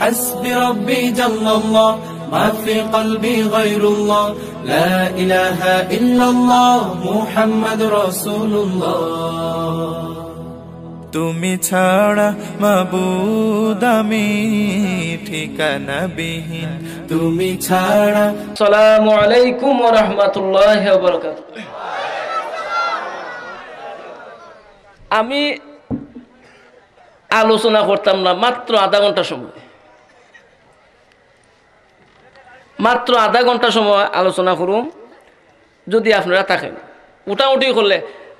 حسبي ربي جل الله ما في قلبي غير الله لا إله إلا الله محمد رسول الله তুমি ছাড়া মাবুদ আমি ঠিকানা বিহীন তুমি ছাড়া আসসালামু আলাইকুম ওয়া রাহমাতুল্লাহি ওয়া বারাকাতুহু আমি আলোচনা করতাম না, মাত্র আধা ঘণ্টা সময়। মাত্র আধা ঘণ্টা সময় আলোচনা করুন যদি আপনারা থাকেন। উঠাউঠি করলে,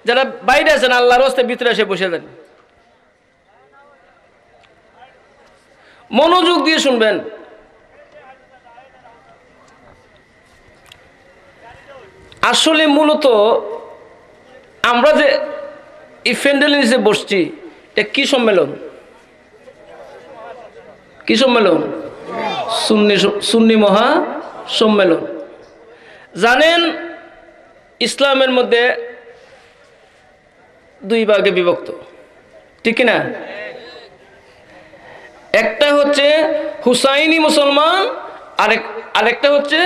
যারা বাইরে আছেন, আল্লাহর হস্তে ভিতরে এসে বসে যান। মনোযোগ দিয়ে শুনবেন। আসলে মূলত আমরা যে এই ফ্যান্ডেল নিচে বসছি, এটা কি সম্মেলন? কি সম্মেলন? সুন্নি সুন্নি মহা সম্মেলন। জানেন, ইসলামের মধ্যে দুই ভাগে বিভক্ত। ঠিক না একটা হচ্ছে হুসাইনি মুসলমান, আরেক আরেকটা হচ্ছে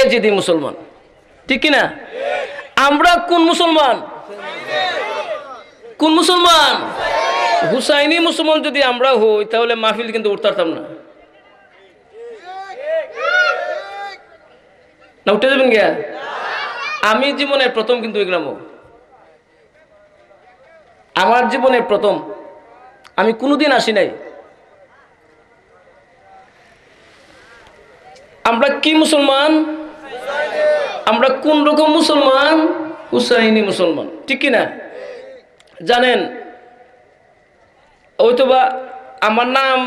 এজিদি মুসলমান। ঠিক না আমরা কোন মুসলমান? কোন মুসলমান? হুসাইনি মুসলমান যদি আমরা হই, তাহলে মাহফিল কিন্তু উঠতে পারতাম না। না উঠে যাবেন গিয়া? আমি জীবনের প্রথম কিন্তু এগুলাম। আমার জীবনের প্রথম। আমি কোনোদিন আসি নাই। আমরা কি মুসলমান? আমরা কোন রকম মুসলমান? হুসাইনি মুসলমান। ঠিক কিনা? জানেন হয়তো বা আমার নাম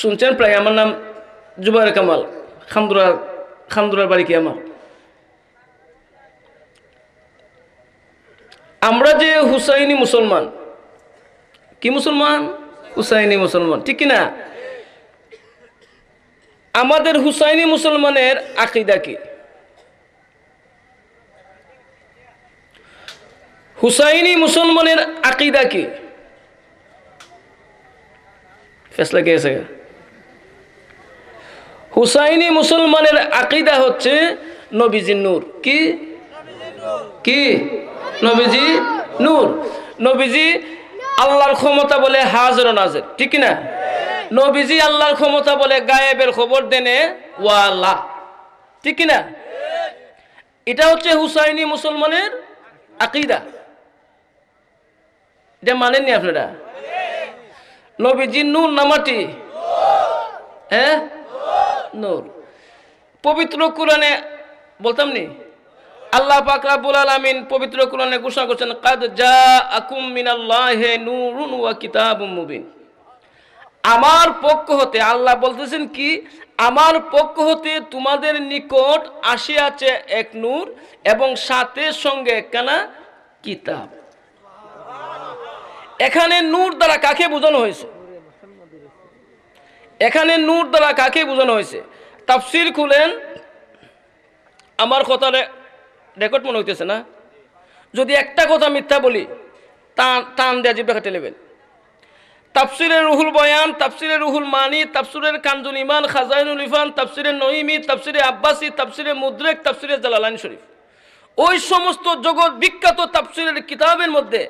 শুনছেন প্রায়, আমার নাম জুবাইর কামাল খামদুরা খামদুরার বাড়ি কি আমার? আমরা যে হুসাইনি মুসলমান, কি মুসলমান? হুসাইনি মুসলমান, ঠিক কিনা? আমাদের হুসাইনি মুসলমানের আকিদা কি? হুসাইনি মুসলমানের আকিদা কি? ফেসলা আছে হুসাইনি মুসলমানের আকিদা হচ্ছে নবীজি নূর। কি? কি? নবীজি নূর। নবীজি আল্লাহর ক্ষমতা বলে হাজর নাজের, ঠিক না নবীজি আল্লাহর ক্ষমতা বলে গায়েবের খবর দেনে ওয়াল্লাহ ঠিক না এটা হচ্ছে হুসাইনি মুসলমানের আকিদা। এটা মানেননি আপনারা? নবীজি নূর নামাটি? হ্যাঁ? নূর। পবিত্র কোরআনে বলতাম নি? আল্লাহ পাক রাব্বুল আলামিন পবিত্র কোরআনে ঘোষণা করছেন, কাদ জাআকুম মিনাল্লাহি নূরুন ওয়া কিতাবুম মুবিন। আমার পক্ষ হতে আল্লাহ বলতেছেন কি? আমার পক্ষ হতে তোমাদের নিকট আসিয়াছে এক নূর এবং সাথে সঙ্গে একখানা কিতাব। এখানে নূর দ্বারা কাকে বোঝানো হয়েছে? এখানে নূর দ্বারা কাকে বোঝানো হয়েছে? তাফসির খুলেন, আমার কথা রেকর্ড মনে হইতেছে না? যদি একটা কথা মিথ্যা বলি, টান টান দেয়া জিব্বা কাটে নেবেন। তাফসিরের রুহুল বয়ান তাফসিরের রুহুল মানি তাফসিরের কাঞ্জুল ইমান, খাজাইনুল ইফান তাফসিরের নহিমি তাফসিরে আব্বাসি, তাফসিরে মুদ্রেক, তাফসিরে জালালাইন শরীফ। ওই সমস্ত জগৎ বিখ্যাত তাফসিরের কিতাবের মধ্যে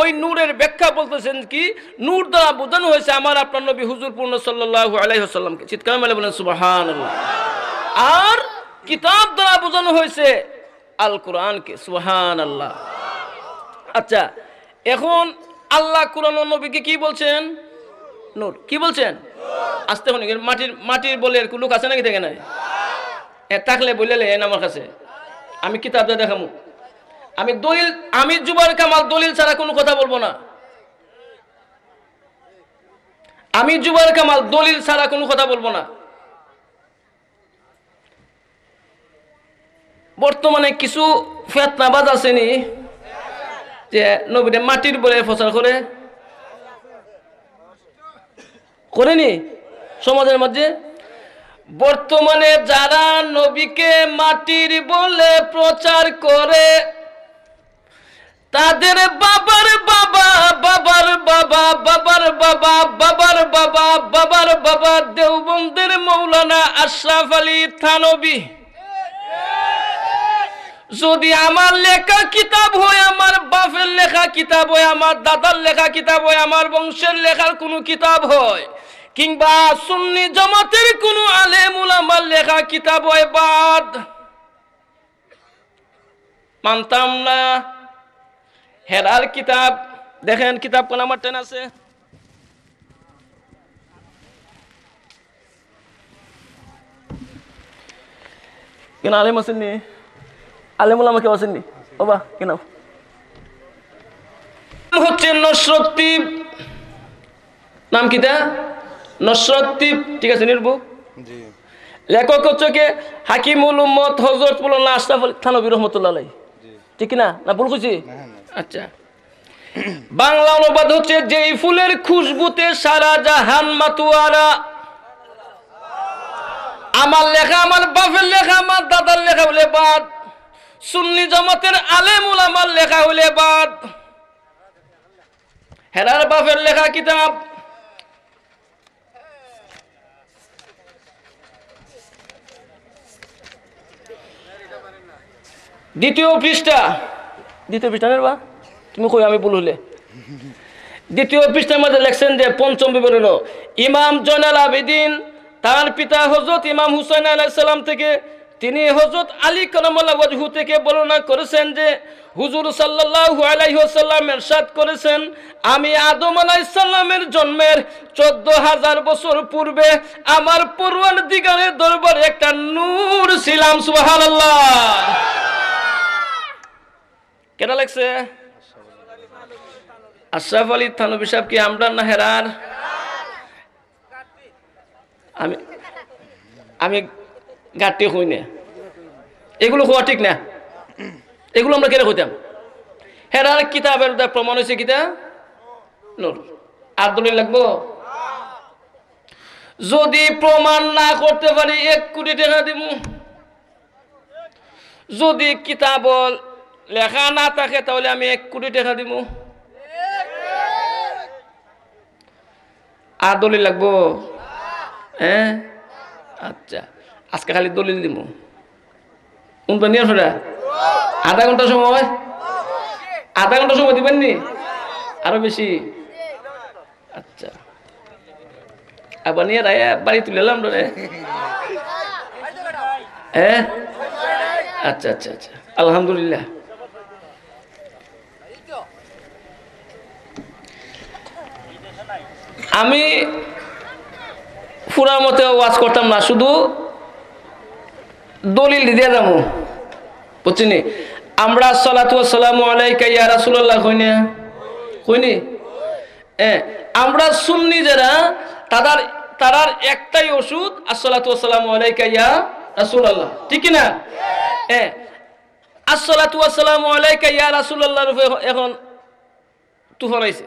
ওই নূরের ব্যাখ্যা বলতেছেন কি? নূর দ্বারা বোঝানো হয়েছে আমার আপনার নবী হুজুর পূর্ণ সাল্লাহ আলাইসাল্লামকে চিৎকার মেলে বলেন সুবাহান আর কিতাব দ্বারা বোঝানো হয়েছে আল কোরআনকে সুবাহান আল্লাহ আচ্ছা এখন আল্লাহ কোরআন নবীকে কি বলছেন? নূর, কি বলছেন? আসতে হন মাটির মাটির বলে লোক আছে নাকি থেকে নাই থাকলে বললে আমার কাছে। আমি কিতাবটা দেখামু। আমি দলিল, আমি জুবার কামাল দলিল ছাড়া কোনো কথা বলব না। আমি জুবার কামাল দলিল ছাড়া কোনো কথা বলব না। বর্তমানে কিছু ফেতনাবাজ আসেনি যে নবীরে মাটির বলে প্রচার করে। করেনি? সমাজের মধ্যে বর্তমানে যারা নবীকে মাটির বলে প্রচার করে, তাদের বাবার বাবা বাবার বাবা বাবার বাবা বাবার বাবা বাবার বাবা দেওবন্দের মৌলানা আশরাফ আলী থানবী। যদি আমার লেখা কিতাব হয়, আমার বাপের লেখা কিতাব হয়, আমার দাদার লেখা কিতাব হয়, আমার বংশের লেখার কোনো কিতাব হয় কিংবা সুন্নি জমাতের কোনো আলেমুল আমার লেখা কিতাব বাদ মানতাম না। হেরার কিতাব, দেখেন কিতাব কোন আমার টেন আছে? কেন আলেম আসেননি আলেমুল আমাকে আসেননি বাবা কেন? হচ্ছে নসরদ্দীপ নাম কিতা নসরদ্দীপ ঠিক আছে নির্বু লেখক হচ্ছে কে? হাকিমুল উম্মত হজরত মুল্লাহ আশরাফ থানবী রহমতুল্লাহ ঠিক না? না ভুল খুঁজি আচ্ছা। বাংলা অনুবাদ হচ্ছে যেই ফুলের খুশবুতে সারা জাহান মাতুয়ারা আমার লেখা আমার বাপের লেখা আমার দাদার লেখা হলে বাদ সুন্নি জমাতের আলেমুল আমার লেখা হলে বাদ। হেরার বাপের লেখা কিতাব দ্বিতীয় পৃষ্ঠা। দ্বিতীয় পৃষ্ঠা বা তুমি কই আমি ভুল হলে দ্বিতীয় পৃষ্ঠার মধ্যে লেখছেন যে পঞ্চম বিবরণ। ইমাম জয়নাল আবেদিন তার পিতা হজরত ইমাম হুসাইন আলাইসাল্লাম থেকে তিনি হজরত আলী ওয়াজহু থেকে বর্ণনা করেছেন যে হুজুর সাল্লাল্লাহু আলাইহি ওয়াসাল্লাম এরশাদ করেছেন আমি আদম আলাইসাল্লামের জন্মের চোদ্দ হাজার বছর পূর্বে আমার পূর্বান দিগারের দরবারে একটা নূর ছিলাম সুবহানাল্লাহ। কেটা লাগছে? আশরাফ আলী থানবী সাহেব কি আমরা না হেরার আমি আমি গাঁটটি হই না। এগুলো হওয়া ঠিক না। এগুলো আমরা কেন হইতাম হেরার কিতাবের প্রমাণ হয়েছে কিতা? আর দলিল লাগবো? যদি প্রমাণ না করতে পারি, এক কোটি টাকা দিব যদি কিতাব লেখা না থাকে, তাহলে আমি এক কোটি টাকা দিব। আর দলিল লাগবো? হ্যাঁ আচ্ছা আজকে খালি দলিল দিব কোনটা নিয়ে আধা ঘণ্টা সময়? আধা ঘণ্টা সময় দিবেন নি? আরও বেশি? আচ্ছা। আবার নিয়ে রায় বাড়ি তুলে এলাম রে। হ্যাঁ আচ্ছা আচ্ছা আচ্ছা। আলহামদুলিল্লাহ। আমি পুরা মতে ওয়াজ করতাম না, শুধু দলিল দিয়ে যাব। বুঝছিনি? আমরা সালাতু সালামু আলাইকা ইয়া রাসূলুল্লাহ কইনা কইনি এ, আমরা সুন্নি যারা, তাদের, তারার একটাই ওষুধ, আসসালাতু সালামু আলাইকা ইয়া রাসূলুল্লাহ। ঠিক না এ, আসসালাতু সালামু আলাইকা ইয়া রাসূলুল্লাহ এখন তুফান আইছে।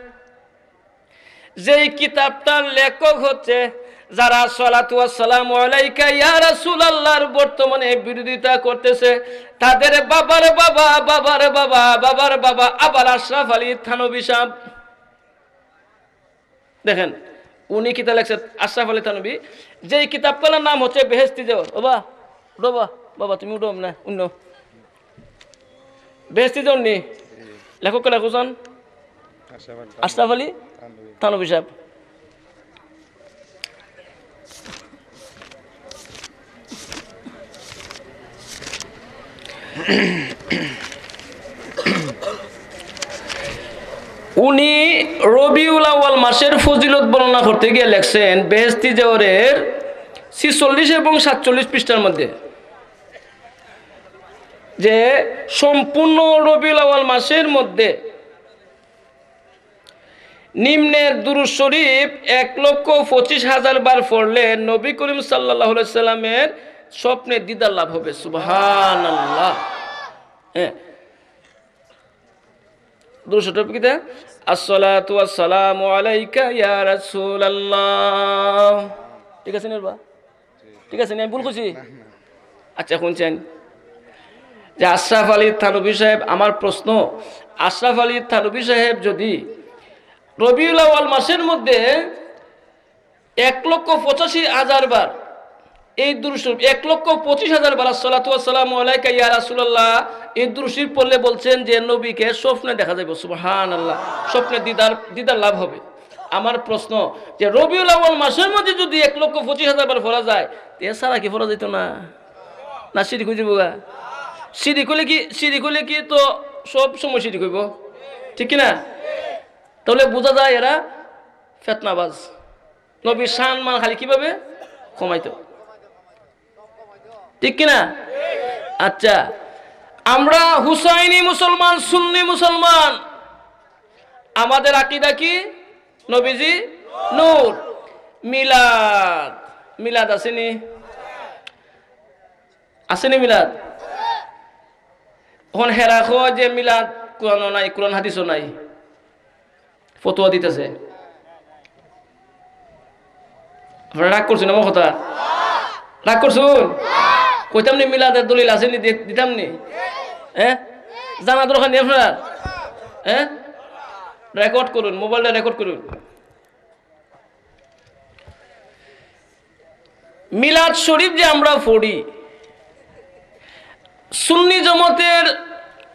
যেই কিতাবটার লেখক হচ্ছে যারা আসসালামু আলাইকা ইয়া রাসূলুল্লাহর বর্তমানে বিরোধিতা করতেছে তাদের বাবার বাবা বাবার বাবা বাবার বাবা আবার আশরাফ আলী থানবী সাহেব। দেখেন উনি কিতাব লেখছেন? আশরাফ আলী থানবী। যেই কিতাবটার নাম হচ্ছে বেহেস্তি যাওয়ার বাবা বাবা বাবা তুমি উঠো না অন্য বেহেস্তি যাওয়ার নি লেখক লেখছেন আশরাফ আলী? থানবী সাহেব। উনি রবিউল আউয়াল মাসের ফজিলত বর্ণনা করতে গিয়ে লেখছেন বেহেস্তি জওয়ারের ছিচল্লিশ এবং সাতচল্লিশ পৃষ্ঠার মধ্যে যে সম্পূর্ণ রবিউল আওয়াল মাসের মধ্যে নিম্নের দুরু শরীফ এক লক্ষ পঁচিশ হাজার বার পড়লে নবী করিম সাল্লাহ সাল্লামের স্বপ্নে দিদার লাভ হবে সুবহান আল্লাহ হ্যাঁ ঠিক আছে ঠিক আছে ভুল আচ্ছা শুনছেন? যে আশরাফ আলী থানবী সাহেব, আমার প্রশ্ন, আশরাফ আলী থানবী সাহেব যদি রবিউল আওয়াল মাসের মধ্যে এক লক্ষ পঁচাশি হাজার বার এই দুরুশরীফ এক লক্ষ পঁচিশ হাজার বার সালাতাম আলাইকা ইয়া রাসুল্লাহ এই দুরুশরীফ পড়লে বলছেন যে, নবীকে স্বপ্নে দেখা যাবে সুবহান আল্লাহ স্বপ্নে দিদার দিদার লাভ হবে। আমার প্রশ্ন, যে রবিউল আওয়াল মাসের মধ্যে যদি এক লক্ষ পঁচিশ হাজার বার ফলা যায় এছাড়া কি ফলা যেত না? না সিঁড়ি খুঁজে বোগা? সিঁড়ি খুলে কি, সিঁড়ি খুলে কি তো সব সময় সিঁড়ি খুঁজব? ঠিক না তাহলে বোঝা যায় এরা ফেতনাবাজ। নবীর শান মান খালি কীভাবে? কমাইতো। ঠিক কিনা? আচ্ছা আমরা হুসাইনি মুসলমান, সুন্নি মুসলমান। আমাদের আকিদা কি? নবীজি নূর। মিলাদ। মিলাদ আসেনি? আসেনি মিলাদ? এখন হেরা কয় যে মিলাদ কোরআনও নাই, কোরআন হাদিসও নাই। ফতোয়া দিতেছে। আপনারা রাগ করছেন আমার কথা? রাগ করছুন? কইতাম নি মিলাদের দলিল আছে নি, দি- দিতাম নি? হ্যাঁ? জানা দরকার নেই আপনার? হ্যাঁ? রেকর্ড করুন, মোবাইলটা রেকর্ড করুন। মিলাদ শরীফ যে আমরা পড়ি, সুন্নি জমতের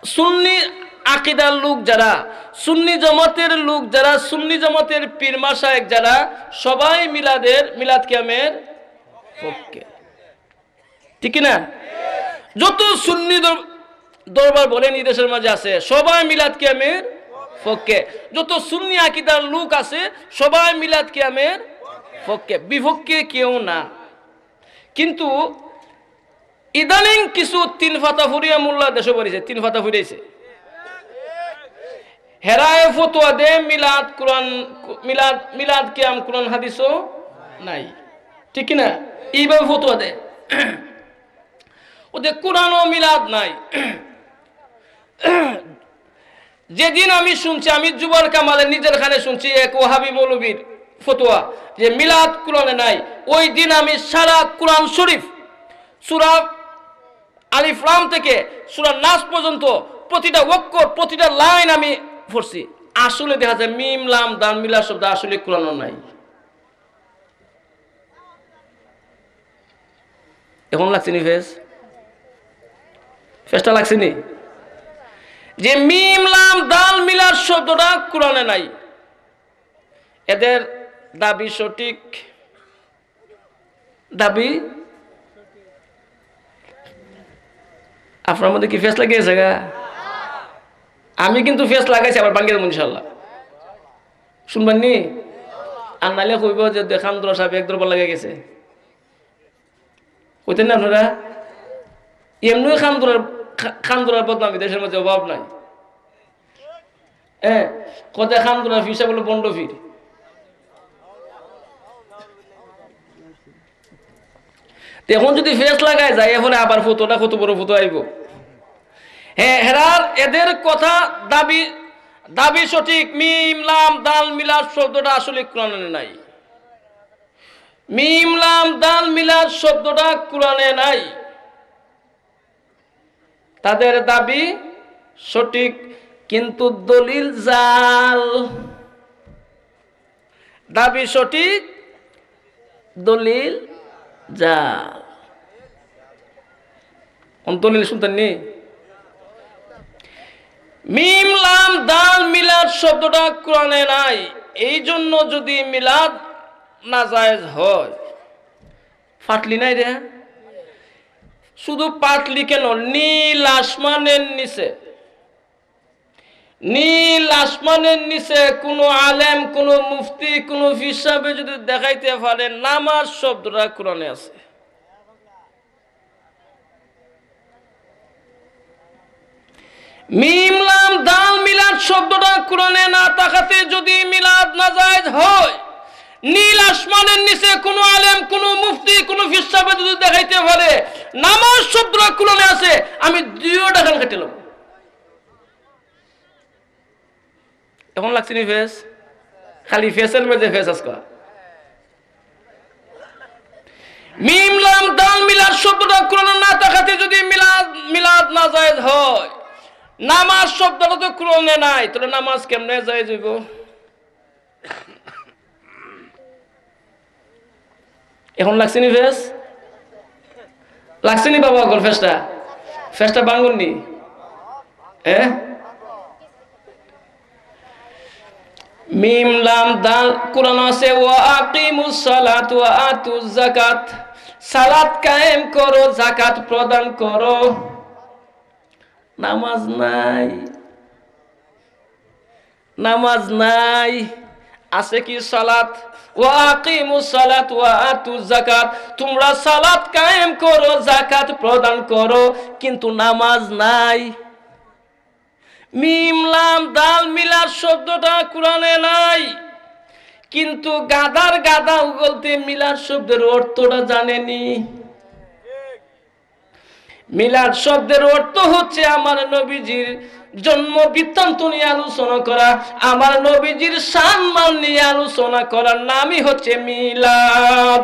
সুন্নি আকিদার লোক যারা, সুন্নি জমতের লোক যারা, সুন্নি জমতের পীরমা সাহেব যারা, সবাই মিলাদের, মিলাদ কিয়ামের পক্ষে। ঠিক না যত সুন্নি দর- দরবার বলেন এই দেশের মাঝে আছে, সবাই মিলাদ কিয়ামের পক্ষে। যত সুন্নি আকিদার লোক আছে, সবাই মিলাদ কিয়ামের পক্ষে। বিপক্ষে কেউ না। কিন্তু ইদানিং কিছু তিন ফাতা ফুরিয়া মোল্লা দেশে পড়েছে, তিন ফাতা ফুরিয়েছে। হেরায় ফতোয়া দে, মিলাদ কোরআন, মিলাদ মিলাদ কিয়াম, কোরআন, হাদিসও নাই। ঠিক না এইভাবে ফতোয়া দে। ওদের কোরআন ও মিলাদ নাই। যেদিন আমি শুনছি, আমি জুবার কামালের নিজের খানে শুনছি, এক ওহাবি মৌলবীর ফতোয়া যে মিলাদ কোরআনে নাই। ওই দিন আমি সারা কোরআন শরীফ, সুরা আলিফ লাম থেকে সুরা নাস পর্যন্ত প্রতিটা অক্ষর, প্রতিটা লাইন আমি পড়ছি। আসলে দেখা যায় মিম, লাম, দান মিলা শব্দ আসলে কোরআন নাই। এখন লাগছে নি ফেস? ফেসটা লাগছে নি? যে মিম, লাম দাল মিলার শব্দটা কোরআনে নাই। এদের দাবি সঠিক? দাবি? আপনার মধ্যে কি ফেস লাগিয়েছে গা? আমি কিন্তু ফেস লাগাইছি, আবার বাঙ্গের ইনশাল্লাহ শুনবেন নি? আর নাইলে কইব যে দেখান দ্র সাহেব, এক দ্রবার লাগে গেছে। কইতেন না আপনারা? এমনি খান্দুরার খান্দুরার বদনামি, দেশের মধ্যে অভাব নাই। হ্যাঁ কোথায় খান্দুরার ফিসা বলে বন্ড ফির। এখন যদি ফেস লাগায় যায় এখন আবার ফটোটা কত বড় ফটো আইব। হেরার, এদের কথা দাবি দাবি সঠিক। মিম, লাম, দাল, মিলাদ শব্দটা আসলে কোরআনে নাই। মিম, লাম, দাল, মিলাদ শব্দটা কোরআনে নাই। তাদের দাবি সঠিক, কিন্তু দলিল জাল। দাবি সঠিক, দলিল জাল। কোন দলিল শুনতেন নি মিম, লাম, দাল, মিলাদ শব্দটা কোরআনে নাই। এই জন্য যদি মিলাদ নাজায়েজ হয়, ফাটলি নাই রে। শুধু পাটলি কেন? নীল আসমানের নিচে। নীল আসমানের নিচে কোনো আলেম, কোনো মুফতি, কোনো হিসাবে যদি দেখাইতে পারে, নামাজ শব্দটা কোরআনে আছে। মিমলাম দাল মিলাদ শব্দটা কোরআনে না তাকাতে যদি মিলাদ নাজায়েজ হয়, নীল আসমানের নিচে কোনো আলেম, কোনো মুফতি, কোনো ফিসাবে যদি দেখাইতে পারে, নামাজ শব্দটা কোরআনে আছে, আমি দুইও টাকা কেটে নেব। এখন লাগছে নি ফেস? খালি ফেসের মধ্যে ফেস আজকা মিম লাম দাল মিলাদ শব্দটা কোরআনে না তাকাতে যদি মিলাদ মিলাদ না হয় নামাজ শব্দটা তো কোরআনে নাই, তাহলে নামাজ কেমনে যাই হইব এখন লাগছে নি ফেস? লাগছে বাবা গল ফেসটা? ফেসটা বাঙ্গুন নি। হ্যাঁ? মিম, লাম, দাল, কোরআন আছে, ওয়া আকিমুস সালাত, ওয়া আতুজ যাকাত। সালাত কায়েম করো, যাকাত প্রদান করো। নামাজ নাই। নামাজ নাই। আছে কি সালাত? কায়েম করো কিন্তু নামাজ নাই। শব্দটা নাই। কিন্তু গাদার গাদা উগলতে মিলার শব্দের অর্থটা জানেনি। মিলাদ শব্দের অর্থ হচ্ছে আমার নবীজির জন্ম বৃত্তান্ত নিয়ে আলোচনা করা, আমার নবীজির সম্মান নিয়ে আলোচনা করার নামই হচ্ছে মিলাদ।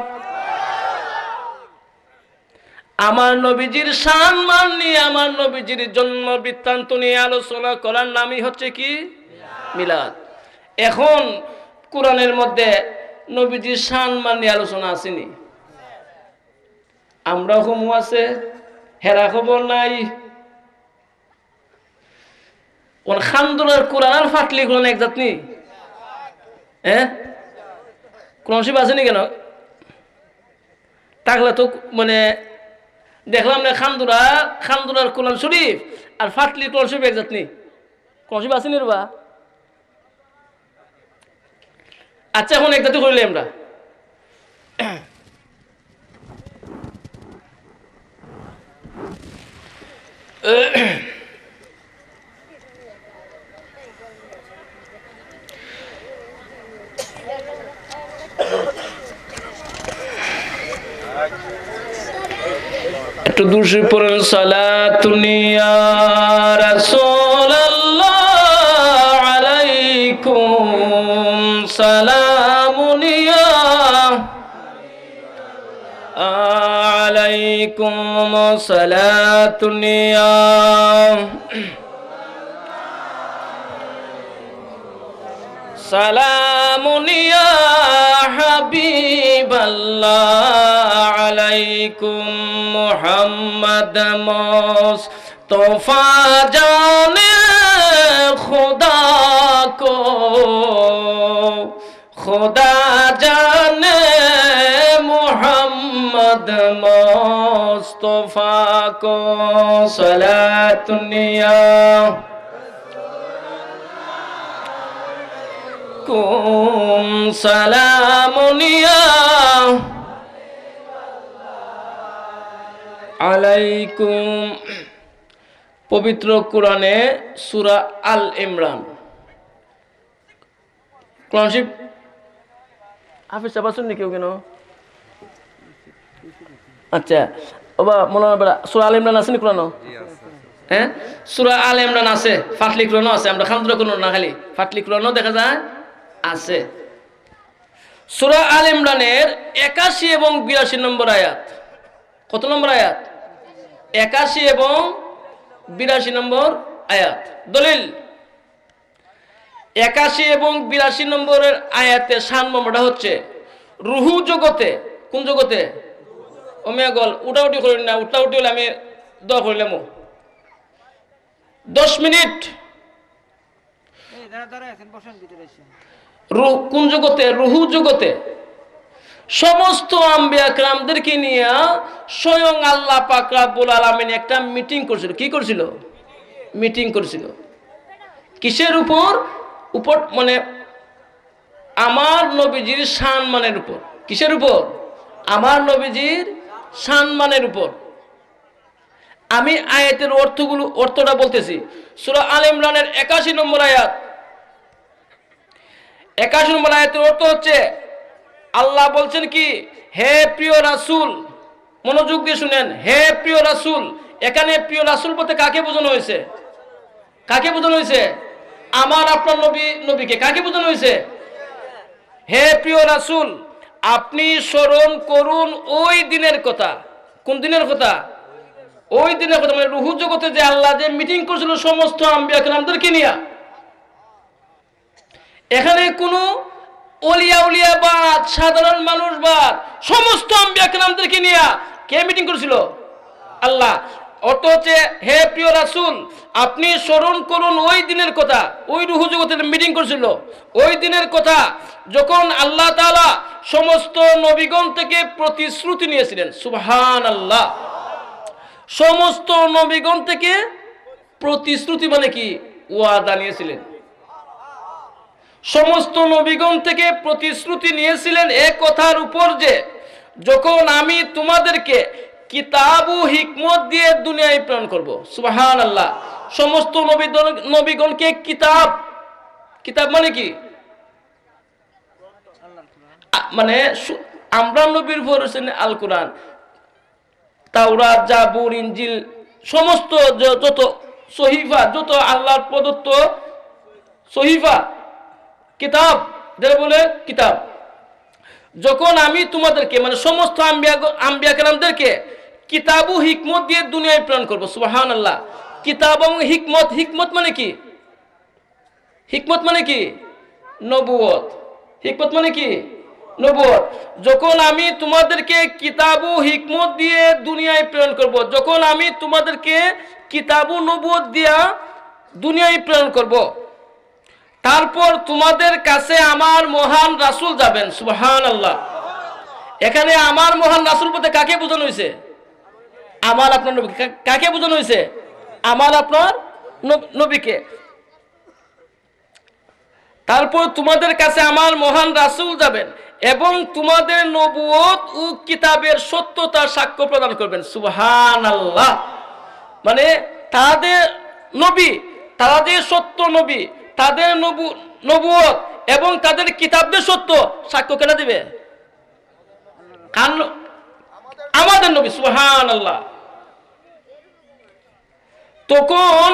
আমার নবীজির সম্মান নিয়ে, আমার নবীজির জন্ম বৃত্তান্ত নিয়ে আলোচনা করার নামই হচ্ছে কি? মিলাদ। এখন কোরআনের মধ্যে নবীজির সম্মান নিয়ে আলোচনা আসেনি। আমরা হুমু আছে? হেরা খবর নাই। ওর খান্দুলার কোরআন আর ফাটলি কোরআন এক জাতনি? হ্যাঁ কোরআন শিব আসেনি কেন? তাহলে তো মানে দেখলাম না খান্দুরা খান্দুরার কোরআন শরীফ আর ফাটলি কোরআন শরীফ এক জাতনি। কোরআন শরীফ আসেনি বা? আচ্ছা এখন এক জাতি করলে আমরা। একটু দুশো পড়েন সালাতুনিয়া রাসূলুল্লাহ صلاة النيام. سلام يا حبيب الله عليكم محمد مصطفى جان خدا کو خدا جان محمد مصطفى کو صلاة النیا কুম সালামুনিয়া আলাইকুম পবিত্র কোরআনে সুরা আল ইমরান কোরআন শিব হাফিজ সাহেব শুননি কেউ কেন আচ্ছা বাবা মনে হয় সুরা আল ইমরান আসেনি কোরআন হ্যাঁ? সুরা আল ইমরান আছে ফাটলি কোরআন আছে আমরা খান্দুরা কোন না খালি ফাটলি কোরআনও দেখা যায় আছে। সুরা আল ইমরানের একাশি এবং বিরাশি নম্বর আয়াত। কত নম্বর আয়াত? একাশি এবং বিরাশি নম্বর আয়াত। দলিল একাশি এবং বিরাশি নম্বরের আয়াতে সানমটা হচ্ছে রুহু জগতে কোন জগতে? ওমিয়া গল উঠাউটি করি না উঠাউটি হলে আমি দোয়া করিলাম দশ মিনিট। কোন জগতে? রুহু জগতে। সমস্ত আম্বিয়া নিয়ে স্বয়ং আল্লাহ পাক রাব্বুল আলামিন একটা মিটিং করছিল। কি করছিল? মিটিং করছিল। কিসের উপর? উপর মানে আমার নবীজির সম্মানের উপর। কিসের উপর? আমার নবীজির সম্মানের উপর। আমি আয়াতের অর্থগুলো অর্থটা বলতেছি। সুরা আল ইমরানের একাশি নম্বর আয়াত। একাশি নম্বর আয়াতের অর্থ হচ্ছে, আল্লাহ বলছেন কি, হে প্রিয় রাসুল, মনোযোগ দিয়ে শুনেন, হে প্রিয় রাসূল, এখানে প্রিয় রাসূল বলতে কাকে বোঝানো হয়েছে? কাকে বোঝানো হয়েছে? আমার আপনার নবী নবীকে কাকে বোঝানো হয়েছে? হে প্রিয় রাসূল আপনি স্মরণ করুন ওই দিনের কথা। কোন দিনের কথা? ওই দিনের কথা মানে রুহু জগতে যে আল্লাহ যে মিটিং করেছিল সমস্ত আম্বিয়া কালামদেরকে নিয়ে। এখানে কোনো অলিয়া উলিয়া বাদ, সাধারণ মানুষ বাদ, সমস্ত আম্বিয়া কালামদেরকে নিয়ে কে মিটিং করেছিল? আল্লাহ। অর্থ হচ্ছে হে প্রিয় রাসূল, আপনি স্মরণ করুন ওই দিনের কথা, ওই রুহু জগতের মিটিং করেছিল। ওই দিনের কথা যখন আল্লাহ তাআলা সমস্ত নবীগণ থেকে প্রতিশ্রুতি নিয়েছিলেন সুবহান আল্লাহ সমস্ত নবীগণ থেকে প্রতিশ্রুতি মানে কি? ওয়াদা নিয়েছিলেন। সমস্ত নবীগণ থেকে প্রতিশ্রুতি নিয়েছিলেন এ কথার উপর যে, যখন আমি তোমাদেরকে কিতাব ও হিকমত দিয়ে দুনিয়ায় প্রেরণ করব সুবাহান আল্লাহ সমস্ত নবীগণ নবীগণকে কিতাব কিতাব মানে কি? মানে আমরা নবীর ভর হোসেন আল কোরআন তাওরাত, জাবুর ইঞ্জিল সমস্ত যত সহিফা, যত আল্লাহর প্রদত্ত সহিফা, কিতাব, যারা বলে কিতাব, যখন আমি তোমাদেরকে মানে সমস্ত আম্বিয়া কালামদেরকে কিতাব ও হিকমত দিয়ে দুনিয়ায় প্রেরণ করব সুবাহান আল্লাহ কিতাব এবং হিকমত হিকমত মানে কি? হিকমত মানে কি? নবুয়ত। হিকমত মানে কি? নবুয়ত যখন আমি তোমাদেরকে কিতাব হিকমত দিয়ে দুনিয়ায় প্রেরণ করব, যখন আমি তোমাদেরকে কিতাব নবুয়ত দিয়া দুনিয়ায় প্রেরণ করব, তারপর তোমাদের কাছে আমার মহান রাসুল যাবেন সুবহান আল্লাহ এখানে আমার মহান রাসুল বলতে কাকে বোঝানো হয়েছে? আমার আপনার নবীকে। কাকে বোঝানো হয়েছে? আমার আপনার নব- নবীকে। তারপর তোমাদের কাছে আমার মহান রাসুল যাবেন এবং তোমাদের নবুয়ত ও কিতাবের সত্যতার সাক্ষ্য প্রদান করবেন। সুবহান আল্লাহ মানে তাদের নবী, তারা যে সত্য নবী, তাদের নবু নবুয়ত এবং তাদের কিতাবদের সত্য, সাক্ষ্য কেনা দিবে? আমাদের নবী সুহান আল্লাহ তখন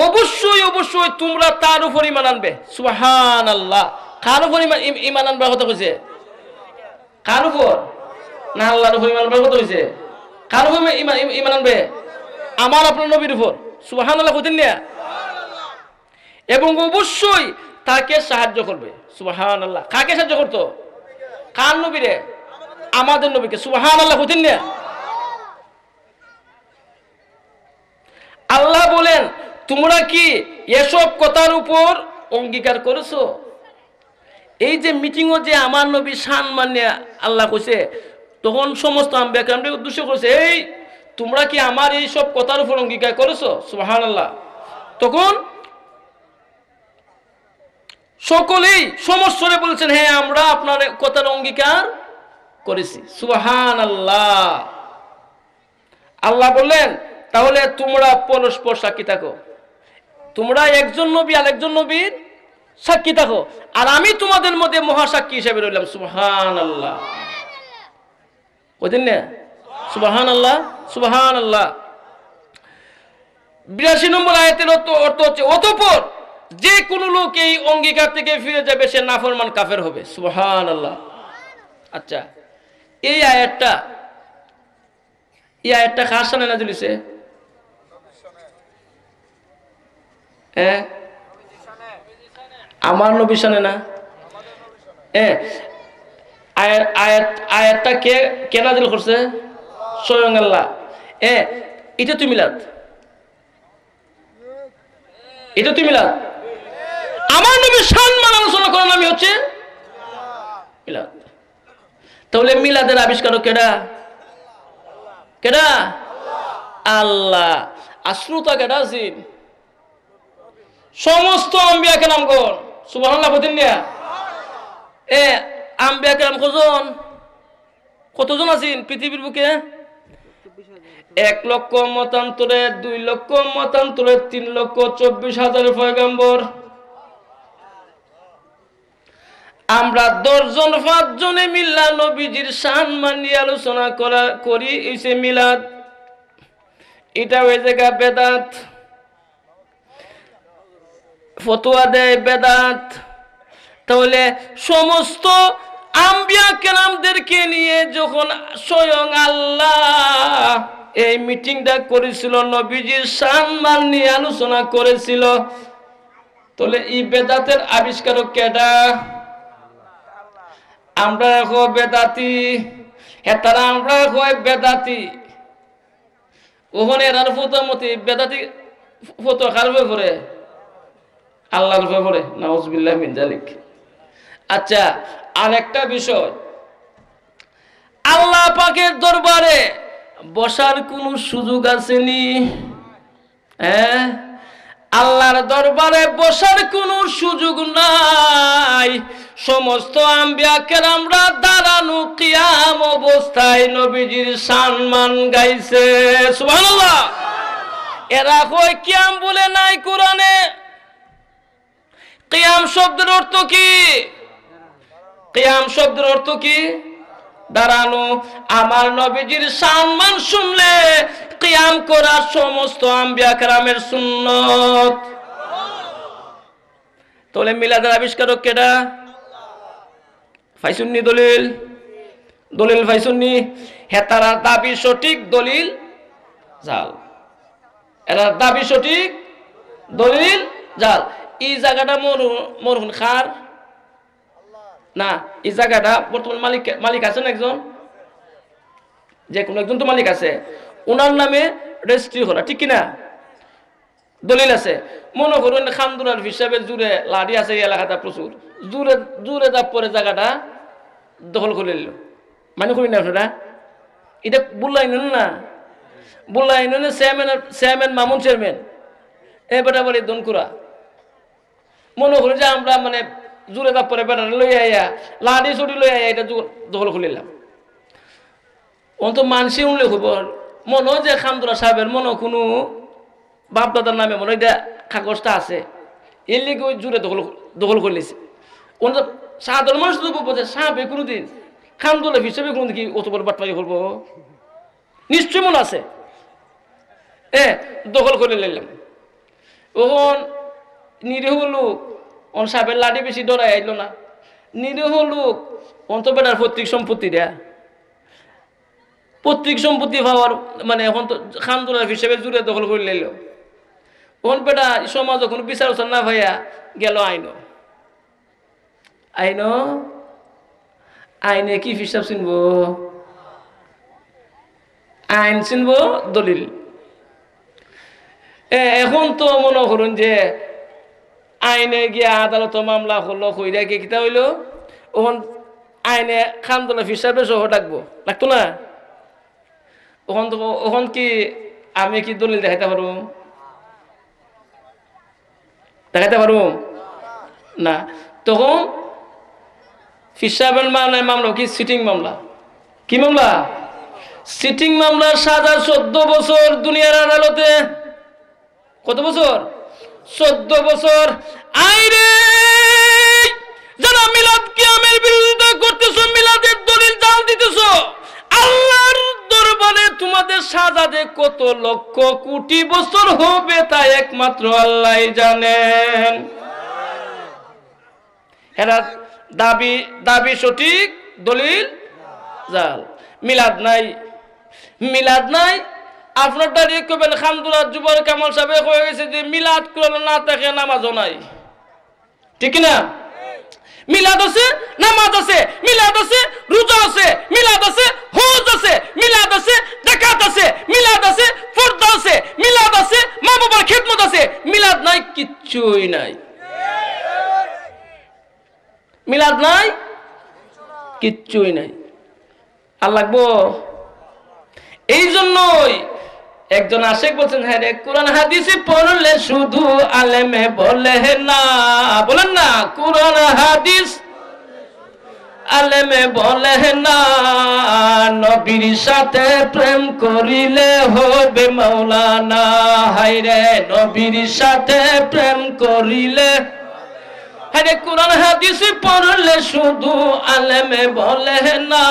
অবশ্যই অবশ্যই তোমরা তার উপর ইমান আনবে। সুবহান আল্লাহ কার উপর ইমান ইমান আনবার কথা কইছে? কার উপর? না, আল্লাহর উপর ইমান আনবার কথা কইছে। কার উপর ইমান ইমান আনবে? আমার আপনার নবীর উপর। সুবহান আল্লাহ কইতেন না? এবং অবশ্যই তাকে সাহায্য করবে। সুবহান আল্লাহ কাকে সাহায্য করতো? কার নবীরে? আমাদের নবীকে। সুবহান আল্লাহ কইতেন না? আল্লাহ বলেন তোমরা কি এসব কথার উপর অঙ্গীকার করেছ? এই যে মিটিংও যে আমার নবী শান মানে আল্লাহ কইছে, তখন সমস্ত আম্বেকামকে উদ্দেশ্য করেছে, এই, তোমরা কি আমার এই সব কথার উপর অঙ্গীকার করেছ? সুবাহান আল্লাহ তখন সকলেই সমস্যরে বলছেন হ্যাঁ আমরা আপনার কথার অঙ্গীকার করেছি। সুবাহান আল্লাহ আল্লাহ বললেন, তাহলে তোমরা পরস্পর সাক্ষী থাকো। তোমরা একজন নবী আর একজন নবীর সাক্ষী থাকো। আর আমি তোমাদের মধ্যে মহাসাক্ষী হিসেবে রইলাম সুবহান আল্লাহ বুঝলেন না সুবহান আল্লাহ সুবহান আল্লাহ বিরাশি নম্বর আয়তের অর্থ হচ্ছে, অতপর যে কোনো লোক এই অঙ্গীকার থেকে ফিরে যাবে, সে নাফরমান কাফের হবে সুবহান আল্লাহ আচ্ছা এই আয়াতটা এই আয়াতটা সামনে না জ্বলিছে হ্যাঁ আমার নবী সানে না? হ্যাঁ আয়াত আয়াত, আয়াতটা কে কে নাজিল করছে? স্বয়ং আল্লাহ। এ, এটা তুই মিলাদ? এটা তুই মিলাদ? আমার নবীর সম্মান আলোচনা করার নামই হচ্ছে মিলাদ। তাহলে মিলাদের আবিষ্কারক কেডা? কেডা? আল্লাহ। আশ্রুতা কেডা আছেন সমস্ত আম্বিয়া কেরাম গণ সুবহানাল্লাহ বলেন এ আম্বিয়া কেরাম কজন? কতজন আছেন পৃথিবীর বুকে? এক লক্ষ মতান্তরে দুই লক্ষ মতান্তরে তিন লক্ষ চব্বিশ হাজার পয়গাম্বর। আমরা দশজন পাঁচজনে মিল্লা নবীজির শান মানিয়ে আলোচনা করা করি এসে মিলাদ। এটা ওই জায়গা বেদাত। ফতোয়া দেয় বেদাত। তাহলে সমস্ত আম্বিয়া কেরামদেরকে নিয়ে যখন স্বয়ং আল্লাহ এই মিটিংটা করেছিল নবীজির সম্মান নিয়ে আলোচনা করেছিল, তাহলে এই বেদাতের আবিষ্কারক কেডা আমরা এখন বেদাতি হেতারা আমরা হয় বেদাতি। ওখানে এরার ফতো মতি বেদাতি ফতো কার হয়ে পড়ে? আল্লাহর মিন জালিক আচ্ছা আরেকটা বিষয়। আল্লাহ পাকের দরবারে বসার কোন সুযোগ আসেনি হ্যাঁ? আল্লাহর দরবারে বসার কোনো সুযোগ নাই। সমস্ত আম্বিয়া কেরামরা দাঁড়ানো কিয়াম অবস্থায় নবীজির সম্মান গাইছে। সুবহানাল্লাহ। এরা কই কিয়াম বলে নাই কোরআনে? কিয়াম শব্দের অর্থ কি? কিয়াম শব্দের অর্থ কি? দাঁড়ানো, আমার নবীজির সম্মান শুনলে কিয়াম করা সমস্ত আম্বিয়া কেরামের সুন্নত। তাহলে মিলাদের আবিষ্কারক কেডা? ফাইসুন্নি দলিল। দলিল ফাইসুন্নি। হেতারা দাবি সঠিক দলিল জাল। এরা দাবি সঠিক দলিল জাল। এই জায়গাটা মরহুন খার। না, এই জায়গাটা বর্তমান মালিক মালিক আছেন একজন? যে কোনো একজন তো মালিক আছে। ওনার নামে রেজিস্ট্রি করা ঠিক কিনা? দলিল আছে। মনে করুন খান্দুরার হিসাবে জুড়ে লাড়ি আছে এই এলাকাটা প্রচুর। জুড়ে জুড়ে যা পরে জায়গাটা দখল করে নিল। মানে করি না আপনারা? এটা বললাই না? বললাই না চেয়ারম্যান চেয়ারম্যান মামুন চেয়ারম্যান। এবার আবার এই দনকুরা মনে করি যে আমরা মানে জুড়ে দা পরে বেড়া লই আইয়া লাড়ি চুরি লই আইয়া এটা দখল খুলিলাম ও তো মানসি উনলে খবর, মনে যে খামদুরা সাহেবের মনে কোনো বাপদাদার নামে মনে এটা কাগজটা আছে। এর লিগে ওই জুড়ে দখল দখল করে নিয়েছে ওন সাধারণ মানুষ তো বোঝে সাহেবে কোনোদিন খামদুলা হিসেবে কোনোদিন কি অত বড় বাটপাই করব? নিশ্চয় মনে আছে। এ, দখল করে নিলাম। ওখন নিরীহ লোক ওন সাহেবের লাঠি বেশি ডরাই আইলো না। নিরীহ লোক ওন তো বেটার পৈতৃক সম্পত্তি দেয়া। পৈতৃক সম্পত্তি পাওয়ার মানে এখন তো খানদোলার হিসেবে জুড়ে দখল করে লাইল। ওন বেটা সমাজ যখন বিচার উচার না ভাইয়া, গেল আইন। আইন? আইনে কি হিসাব চিনব? আইন চিনব দলিল। এখন তো মনে করুন যে আইনে গিয়ে আদালত মামলা হলো, কইরা গিয়ে কিতা হইল? ওখান আইনে খানদোলা হিসাবে সহ ডাকবো। লাগতো না? ওখান তো ওখান কি আমি কি দলিল দেখাইতে পারব? দেখাইতে পারব? না। তখন ফিসাবের মানে মামলা কি? সিটিং মামলা। কি মামলা? সিটিং মামলা সাজা চোদ্দ বছর দুনিয়ার আদালতে। কত বছর? চোদ্দ বছর আইরে যারা মিলাদ কিয়ামের বিরোধিতা করতেছো, মিলাদের দলিল জাল দিতেছো, আল্লাহর দরবারে তোমাদের সাজাদে কত লক্ষ কোটি বছর হবে তা একমাত্র আল্লাহ জানেন। এরা দাবি দাবি সঠিক, দলিল জাল। মিলাদ নাই মিলাদ নাই আপনার দাঁড়িয়ে কবেন খামদুলার যুবর কামাল সাহেব হয়ে গেছে যে মিলাদ করলে না থাকে, নামাজও নাই। ঠিক না? মিলাদ আছে, নামাজ আছে, মিলাদ আছে, রোজা আছে, মিলাদ আছে, হজ আছে, মিলাদ আছে জাকাত আছে, মিলাদ আছে পর্দা আছে, মিলাদ আছে মা বাবার খেদমত আছে, মিলাদ নাই, কিচ্ছুই নাই। মিলাদ নাই, কিচ্ছুই নাই। আর লাগবো? এই জন্যই একজন আশেক বলছেন হ্যাঁ রে, কোরআন হাদিসে পড়লে শুধু আলেমে বলে না। বলেন না, কোরআন হাদিস আলেমে বলে না। নবীর সাথে প্রেম করিলে হবে মৌলানা হাইরে নবীর সাথে প্রেম করিলে আরে কোরআন হাদিস পড়লে শুধু আলেমে বলে না।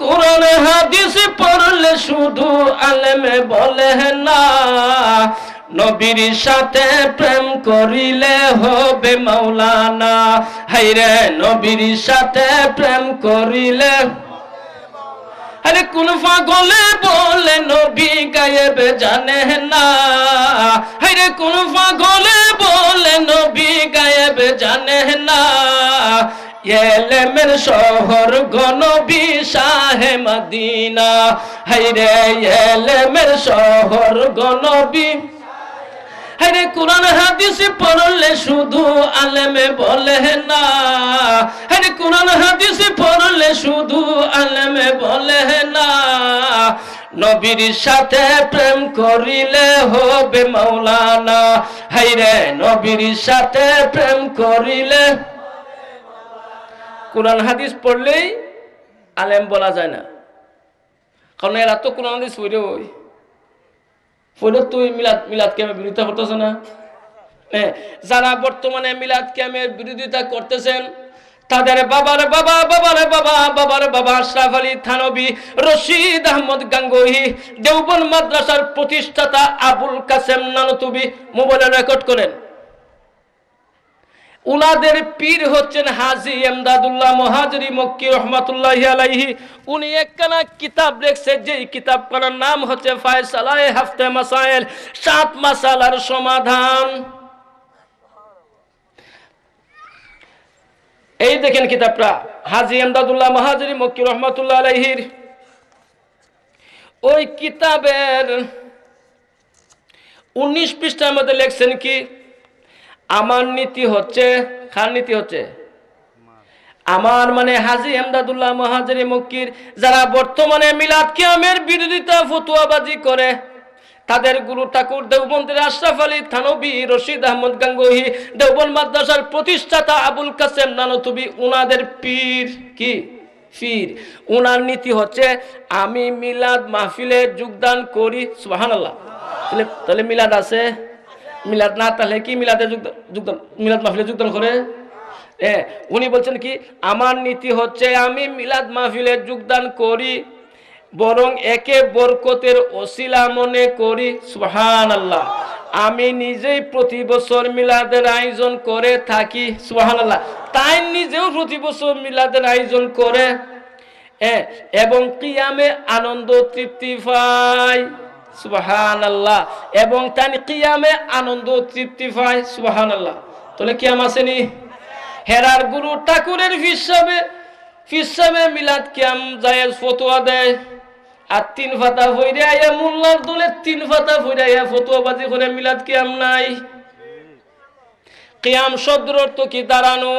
কোরআন হাদিস পড়লে শুধু আলেমে বলে না। নবীর সাথে প্রেম করিলে হবে মাওলানা। হাইরে নবীর সাথে প্রেম করিলে আরে কোন পাগলে বলে নবী গায়েবে জানে না। আরে কোন পাগলে বলে নবী গায়েবে জানে না। এলেমের শহর গনবী শাহে মদিনা। হাইরে এলেমের শহর গনবী হরে কোরআন হাদিস পড়লে শুধু আলেমে বলে না। হরে কোরআন হাদিস পড়লে শুধু আলেমে বলে না। নবীর সাথে প্রেম করিলে হবে মৌলানা হাইরে নবীর সাথে প্রেম করিলে কোরআন হাদিস পড়লেই আলেম বলা যায় না। কারণ এরা তো কোরআন হাদিস ওই। ফলে তুই মিলাদ মিলাদ ক্যামের বিরোধিতা করতেছ না? যারা বর্তমানে মিলাদ ক্যামের বিরোধিতা করতেছেন, তাদের বাবার বাবা বাবার বাবা বাবার বাবা আশরাফ আলী থানবী, রশিদ আহমদ গাঙ্গোহি দেওবন মাদ্রাসার প্রতিষ্ঠাতা আবুল কাসেম নানতুবি মোবাইলে রেকর্ড করেন। উনাদের পীর হচ্ছেন হাজি এমদাদুল্লাহ মহাজরি মক্কি রহমাতুল্লাহ আলাইহি। উনি একখানা কিতাব লিখছে যেই কিতাব করার নাম হচ্ছে ফায়সালায়ে হাফতে মাসাইল সাত মাসালার সমাধান। এই দেখেন কিতাবটা, হাজি এমদাদুল্লাহ মহাজরি মক্কি রহমতুল্লাহ আলাইহির। ওই কিতাবের উনিশ পৃষ্ঠার মধ্যে লেখছেন কি আমার নীতি হচ্ছে খান নীতি হচ্ছে? আমার মানে হাজি এমদাদুল্লাহ মহাজারি মক্কির, যারা বর্তমানে মিলাদ কিয়ামের বিরোধিতা ফতুয়াবাজি করে, তাদের গুরু ঠাকুর দেওবন্দের আশরাফ আলী থানবী, রশিদ আহমদ গাঙ্গোহি দেওবন মাদ্রাসার প্রতিষ্ঠাতা আবুল কাসেম নানতুবি, উনাদের পীর কি? পীর। উনার নীতি হচ্ছে, আমি মিলাদ মাহফিলে যোগদান করি তাহলে তাহলে মিলাদ আছে? মিলাদ না, তাহলে কি মিলাদে যোগদান মিলাদ মাহফিলে যোগদান করে? হ্যাঁ উনি বলছেন কি, আমার নীতি হচ্ছে আমি মিলাদ মাহফিলে যোগদান করি, বরং একে বরকতের ওসিলা মনে করি। সুহান আল্লাহ আমি নিজেই প্রতি বছর মিলাদের আয়োজন করে থাকি সুহান আল্লাহ তাই নিজেও প্রতি বছর মিলাদের আয়োজন করে এবং কিয়ামে আনন্দ তৃপ্তি পাই। সুবাহান আল্লাহ এবং তাই কিয়ামে আনন্দ তৃপ্তি পায় সুবাহান আল্লাহ তাহলে কিয়াম আসেনি? হেরার গুরু ঠাকুরের ফিসাবে ফিসাবে মিলাদ কিয়াম জায়েজ ফতোয়া দেয়। আর তিন ফাতা ফইরে আইয়া মোল্লার দলে তিন ফাতা ফইরে আইয়া ফতোয়া বাজি করে মিলাদ কিয়াম নাই। কিয়াম শব্দের অর্থ কি? দাঁড়ানো।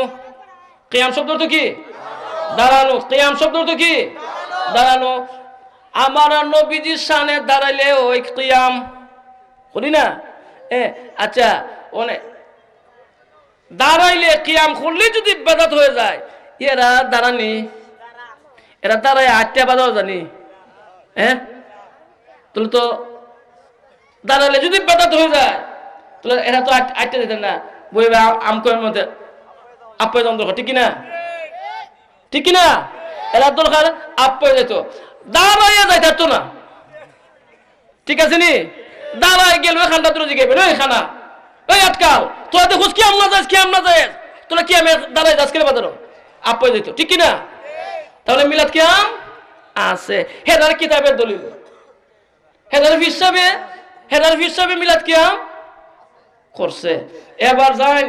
কিয়াম শব্দ অর্থ কি? দাঁড়ানো। কিয়াম শব্দ অর্থ কি? দাঁড়ানো। আমার আর নবীজির সামনে দাঁড়াইলে ওই কিয়াম। করি না? এ আচ্ছা অনেক দাঁড়াইলে কিয়াম করলে যদি বেদাত হয়ে যায়, এরা দাঁড়ানি? এরা দাঁড়ায় আটটা বাজাও জানি। হ্যাঁ তাহলে তো দাঁড়ালে যদি বেদাত হয়ে যায়, তাহলে এরা তো আট- আটটা দিতেন না। বই আমকের মধ্যে আপ্যায়ন দরকার ঠিক না ঠিক না এরা দরকার আপ্যায় যেত দাঁড়াইয়া যাই থাকতো না। ঠিক আছে নি? দাঁড়াই গেল খানটা তোর জিগাইবে ওই খানা? ওই আটকাল তোরা দেখোস কি আমনা যাস, কি আমনা যাস? তোরা কি আমি দাঁড়াই যাস কেন বাজারো? আপ্যায় যেত ঠিক না তাহলে মিলাদ কি আম? আছে। হেদার কিতাবের দলিল। হেদার হিসাবে হেদার হিসাবে মিলাদ কি আম? করছে। এবার যাই,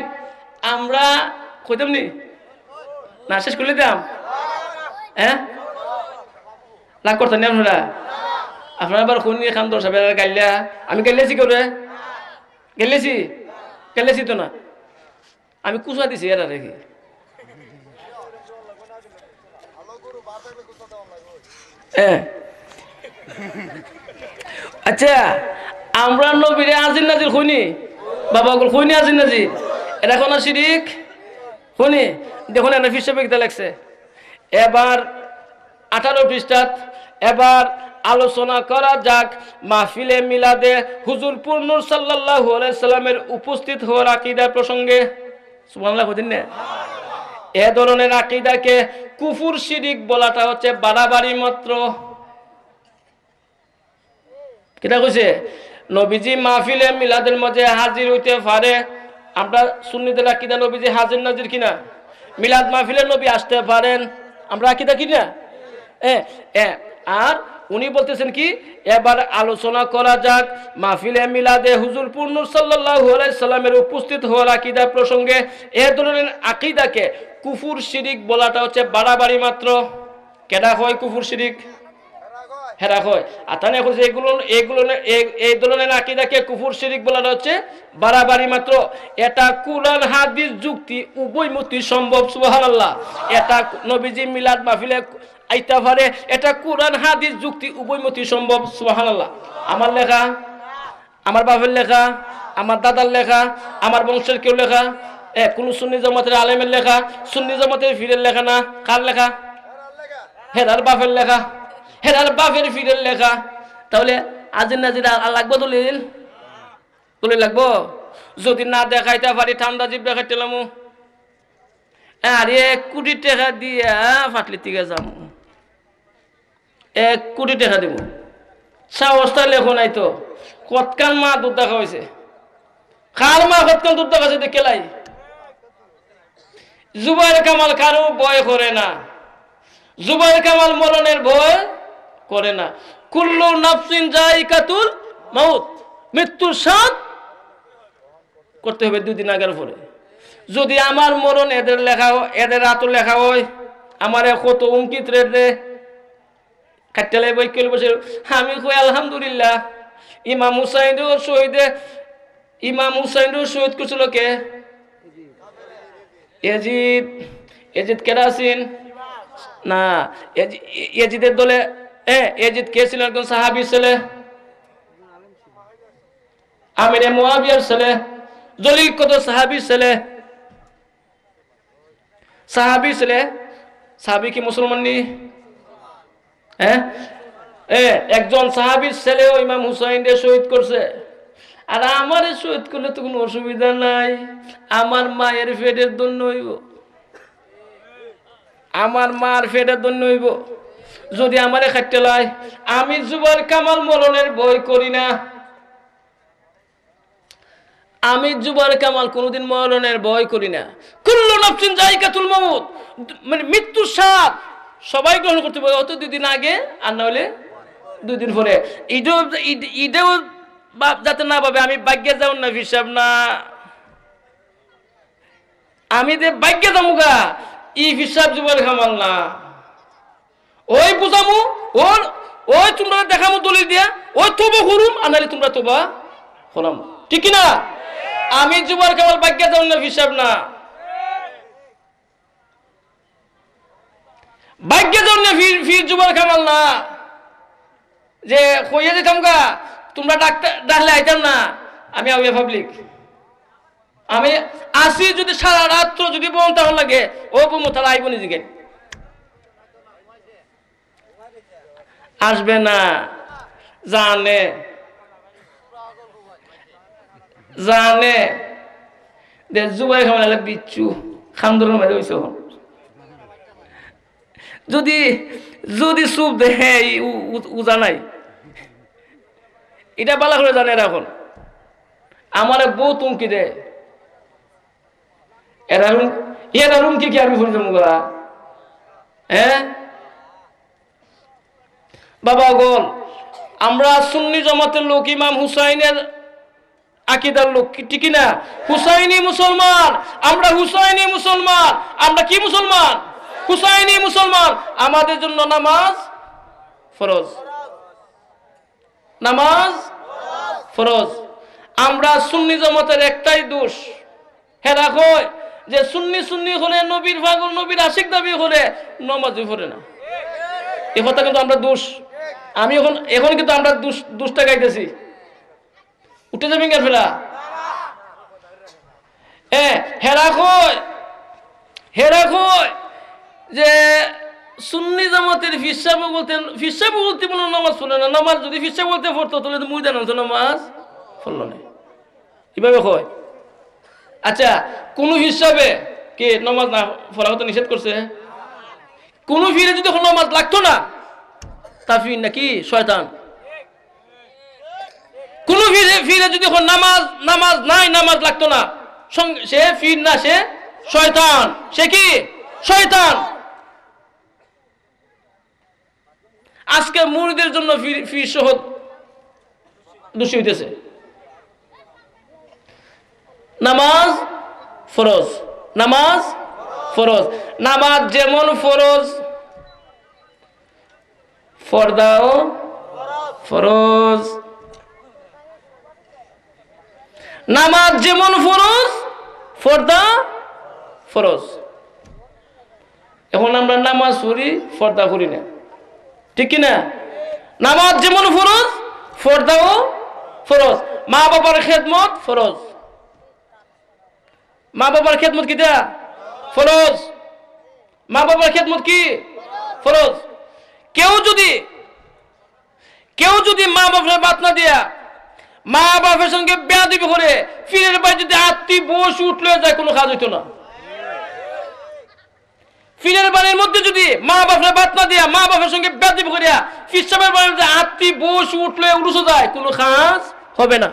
আমরা কইতাম নি? না, শেষ করলে দাম হ্যাঁ? না করতেন আপনারা? আপনারা আবার কোন খান দশ গাইলা? আমি গাইলেছি করে গেলেছি গেলেছি তো না। আমি কুচা দিছি এরা রেখে আচ্ছা আমরা নবীরে আজির নাজির খুনি। বাবা গুল খুনি আজির নাজির। এটা কোন শিরিক? খুনি? দেখুন এনে ফিসে বেগতে লাগছে এবার আঠারো পৃষ্ঠাত, এবার আলোচনা করা যাক মাহফিলে মিলাদে হুজুর পূর্ণুর সাল্লাহ উপস্থিত হওয়ার আকিদা প্রসঙ্গে। এ ধরনের আকিদাকে কুফুর শিরিক বলাটা হচ্ছে বাড়াবাড়ি মাত্র। কিটা কইছে? নবীজি মাহফিলে মিলাদের মাঝে হাজির হইতে পারে। আমরা সুন্নিদের আকিদা নবীজি হাজির নাজির কিনা? মিলাদ মাহফিলে নবী আসতে পারেন। আমরা আকিদা কিনা? আর উনি বলতেছেন কি, এবার আলোচনা করা যাক মাহফিলে মিলাদে হুজুর পূর্ণ সাল্লামের উপস্থিত হওয়ার আকিদা প্রসঙ্গে এ ধরনের আকিদাকে কুফুর শিরিক বলাটা হচ্ছে বাড়াবাড়ি মাত্র। কেডা হয় কুফুর শিরিক? হেরা হয়। আতানে করছে এগুলো এগুলো এ- এই ধরনের আকিদাকে কুফুর শিরিক বলাটা হচ্ছে বাড়াবাড়ি মাত্র। এটা কুরআন, হাদিস, যুক্তি, উভয় মতি সম্ভব, সুবহানাল্লাহ। এটা নবীজি মিলাদ মাহফিলে আইতা পারে, এটা কুরআন, হাদিস, যুক্তি, উভয় মতি সম্ভব, সুবহানাল্লাহ। আমার লেখা, আমার বাপের লেখা, আমার দাদার লেখা, আমার বংশের কেউ লেখা, এ, কোন সুন্নি জমাতের আলেমের লেখা, সুন্নি জমাতের ফিরের লেখা না। কার লেখা? হেরার বাপের লেখা। হেরার বাপের ফিরের লেখা। তাহলে আজির নাজির লাগবো দলিল? দলিল লাগবো? যদি না দেখাইতে পারি, ঠান্ডা জীব দেখাইতে আর কোটি টাকা দিয়া ফাটলি থেকে যাম এক কোটি টাকা দিব। সাহসটা লেখো নাই তো। কতকাল মা দুধ দেখা হয়েছে কার মা কতকাল দুধ দেখা হয়েছে কেলাই? জুবাইর কামাল কারও ভয় করে না। জুবাইর কামাল মরণের ভয় করে না। কুল্লু নাফসিন জাইকাতুল মাউত। মৃত্যুর স্বাদ করতে হবে দুই দিন আগের পরে যদি আমার মরণ এদের লেখা এদের হাতও লেখা হয়, আমার কত অঙ্কিত রে। খাট্টালাই বই কেলে বসে আমি কই, আলহামদুলিল্লাহ। ইমাম হুসাইনও শহীদে ইমাম হুসাইনও শহীদ করছিল কে? এজিদ এজিদ কেডা আছেন? না, এজি- এজিদের দলে, এ, এজিদ কে ছিলেন একজন সাহাবি ছেলে? আমিরে মুয়াবিয়ার ছেলে, জলিল কত সাহাবি ছেলে। সাহাবি ছেলে, সাহাবি কি মুসলমান নি? হ্যাঁ? একজন সাহাবির ছেলেও ইমাম হুসাইন রে শহীদ করছে। আর আমার শহীদ করলে তো কোনো অসুবিধা নাই। আমার মায়ের পেটের জন্য হইব। আমার মার পেটের জন্য হইব। যদি আমারে খাটতে লয়, আমি জুবার কামাল মরণের ভয় করি না। আমি জুবার কামাল কোনোদিন মরণের ভয় করি না। কুল্লু নফসিন জায়গাতুল মাউত। মানে মৃত্যুর স্বাদ। সবাই গ্রহণ করতে পারে, অত দুদিন আগে আর না হলে দুই দিন পরে ঈদেও ঈদ- ঈদেও যাতে না পাবে আমি ভাগ্যে যাও না হিসাব না। আমি যে ভাগ্যে যাব গা, ই হিসাব জুবার কামাল না ওই বুঝামু, ওর ওই তোমরা দেখামু দলিল দিয়া, ওই তোবা করুম আনালে তোমরা তোবা হলাম ঠিক না আমি জুবার কেবল ভাগ্য যাও না হিসাব না। ভাগ্য যাও না ফির জুবার কামাল না। যে কইয়া দিতাম গা, তোমরা ডাক্তার, ডাকলে আইতাম না। আমি আউয়া পাবলিক। আমি আসি যদি সারা রাত্র যদি বোন তাহলে লাগে, ও বোন তাহলে আইব নিজেকে। আসবে না। জানে। জানে। দে জুবাই খাওয়া বিচ্ছু খান্দর মারে এখন। যদি যদি সুপ দেহে উজা নাই, এটা বালা করে জানে এখন। আমার বউ তুমকি দে। এরা রুম কি কি আমি ফোন জমু হ্যাঁ? বাবা গোল আমরা সুন্নি জমাতের লোক, ইমাম হুসাইনের আকিদার লোক ঠিক না? হুসাইনি মুসলমান, আমরা হুসাইনি মুসলমান, আমরা কি মুসলমান? হুসাইনি মুসলমান, আমাদের জন্য নামাজ ফরজ। নামাজ ফরজ। আমরা সুন্নি জমাতের একটাই দোষ। হেরা কয় যে সুন্নি সুন্নি হলে, নবীর পাগল, নবীর আশিক দাবি হলে নমাজই পড়ে না। এ কথা কিন্তু আমরা দোষ। আমি এখন এখন কিন্তু আমরা দুষ, দুষ্টা গাইতেছি। উঠে যাবি গের ফেলা? হ্যাঁ হেরা কই হেরা কই যে সুন্নি জামাতের ফিসাবু বলতেন, ফিসাবু বলতে কোনো নামাজ পড়ে না। নামাজ যদি ফিসা বলতে পড়তো, তাহলে তো মুই জানো তো নামাজ পড়ল না। এভাবে হয়। আচ্ছা কোন হিসাবে কে নামাজ না পড়া হতো নিষেধ করছে? কোন ফিরে যদি নামাজ লাগতো না তা ফির নাকি শয়তান? কোন ফিরে ফিরে যদি নামাজ নামাজ নাই, নামাজ লাগতো না সে ফির না, সে শয়তান। সে কি? শয়তান। আজকে মুরিদের জন্য ফির সহ দোষী হইতেছে। নামাজ ফরজ নামাজ ফরজ, নামাজ যেমন ফরজ, ফরদাও ফরজ। নামাজ যেমন ফরজ, ফর্দা ফরজ। এখন আমরা নামাজ পড়ি, ফর্দা করি না। ঠিক কিনা? নামাজ যেমন ফরজ, ফর্দাও ফরজ। মা বাবার খেদমত ফরজ। মা বাবার খেদমত কি দেয়া ফরজ। মা বাবার খেদমত কি? ফরজ। কেউ যদি কেউ যদি মা বাবার বাত না দিয়া, মা বাবার সঙ্গে বেয়াদিবি করে, ফিরের বাড়ি যদি আত্মি বস উঠলে যায়, কোনো কাজ হইতো না। ফিরের বাড়ির মধ্যে যদি মা বাপের বাত না দিয়া মা বাপের সঙ্গে বেয়াদিবি করিয়া ফিসাবের বাড়ির মধ্যে আত্মি, বস, উঠলে উড়ুসো যায়, কোনো কাজ হবে না।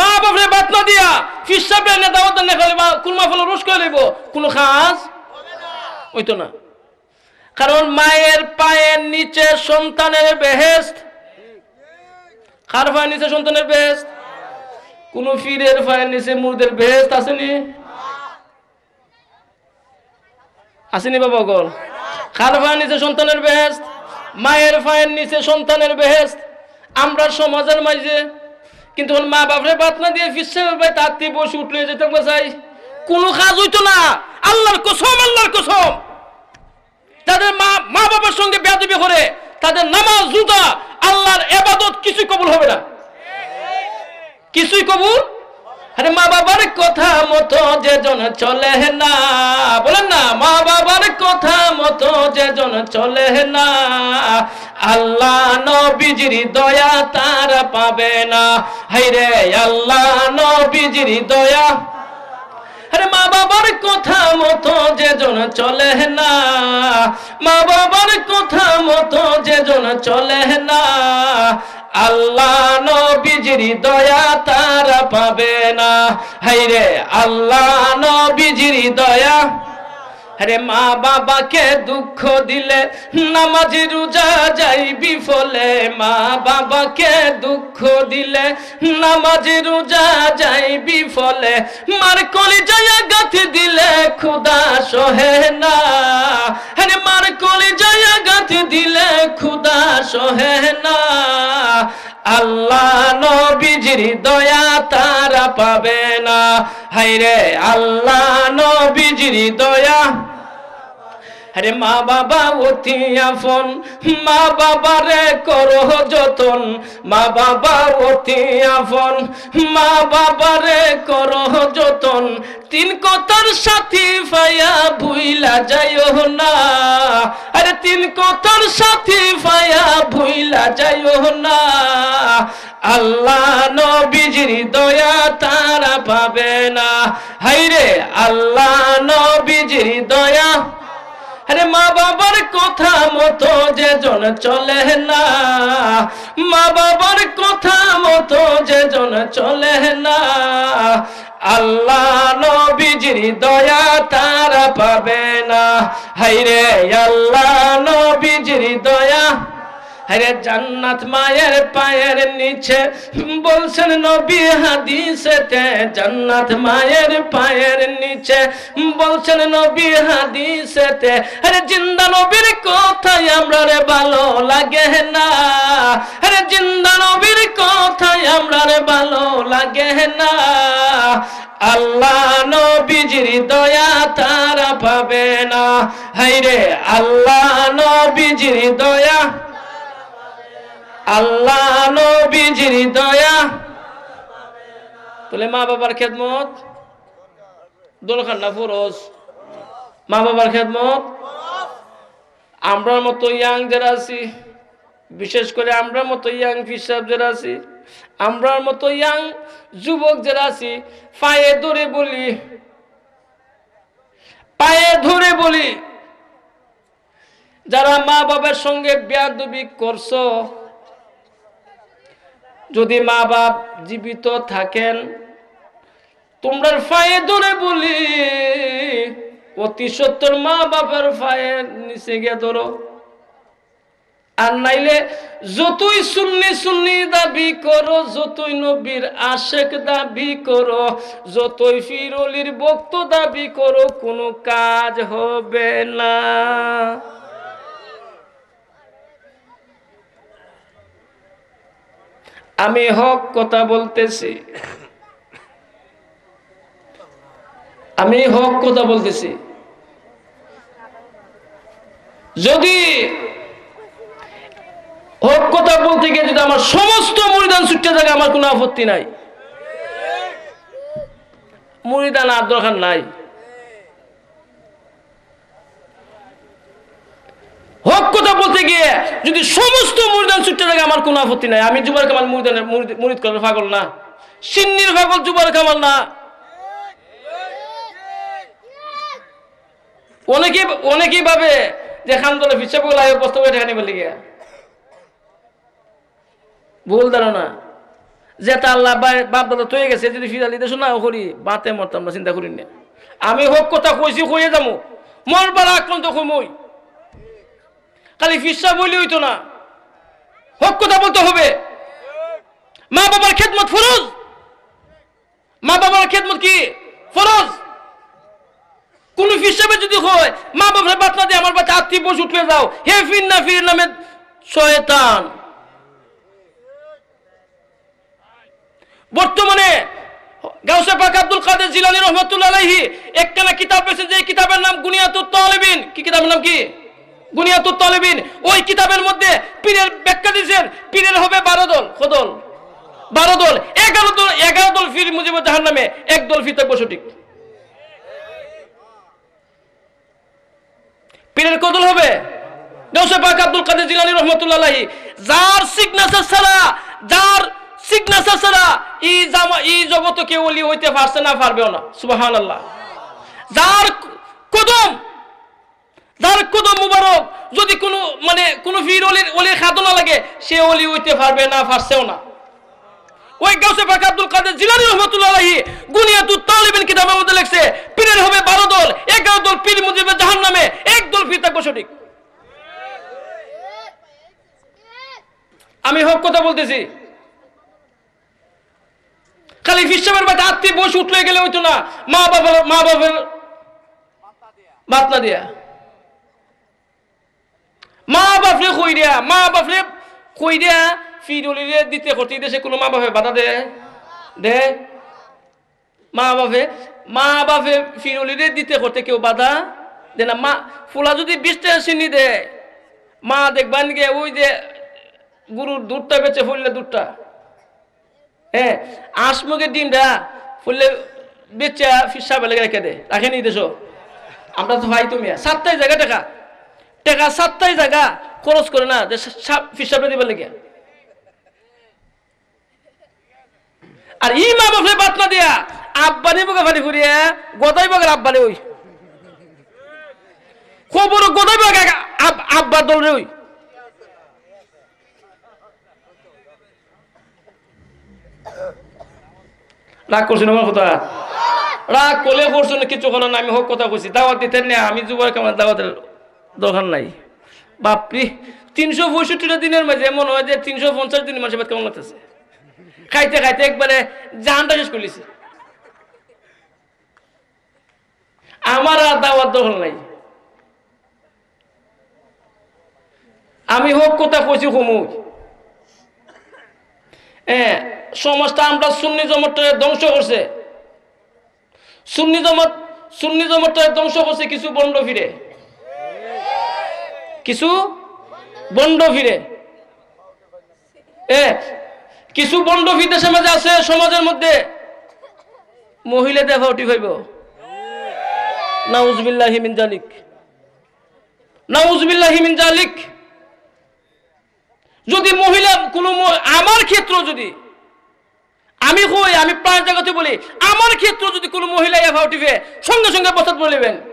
মা বাপরে বাত না দিয়া ফিসাবের না দাওয়াত না বা কুলমা ফল রোজ করে লইব, কোনো কাজ হইতো না। কারণ মায়ের পায়ের নিচে সন্তানের বেহেস্ত কার পায়ের নিচে সন্তানের বেহেস্ত কোন ফিরের পায়ের নিচে মুরদের বেহেস্ত আসেনি আসেনি বাবা গল। কার পায়ের নিচে সন্তানের বেহেস্ত মায়ের ফায়ের নিচে সন্তানের বেহেস্ত আমরা সমাজের মাঝে, কিন্তু মা বাপরে বাত না দিয়ে ফিসে ভাই তার দিয়ে বসে উঠলে যেতে চাই কোনো কাজ হইতো না। আল্লাহর কসম আল্লাহর কসম। তাদের মা মা বাবার সঙ্গে বেয়াদবি করে, তাদের নামাজ জুতা আল্লাহর এবাদত কিছুই কবুল হবে না। কিছুই কবুল আরে মা বাবার কথা মতো যে জন চলে না, বলেন না, মা বাবার কথা মতো যে জন চলে না, আল্লাহ নবীজির দয়া তার পাবে না। হাইরে আল্লাহ নবীজির দয়া। আরে মা বাবার কথা মতো যে জন চলে না, মা বাবার কথা মতো যে জন চলে না আল্লাহ নবীজির দয়া তারা পাবে না। হাইরে, আল্লাহ নবীজির দয়া। আরে মা বাবাকে দুঃখ দিলে নামাজি রোজা যাই বিফলে। মা বাবাকে দুঃখ দিলে নামাজি রোজা যাই বিফলে। মার কলি যায় গাথি দিলে খুদা সহে না। আরে মার কলি যায় গাথি দিলে খুদা সহে না। আল্লাহ নবীজির দয়া তারা পাবে না। হাইরে আল্লাহ নবীজির দয়া আরে মা বাবা অতি আফন মা বাবারে করো যতন। মা বাবা অতি আফন মা বাবারে করো যতন। তিন কথার সাথী ফায়া ভুইলা যাইও না। আরে তিন কথার সাথী ফায়া ভুইলা যাইও না। আল্লাহ নবীজির দয়া তারা পাবে না। হাইরে, আল্লাহ নবীজির দয়া আরে মা বাবার কথা মতো যে জন চলে না। মা বাবার কথা মতো যে জন চলে না। আল্লাহ নবীজির দয়া তারা পাবে না। হাইরে আল্লাহ নবীজির দয়া আরে জান্নাত মায়ের পায়ের নিচে। বলছেন নবী হাদিসেতে জান্নাত মায়ের পায়ের নিচে। বলছেন নবী হাদিসেতে আরে জিন্দা নবীর কথাই আমরা রে ভালো লাগে না। আরে জিন্দা নবীর কথাই আমরা রে ভালো লাগে না। আল্লাহ নবীজির দয়া তারা পাবে না। হাইরে আল্লাহ নবীজির দয়া আল্লাহ নবীজির দয়া। বলে মা বাবার খেদমত? দোলখান না ফরজ। মা বাবার খেদমত? আমরার মতো ইয়াং যারা আছি, বিশেষ করে আমরার মতো ইয়াং ফিসাব যারা আছি আমরার মতো ইয়াং যুবক যারা আছি, পায়ে ধরে বলি, পায়ে ধরে বলি, যারা মা বাবার সঙ্গে বেয়াদবি করছ যদি মা বাপ জীবিত থাকেন তোমরা ফায়ে ধরে বলি, অতি সত্তর মা বাবার ফায়ে নিচে গিয়ে ধরো। আর নাইলে যতই সুন্নি সুন্নি দাবি করো, যতই নবীর আশেক দাবি করো, যতই ফিরলির বক্ত দাবি করো, কোনো কাজ হবে না। আমি হক কথা বলতেছি। আমি হক কথা বলতেছি। যদি হক কথা বলতে গিয়ে যদি আমার সমস্ত মরিদান ছুটতে থাকে, আমার কোনো আপত্তি নাই। মরিদান আর দরকার নাই। হক কথা বলতে গিয়ে যদি সমস্ত মরিদান ছুটতে থাকে, আমার কোনো আপত্তি নাই। আমি জুবার কামাল মরিদানের মরিদ করার পাগল না। সিন্নির পাগল জুবার কামাল না। অনেকে অনেকেই ভাবে যে বলে গিয়া ভুল ধারণা। যে তা আল্লাহ বাপ দাদা তৈরি গেছে, যদি ফিরালি দেশো না করি, বাতে মরতাম না চিন্তা করি না। আমি হোক কথা কইছি, কইয়ে যাব মরবার আক্রান্ত কমই খালি ফিসা বলি হইতো না। হক কথা বলতে হবে। মা বাবার খেদমত ফরজ। মা বাবার খেদমত কি? ফরজ। কোন হিসাবে যদি হয়, মা বাবার না দিয়ে আমার বাচ্চা আত্মীয় বসে উঠলে যাও। হে ফির না ফির নামে শয়তান। বর্তমানে যে কিতাবের নাম গুনিয়াতুত তালেবিন। কি কিতাবের নাম কি? গুনিয়াতুত তালেবিন, ওই কিতাবের মধ্যে পীরের ব্যাখ্যা দিয়েছেন, পীরের হবে বারো দল, কদল। বারো দল, এগারো দল এগারো দল ফির মুজিবুর জাহান নামে এক দল থাকব সঠিক পীরের কদল হবে পাক আব্দুল কাদের জিলানী রহমতুল্লাহ, যার সিগনেচার ছাড়া, যার সিগনেচার ছাড়া ই জামা, ই জগত কেউ হইতে পারছে না, পারবেও না সুবাহান আল্লাহ যার কদম যার কদম মুবারক। যদি কোনো মানে কোনো ফির অলির অলির খাদো না লাগে, সে অলি হইতে পারবে না, পারছেও না। ওই গাউসে পাক আব্দুল কাদের জিলানী রহমতুল্লাহ আলাইহি গুনিয়াতুত তালিবিন কিতাবের মধ্যে লেখছে, পীরের হবে বারো দল এগারো দল পীর মুজিবের জাহান্নামে, এক দল পীর থাকব সঠিক আমি হক কথা বলতেছি। খালি ফিসাবের বাচ্চা আত্মীয় বসে উঠলে গেলে হইতো না মা বাবার মা বাবার বাত না দিয়া। মা বাপরে কই দিয়া মা বাপরে কই দিয়া ফিরলিরে দিতে করতে দেশে কোনো মা বাপে বাধা দে দে মা বাপে মা বাপে ফিরলিরে দিতে করতে কেউ বাধা দে না? মা, ফুলা যদি বিশ চিনি দে মা দেখবান গে ওই যে গরুর দুধটা বেচে ফুললে দুধটা। হ্যাঁ আসমুখে ডিমটা ফুললে বেচে ফিসা বেলে রেখে দে রাখে নি দেশো? আমরা তো ভাই তুমি। সাতটাই জায়গা টাকা টাকা সাতটাই জায়গা খরচ করে না, যে ফিসাবে দিবে লেগে। আর ই মা বাপরে বাত না দিয়া, আব্বানি বকে ফানি ফুরিয়ে গদাই বগের আব্বানি ওই। খবর গদাই বগে আব্বার দল রে ওই। রাগ করছেন আমার কথা? রাগ করলে করছেন কিছু কোনো না, আমি হোক কথা কইছি। দাওয়াত দিতেন না, আমি যুবক আমার দাওয়াতের দরকার নাই। বাপরি, তিনশো পঁয়ষট্টিটা দিনের মাঝে এমন হয় যে তিনশো পঞ্চাশ দিন মাসে কেমন লাগতেছে? খাইতে খাইতে একবারে জানটা শেষ করলিছি আমার আর দাওয়াত দখল নাই। আমি হোক কথা কইছি হুমুই। হ্যাঁ সমাজটা আমরা সুন্নি জমটটা ধ্বংস করছে। সুন্নি জমত, সুন্নি জমটটা ধ্বংস করছে কিছু বন্ড ফিরে। কিছু বন্ড ফিরে। এ, কিছু বন্ড ফিরে সমাজে আছে, সমাজের মধ্যে। মহিলা দেখা উঠি হইব। নাউজবিল্লাহি মিন জালিক। নাউজবিল্লাহি মিন জালিক। যদি মহিলা কোনো আমার ক্ষেত্র যদি, আমি কই, আমি প্রাণ জগতে বলি, আমার ক্ষেত্র যদি কোনো মহিলা উঠিবে সঙ্গে সঙ্গে প্রস্তাব বলিবেন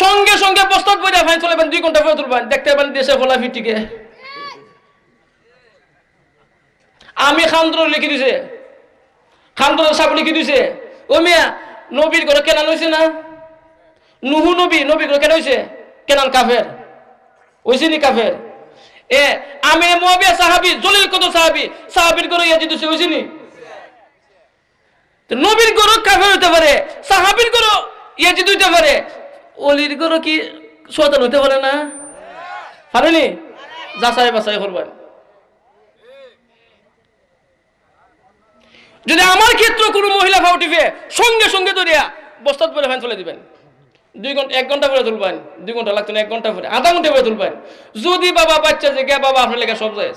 সঙ্গে সঙ্গে প্রস্তাব বইটা ফাইন চলেবেন দুই ঘণ্টা পরে তুলবেন। দেখতে পাবেন দেশে খোলা ফিটিকে আমি খান্দ্র লিখে দিছে। খান্দ্র সাপ লিখে দিছে। ও মিয়া, নবীর ঘরে কেনান হয়েছে না? নুহু নবী, নবীর ঘরে কেন হয়েছে কেনান কাফের। হয়েছে নি কাফের? এ, আমি মোয়াবিয়া সাহাবি, জলিল কত সাহাবি, সাহাবির ঘরে ইয়া জিতেছে হয়েছে নি? নবীর গরু কাফের হতে পারে, সাহাবির গরু ইয়াজিদ হইতে পারে। অলির গরু কি শয়তান হতে পারে না? পারেনি যাচাই বাছাই করবেন। যদি আমার ক্ষেত্রে কোনো মহিলা ফাউ টিপে সঙ্গে সঙ্গে ধরিয়া বস্তাত পরে ফ্যান চলে দিবেন। দুই ঘণ্টা এক ঘণ্টা পরে তুলবেন। দুই ঘণ্টা লাগতো না, এক ঘণ্টা পরে আধা ঘণ্টা পরে তুলবেন। যদি বাবা বাচ্চা যে গে বাবা আপনার লেখা সব যায়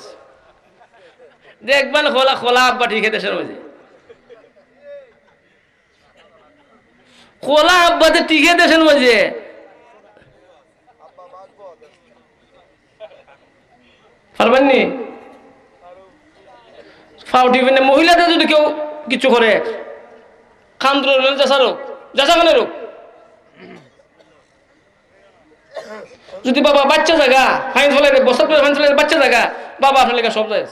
দেখবেন খোলা খোলা আব্বা ঠিক দেশের মাঝে খোলা আব্বাতে টিকে দেশের মাঝে। পারবেন নি? ফাউ টিফিনে মহিলাদের যদি কেউ কিছু করে খান্দ্র যাচা রোগ যাচা খানে রোগ যদি বাবা বাচ্চা জায়গা ফাইন ফেলে বছর ফাইন ফেলে বাচ্চা জায়গা বাবা আপনার লেখা সব যায়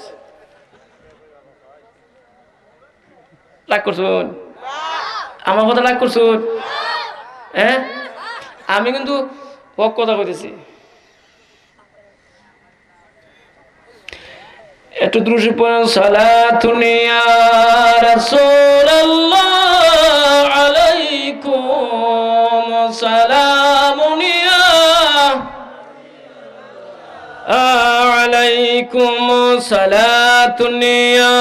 রাগ করছুন আমার কথা রাগ করছুন হ্যাঁ আমি কিন্তু হক কথা কইতেছি। একটু দ্রুশি সালাতুনিয়া রাসূলুল্লাহ আলাইকুম সালামুনিয়া আলাইকুম সালাতুনিয়া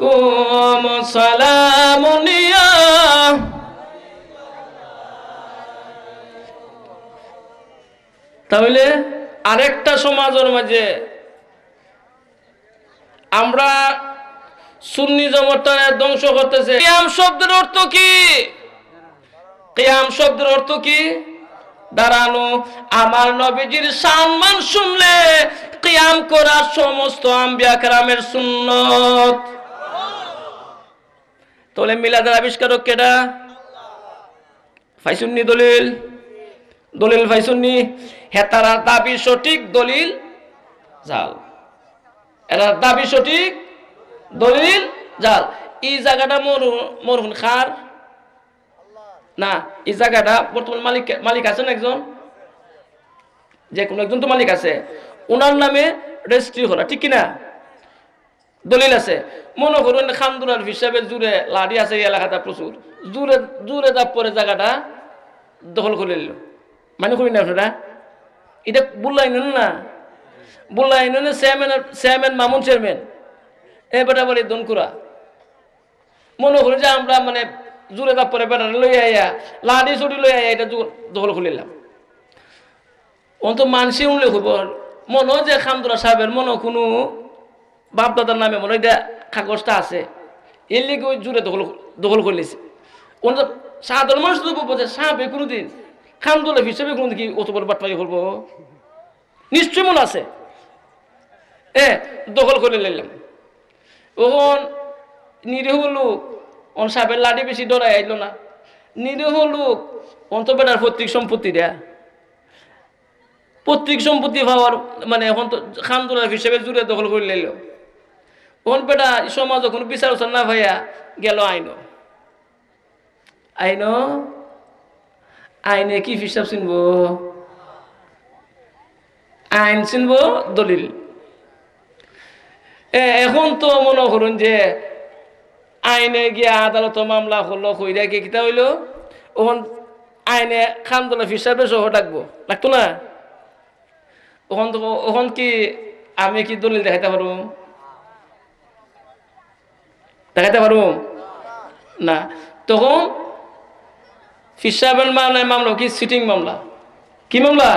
কুম সালামুনিয়া তাহলে আরেকটা সমাজের মাঝে আমরা সুন্নি জমতটা ধ্বংস করতেছে। কিয়াম শব্দের অর্থ কি? কেয়াম শব্দের অর্থ কি? দাঁড়ানো, আমার নবীজির সম্মান শুনলে কিয়াম করার সমস্ত আম্বিয়া কেরামের সুন্নত। তাহলে মিলাদের আবিষ্কারক কেডা? ফাইসুন্নি দলিল। দলিল ফাইসুন্নি। হেতারা দাবি সঠিক দলিল, জাল। এরা দাবি সঠিক দলিল, জাল। এই জায়গাটা মোর মরহুন খার? না এই জায়গাটা বর্তমান মালিক মালিক আছেন একজন? যে কোনো একজন তো মালিক আছে। ওনার নামে রেজিস্ট্রি করা ঠিক কিনা? দলিল আছে। মনে করুন খান্দুরার হিসাবে জুড়ে লাড়ি আছে এই এলাকাটা প্রচুর। জুড়ে জুড়ে যা পরে জায়গাটা দখল করে নিল। মানে করি না আপনারা? এটা বললাই না। বললাই না চেয়ারম্যান চেয়ারম্যান, মামুন চেয়ারম্যান। এ বেটা বলে দনকুরা। মনে করি যে আমরা মানে জুড়ে যা পরে বেটা লই আইয়া লাড়ি চুরি লই আইয়া এটা দখল নিলাম। অন্ত মানসি উনলে হইব। মনে যে খান্দুরা সাহেবের মনে কোনো বাপ দাদার নামে মনে এটা কাগজটা আছে। এর লিগে ওই জুড়ে দখল দখল করে নিয়েছে অন্ত সাধারণ মানুষ তো যে সাহেবে কোনোদিন খান্দুলা হিসেবে কোনোদিন কি অত বড় বাটপারি করব? নিশ্চয় মনে আছে। এ, দখল করে নিলাম। ওখন নিরীহ লোক, অন সাহেবের লাঠি বেশি ডরাই আইল না। নিরীহ লোক অন্ত বেটার পৈতৃক সম্পত্তি দেয়া। পৈতৃক সম্পত্তি পাওয়ার মানে এখন তো খান্দুলার হিসেবে জুড়ে দখল করে নিল। ওন বেটা সমাজ কোনো বিচার না ভাইয়া গেল আইন আইন আইনে কি হিসাব চিনব? আইন চিনব দলিল। এখন তো মনে করুন যে আইনে গিয়ে আদালত মামলা হলো, কইরা কি কিতা হইল? ওখান আইনে খান্দলা হিসাবে সহ ডাকবো। লাগতো না? ওখান ওখান কি আমি কি দলিল দেখাইতে পারব? দেখাইতে পারব না। তখন ফিসাবেল মানে মামলা, কি সিটিং মামলা? কি মামলা?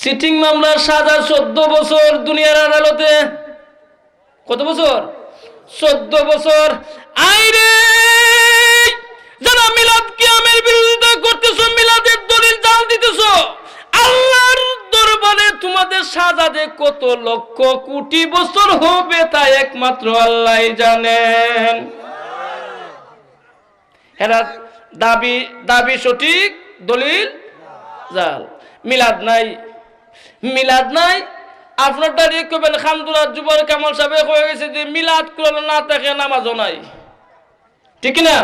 সিটিং মামলার সাজা চোদ্দ বছর দুনিয়ার আদালতে। কত বছর? চোদ্দ বছর আইরে যারা মিলাদ কিয়ামের বিরোধিতা করতেছ, মিলাদের দলিল জাল দিতেছো, আল্লাহর দরবারে তোমাদের সাজাদে কত লক্ষ কোটি বছর হবে তা একমাত্র আল্লাহ জানেন। এরা দাবি দাবি সঠিক, দলিল? জাল। মিলাদ নাই। মিলাদ নাই? আপনার দাঁড়িয়ে কবেন খামদুরা যুবর কামাল সাহেব হয়ে গেছে যে মিলাদ করলে না থাকে, নামাজও নাই। ঠিক না?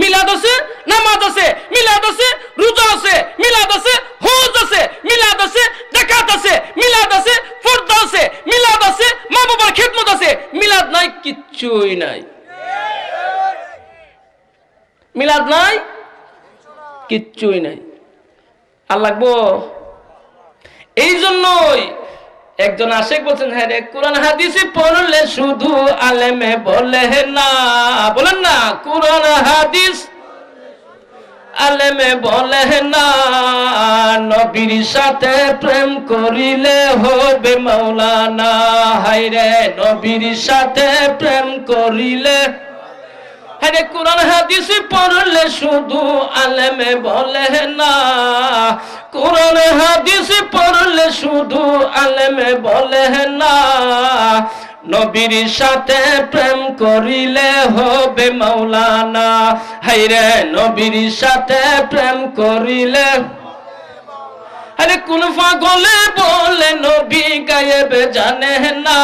মিলাদ আছে, নামাজ আছে, মিলাদ আছে, রোজা আছে, মিলাদ আছে, হজ আছে, মিলাদ আছে জাকাত আছে, মিলাদ আছে পর্দা আছে, মিলাদ আছে মা বাবার খেদমত আছে। মিলাদ নাই, কিচ্ছুই নাই। মিলাদ নাই, কিচ্ছুই নাই। আর লাগবো? এই জন্যই একজন আশেক বলছেন হ্যাঁ রে, কোরআন হাদিসে পড়লে শুধু আলেমে বলে না। বলেন না, কোরআন হাদিস আলেমে বলে না। নবীর সাথে প্রেম করিলে হবে মৌলানা হাইরে নবীর সাথে প্রেম করিলে হ্যাঁ কোরআন হাদিস পড়লে শুধু আলেমে বলে না। কোরআন হাদিস পড়লে শুধু আলেমে বলে না, নবীর সাথে প্রেম করিলে হবে মৌলানা হাইরে নবীর সাথে প্রেম করিলে আরে কোন পাগলে বলে নবী গায়েব জানে না।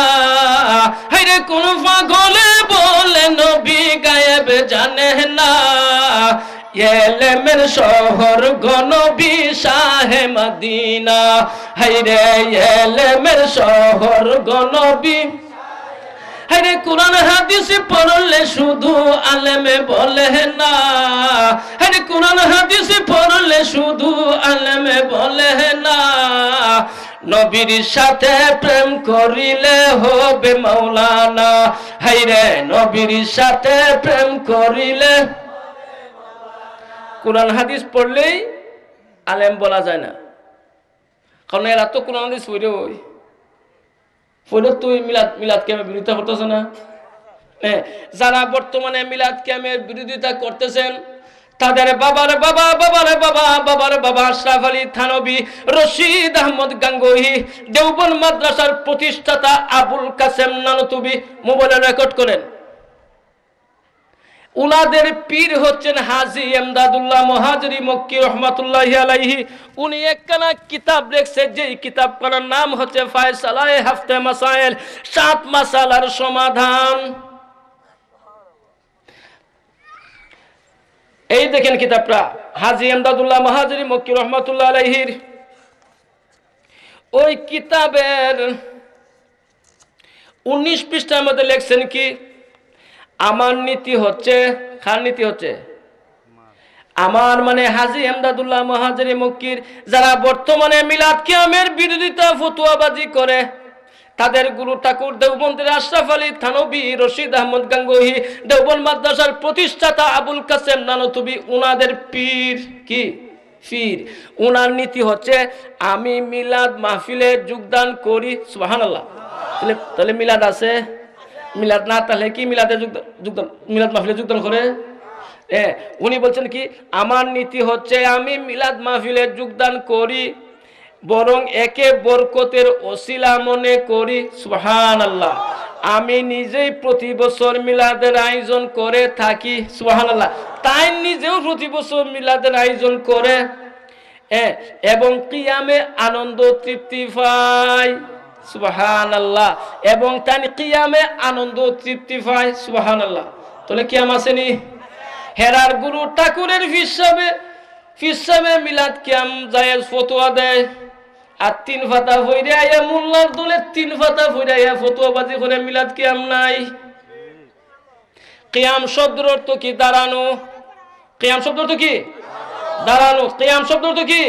আরে কোন পাগলে বলে নবী গায়েব জানে না। এলেমের শহর গনবী মদিনা। হাইরে এলেমের শহর গনবী। হরে কোরআন হাদিস পড়লে শুধু আলেমে বলে না। হরে কোরআন হাদিস পড়লে শুধু আলেমে বলে না। নবীর সাথে প্রেম করিলে হবে মৌলানা হাইরে নবীর সাথে প্রেম করিলে কোরআন হাদিস পড়লেই আলেম বলা যায় না। কারণ এরা তো কোরআন হাদিস পড়ে ওই ফলে তুই মিলাদ মিলাদ ক্যামের বিরোধিতা করতেছে না? যারা বর্তমানে মিলাদ ক্যামের বিরোধিতা করতেছেন, তাদের বাবার বাবা বাবার বাবা বাবার বাবা আশরাফ আলী থানবী, রশিদ আহমদ গাঙ্গুহি দেওবন মাদ্রাসার প্রতিষ্ঠাতা আবুল কাসেম নানতুবি মোবাইলে রেকর্ড করেন। উনাদের পীর হচ্ছেন হাজি এমদাদুল্লাহ মহাজরি মক্কি রহমাতুল্লাহ আলাইহি। উনি একখানা কিতাব লিখছে যেই কিতাব করার নাম হচ্ছে ফায়সালায়ে হাফতে মাসাইল সাত মাসালার সমাধান। এই দেখেন কিতাবটা, হাজি এমদাদুল্লাহ মহাজরি মক্কি রহমতুল্লাহ আলাইহির। ওই কিতাবের উনিশ পৃষ্ঠার মধ্যে লেখছেন কি আমার নীতি হচ্ছে খার নীতি হচ্ছে? আমার মানে হাজি এমদাদুল্লাহ মহাজারি মক্কির যারা বর্তমানে মিলাদ কিয়ামের বিরোধিতা ফতুয়াবাজি করে, তাদের গুরু ঠাকুর দেওবন্দের আশরাফ আলী থানবী, রশিদ আহমদ গাঙ্গুহি দেওবন মাদ্রাসার প্রতিষ্ঠাতা আবুল কাসেম নানতুবি, উনাদের পীর কি? পীর। উনার নীতি হচ্ছে, আমি মিলাদ মাহফিলে যোগদান করি, সুবহানাল্লাহ। তাহলে তাহলে মিলাদ আছে? মিলাদ না, তাহলে কি মিলাদে যোগদান মিলাদ মাহফিলে যোগদান করে? এ, উনি বলছেন কি, আমার নীতি হচ্ছে আমি মিলাদ মাহফিলে যোগদান করি, বরং একে বরকতের ওসিলা মনে করি। সুহান আল্লাহ আমি নিজেই প্রতি বছর মিলাদের আয়োজন করে থাকি সুহান আল্লাহ তাই নিজেও প্রতি বছর মিলাদের আয়োজন করে। এবং কিয়ামে আনন্দ তৃপ্তি পাই। সুবাহান আল্লাহ এবং তাই কিয়ামে আনন্দ তৃপ্তি পায় সুবাহান আল্লাহ তাহলে কিয়াম আসেনি? হেরার গুরু ঠাকুরের ফিসাবে ফিসাবে মিলাদ কিয়াম জায়েজ ফতোয়া দেয়। আর তিন ফাতা ফইরে আইয়া মোল্লার দলে তিন ফাতা ফইরে আইয়া ফতোয়া বাজি করে মিলাদ কিয়াম নাই। কিয়াম শব্দের অর্থ কি? দাঁড়ানো। কিয়াম শব্দ অর্থ কি? দাঁড়ানো। কিয়াম শব্দ অর্থ কি?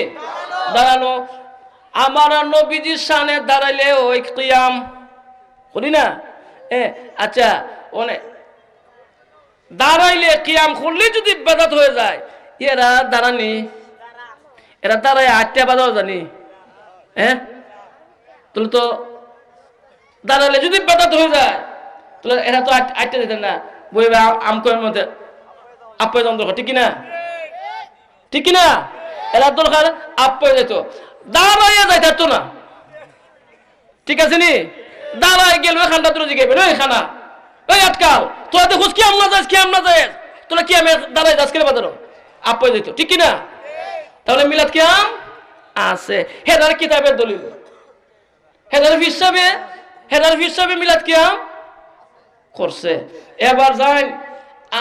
দাঁড়ানো। আমার নবীজির সামনে দাঁড়াইলে ওই কিয়াম। করি না? এ আচ্ছা ওনে, দাঁড়াইলে কিয়াম করলে যদি বেদাত হয়ে যায়, এরা দাঁড়ানি? এরা দাঁড়ায় আটটা বাজাও জানি। হ্যাঁ তাহলে তো দাঁড়ালে যদি বেদাত হয়ে যায়, তাহলে এরা তো আট- আটটা দিতেন না। বই আমকয়ের মধ্যে আপ্যায়ন দরকার ঠিক কিনা? ঠিক কিনা? এরা দরকার আপ্যায় যেত দাঁড়াইয়া যাই থাকতো না। ঠিক আছে নি? দাঁড়াই গেল খানটা তোর জিগাইবে ওই খানা। ওই আটকাল তোরা দেখোস কি আমনা যাস, কি আমনা যাস? তোরা কি আমি দাঁড়াই যাস কেন বাজারো আপ্যায় যেত ঠিক কিনা? তাহলে মিলাদ কি আছে। হেদার কিতাবের দলিল। হেদার হিসাবে হেদার হিসাবে মিলাদ কি আম? করছে। যাই,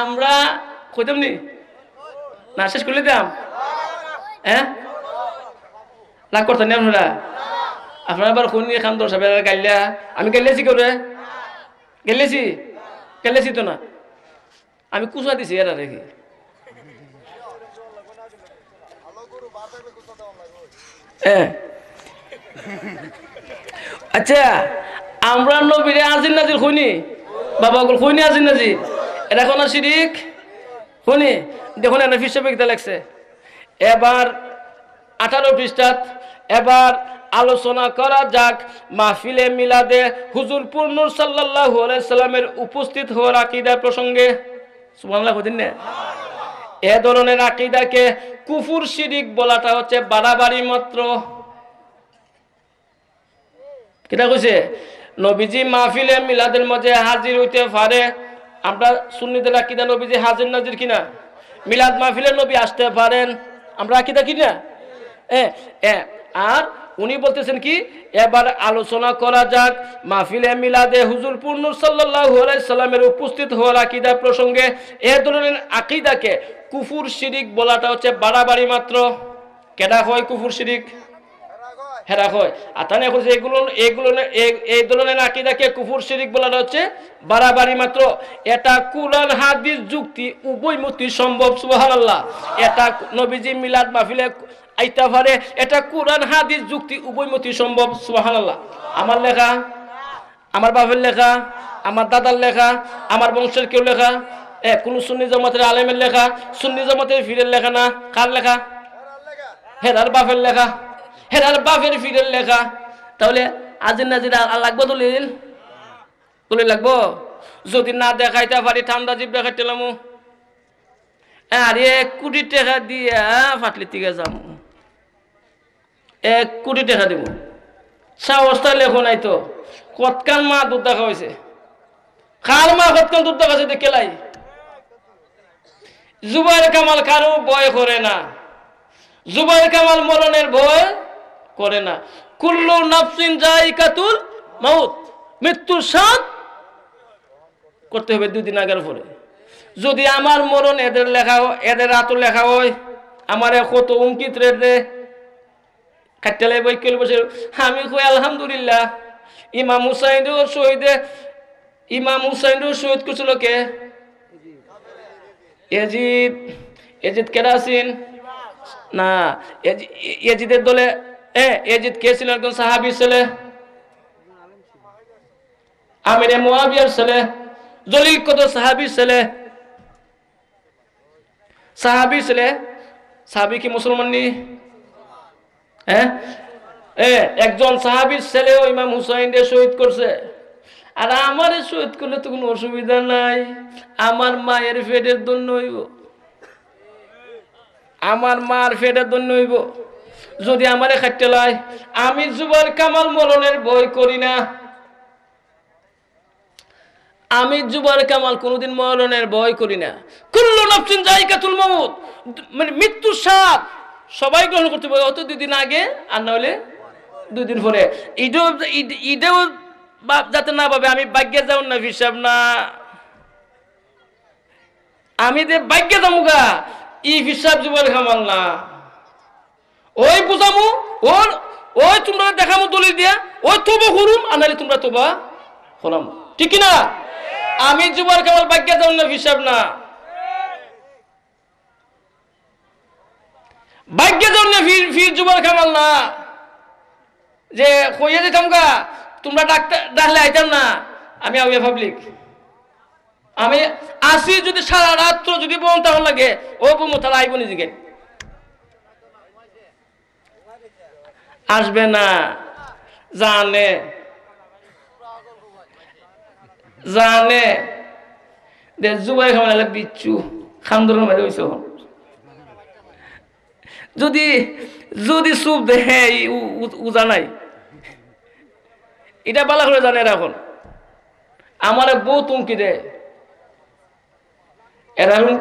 আমরা কইতাম নি? না, শেষ করলে দাম হ্যাঁ? লাগ করতেন নি আপনারা? আপনারা আবার কোন খান হাজার গাইলা। আমি গেলেছি কেউ গেলেছি? গেলেছি তো না। আমি কুচা দিছি এরা রেখে আচ্ছা আমরা নবীরে আজির নাজির খুনি। বাবা গুল খুনি আজির নাজির। এটা কোন শিরিক? খুনি? দেখুন হিসেবে কিতা লাগছে এবার আঠারো পৃষ্ঠাত এবার আলোচনা করা যাক মাহফিলে মিলাদে হুজুর পূর্ণুর সাল্লাহ সাল্লামের উপস্থিত হওয়ার আকিদা প্রসঙ্গে। এ ধরনের আকিদাকে কুফুর শিরিক বলাটা হচ্ছে বাড়াবাড়ি মাত্র। কিটা কইছে? নবীজি মাহফিলে মিলাদের মাঝে হাজির হইতে পারে। আমরা সুন্নিদের আকিদা নবীজি হাজির নাজির কিনা? মিলাদ মাহফিলে নবী আসতে পারেন। আমরা আকিদা কিনা? এ এ আর উনি বলতেছেন কি, এবার আলোচনা করা যাক, মাহফিলে মিলাদে হুজুর পূর্ণ আলাইহি সাল্লামের উপস্থিত হওয়ার আকিদা প্রসঙ্গে এ ধরনের আকিদাকে কুফুর শিরিক বলাটা হচ্ছে বাড়াবাড়ি মাত্র। কেডা হয় কুফুর শিরিক? হেরা হয়। আর তাহলে এখন এগুলো এগুলো এই ধরনের আকিদাকে কুফুর শিরিক বলা হচ্ছে বাড়াবাড়ি মাত্র। এটা কুরআন, হাদিস, যুক্তি, উভয় মতি সম্ভব, সুবহানাল্লাহ। এটা নবীজি মিলাদ মাহফিলে আইতা পারে, এটা কুরআন, হাদিস, যুক্তি, উভয় মতি সম্ভব, সুবহানাল্লাহ। আমার লেখা, আমার বাপের লেখা, আমার দাদার লেখা, আমার বংশের কেউ লেখা, এ, কোন সুন্নি জমাতের আলেমের লেখা, সুন্নি জমাতের ফিরের লেখা না, কার লেখা? হেরার বাপের লেখা, হেরার বাপের ফিরের লেখা। তাহলে আজির নাজির লাগবো দলিল? দলিল লাগবো? যদি না দেখাইতে পারি, ঠান্ডা জীব দেখাইতে আর কোটি টাকা দিয়া ফাটলি থেকে যাম এক কোটি টাকা দিব। সাহসটা লেখো নাই তো। কতকান মা দুধ দেখা হয়েছে কার মা কতকান দুধ দেখা হয়েছে দেখে লাই জুবাইর কামাল কারও ভয় করে না। জুবাইর কামাল মরণের ভয় করে না। কুল্লু নাফসিন জাইকাতুল মাউত। মৃত্যুর স্বাদ করতে হবে দুদিন আগের পরে যদি আমার মরণ এদের লেখা এদের হাতও লেখা হয়, আমার কত উমকিত রে কাটলে বই কেল বসে আমি কই আলহামদুলিল্লাহ। ইমাম হুসাইনও শহীদে ইমাম হুসাইনও শহীদ করছিল কে? এজিদ এজিদ কেডা আছেন? না, এজি- এজিদের দলে, এ, এজিদ কে ছিলেন একজন সাহাবি ছেলে? আমিরে মুয়াবিয়ার ছেলে, জলিল কত সাহাবি ছেলে। সাহাবি ছেলে, সাহাবি কি মুসলমান নি? হ্যাঁ? একজন সাহাবির ছেলেও ইমাম হুসাইন রে শহীদ করছে। আর আমার শহীদ করলে তো কোনো অসুবিধা নাই। আমার মায়ের ফেটের জন্য হইব। আমার মার ফেটের জন্য হইব। যদি আমারে খাটতে লাই, আমি যুবর কামাল মরণের ভয় করি না। আমি যুবর কামাল কোনোদিন মরণের ভয় করি না। কুল্লু নফসিন জায়গাতুল মাউত। মানে মৃত্যুর স্বাদ সবাই গ্রহণ করতে পারে, অত দুদিন আগে আর না হলে দুই দিন পরে। ঈদও, ঈদ- ঈদেও যাতে না পাবে আমি ভাগ্যে যাও না হিসাব না। আমি যে ভাগ্যে যামুগা ই হিসাব যুবর কামাল না ওই বুঝামু, ওর, ওই তোমরা দেখামু দলিল দিয়া, ওই তোবা করুম আনালে তোমরা তোবা হলাম ঠিক না আমি যুবর কেবল ভাগ্য যাও না হিসাব না। ভাগ্য যাও না ফির যুবর কামাল না। যে কইয়ে দিতাম গা, তোমরা ডাক্তার, ডাকলে আইতাম না। আমি আউয়া পাবলিক। আমি আসি যদি সারা রাত্র যদি বোন তাহলে লাগে, ও বোন তারা আইব নিজেকে। আসবে না। জানে। জানে। দে জুবাই খামালে বিচ্ছু। খান্দর মারি এখন। যদি যদি সুপ দেখে উজা নাই। এটা বালা করে জানে এখন। আমার বউ তুমকি দে। এরা রুম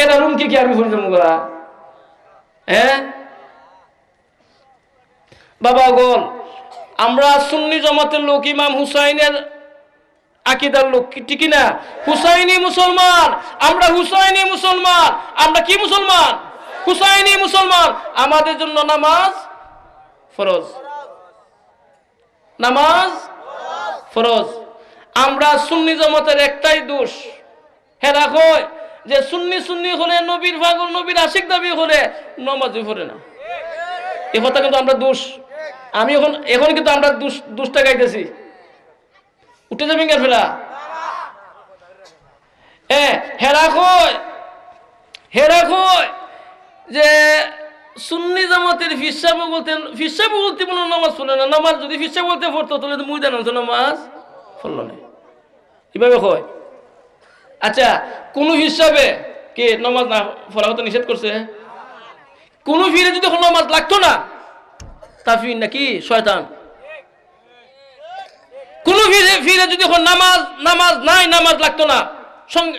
এরা রুম কি কি আমি ফোন জমু হ্যাঁ বাবা গোল, আমরা সুন্নি জমাতের লোক, ইমাম হুসাইনের আকিদার লোক ঠিক না? হুসাইনি মুসলমান, আমরা হুসাইনি মুসলমান, আমরা কি মুসলমান? হুসাইনি মুসলমান, আমাদের জন্য নামাজ ফরজ। নামাজ ফরজ। আমরা সুন্নি জমাতের একটাই দোষ। হেরা কয় যে সুন্নি সুন্নি হলে, নবীর পাগল, নবীর আশিক দাবি হলে নমাজই পড়ে না। এ কথা কিন্তু আমরা দোষ। আমি এখন এখন কিন্তু আমরা দুষ, দুষ্টা গাইতেছি। উঠে যাবেন কেন ফেরা হ্যাঁ হেরা কয় হেরা কয় যে সুন্নি জামাতের ফিসাবু বলতেন ফিসাবু বলতে কোনো নামাজ পড়ে না। নামাজ যদি ফিসা বলতে পড়তো, তাহলে তো মুই জানাতো নামাজ পড়ল না। কীভাবে কয় আচ্ছা কোন হিসাবে কে নামাজ না পড়া হতো নিষেধ করছে? কোন ফিরে যদি নামাজ লাগতো না তা ফির নাকি শয়তান? কোন ফিরে ফিরে যদি নামাজ নামাজ নাই, নামাজ লাগতো না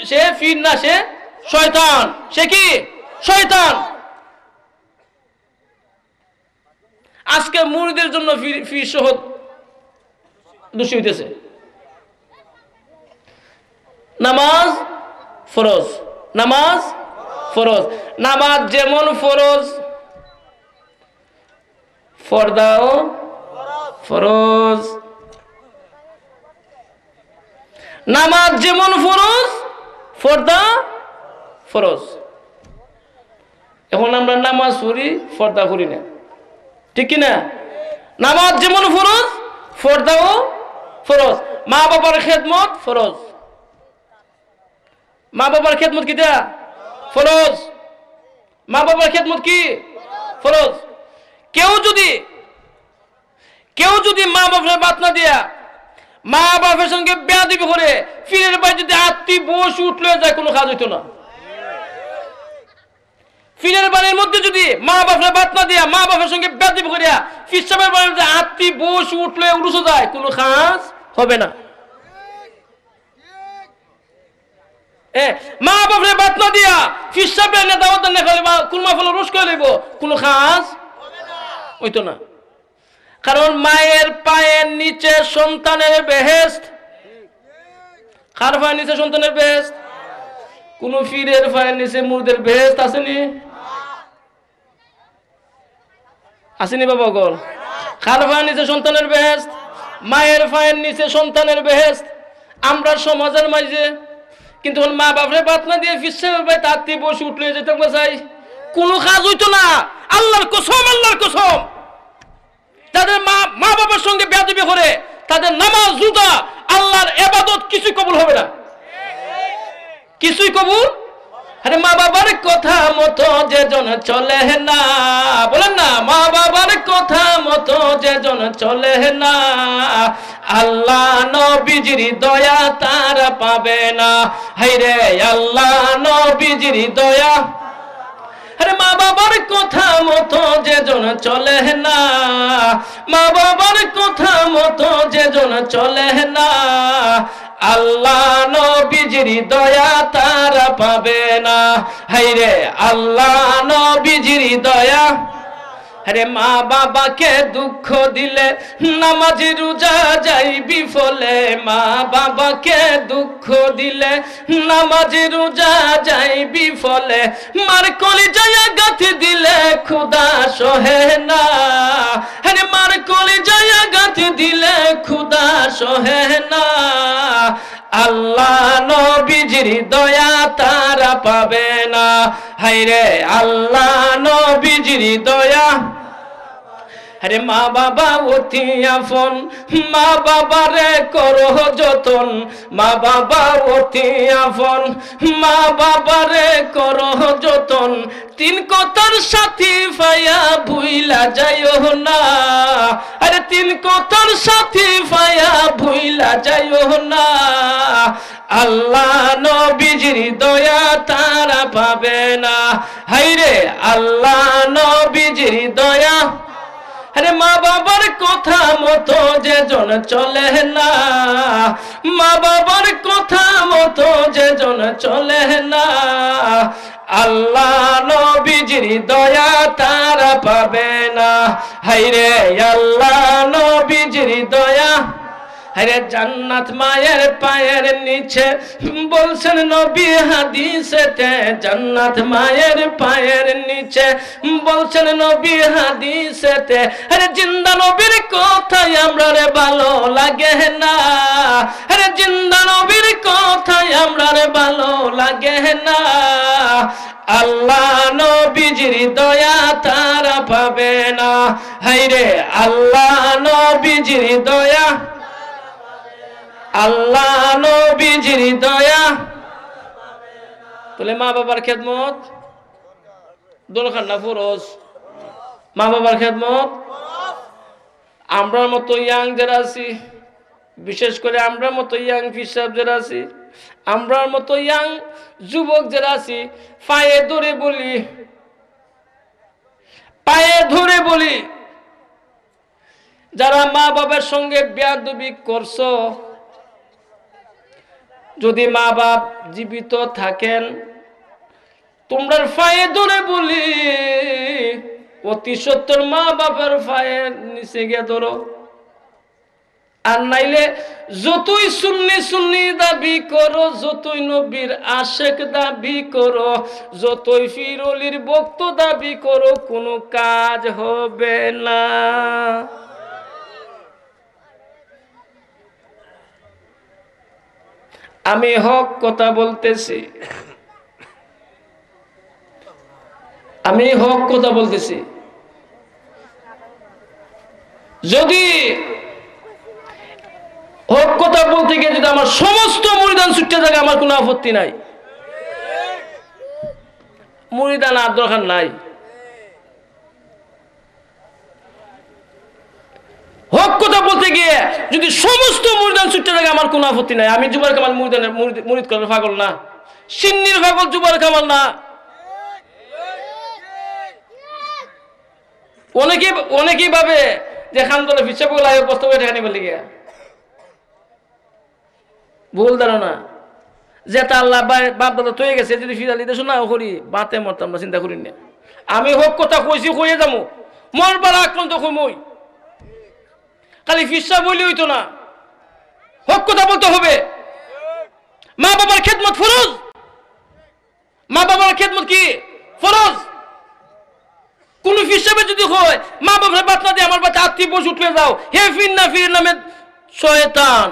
সে ফির না, সে শয়তান। সে কি? শয়তান। আজকে মুরিদের জন্য ফির সহ দোষী হইতেছে। নামাজ ফরজ নামাজ ফরজ। নামাজ যেমন ফরজ, ফরদাও ফরজ। নামাজ যেমন ফরজ, ফর্দা ফরজ। এখন আমরা নামাজ পড়ি, ফর্দা করি না। ঠিক কি না নামাজ যেমন ফরজ, ফর্দাও ফরজ। মা বাবার খেদমত ফরজ। মা বাবার খেদমত কিটা? ফরজ। মা বাবার খেদমত কি? ফরজ। কেউ যদি কেউ যদি মা বাবার বাদ না দিয়া, মা বাবার সঙ্গে বেয়াদিবি করে, ফিরের বাড়ি যদি আত্মি বস উঠলে যায়, কোনো কাজ হইতো না। ফিরের বাড়ির মধ্যে যদি মা বাপের বাদ না দিয়া মা বাপের সঙ্গে বেয়াদিবি করিয়া ফিসাবের বাড়ির মধ্যে আত্মি, বস উঠলে উড়ুসো যায়। কোনো কাজ হবে না। মা বাপরে বাত না দিয়া ফিসাবের নেতা না খালি বা কুলমা ফল রোজ করে লইব। কোনো কাজ হইতো না। কারণ মায়ের পায়ের নিচে সন্তানের বেহেস্ত কার পায়ের নিচে সন্তানের বেহেস্ত কোন ফিরের পায়ের নিচে মুরদের বেহেস্ত আসেনি আসেনি বাবা গল। পায়ের নিচে সন্তানের বেহেস্ত মায়ের পায়ের নিচে সন্তানের বেহেস্ত আমরা সমাজের মাঝে, কিন্তু মা বাপরে বাত না দিয়ে ফিসে ভাই তার দিয়ে বসে উঠলে যেতে চাই কোনো কাজ হইতো না। আল্লাহর কসম আল্লাহর কসম। তাদের মা মা বাবার সঙ্গে বেয়াদবি করে, তাদের নামাজ জুতা আল্লাহর এবাদত কিছুই কবুল হবে না। কিছুই কবুল আরে মা বাবার কথা মতো যে জন চলে না, বলেন না, মা বাবার কথা মতো যে জন চলে না, আল্লাহ নবীজির দয়া তার পাবে না। হাইরে আল্লাহ নবীজির দয়া। আরে মা বাবার কথা মতো যে জন চলে না, মা বাবার কথা মতো যে জন চলে না আল্লাহ নবীজির দয়া তারা পাবে না। হাইরে আল্লাহ নবীজির দয়া। আরে মা বাবাকে দুঃখ দিলে নামাজি রোজা যাই বিফলে মা বাবাকে দুঃখ দিলে নামাজি রোজা যাই বিফলে মার কলি যায় গাথি দিলে খুদা সহে না। আরে মার কলি যায় দিলে খুদা সহে না। আল্লাহ নবীজির দয়া তারা পাবে না। হাইরে আল্লাহ নবীজির দয়া আরে মা বাবা অতি আপন মা বাবারে করো যতন। মা বাবা অতি আপন মা বাবারে করো যতন। তিন কথার সাথী ফায়া ভুইলা যাইও না। আরে তিন কথার সাথী ফায়া ভুইলা যাইও না। আল্লাহ নবীজির দয়া তারা পাবে না। হাইরে আল্লাহ নবীজির দয়া আরে মা বাবার কথা মতো যে জন চলে না। মা বাবার কথা মতো যে জন চলে না। আল্লাহ নবীজির দয়া তারা পাবে না। হাইরে আল্লাহ নবীজির দয়া আরে জান্নাত মায়ের পায়ের নিচে বলছেন নবী হাদিসেতে, জান্নাত মায়ের পায়ের নিচে বলছেন নবী হাদিসেতে, আরে জিন্দা নবীর কথাই আমরা রে ভালো লাগে না। আরে জিন্দা নবীর কথাই আমরা রে ভালো লাগে না। আল্লাহ নবীজির দয়া তারা পাবে না। হাইরে আল্লাহ নবীজির দয়া আল্লাহ নবীজির দয়া। তাহলে মা বাবার খেদমত? দোলখান না ফরজ। মা বাবার খেদমত? আমরার মতো ইয়াং যারা আছি, বিশেষ করে আমরার মতো ইয়াং ফিসাব যারা আছি, আমরার মতো ইয়াং যুবক যারা আছি, পায়ে ধরে বলি, পায়ে ধরে বলি, যারা মা বাবার সঙ্গে বেয়াদবি করছ যদি মা বাপ জীবিত থাকেন, তোমরা ফায়ে ধরে বলি, অতি সত্তর মা বাবার ফায়ে নিচে গিয়ে ধরো। আর নাইলে যতই সুন্নি সুন্নি দাবি করো, যতই নবীর আশেক দাবি করো, যতই ফিরলির বক্ত দাবি করো, কোনো কাজ হবে না। আমি হক কথা বলতেছি। আমি হক কথা বলতেছি। যদি হক কথা বলতে গিয়ে যদি আমার সমস্ত মরিদান ছুটতে থাকে, আমার কোনো আপত্তি নাই। মরিদান আর দরকার নাই। হক কথা বলতে গিয়ে যদি সমস্ত মুরিদান ছুটতে থাকে, আমার কোনো আপত্তি নাই। আমি জুবার কামাল মুরিদানের মুরিদ- করার পাগল না। সিন্নির পাগল জুবার কামাল না। অনেকে অনেকেই ভাবে যে খান দলে ফিসে বলে আয় বস্তু ঠেকানি বলে গিয়া। ভুল ধারণা। যে তা আল্লাহ বাপ দাদা তৈরি গেছে, যদি ফিরালি দেশো না করি বাতে মরতাম না চিন্তা করি না। আমি হোক কথা কইছি, কইয়ে যাব। মরবার আক্রান্ত কমই খালি ফিসা বলি হইতো না। হক কথা বলতে হবে। মা বাবার খেদমত ফরজ। মা বাবার খেদমত কি? ফরজ। কোন হিসাবে যদি হয়, মা বাবার বাচ্চা দিয়ে আমার বাচ্চা আত্মীয় বসে উঠে যাও। হে ফির না ফির নামে শয়তান।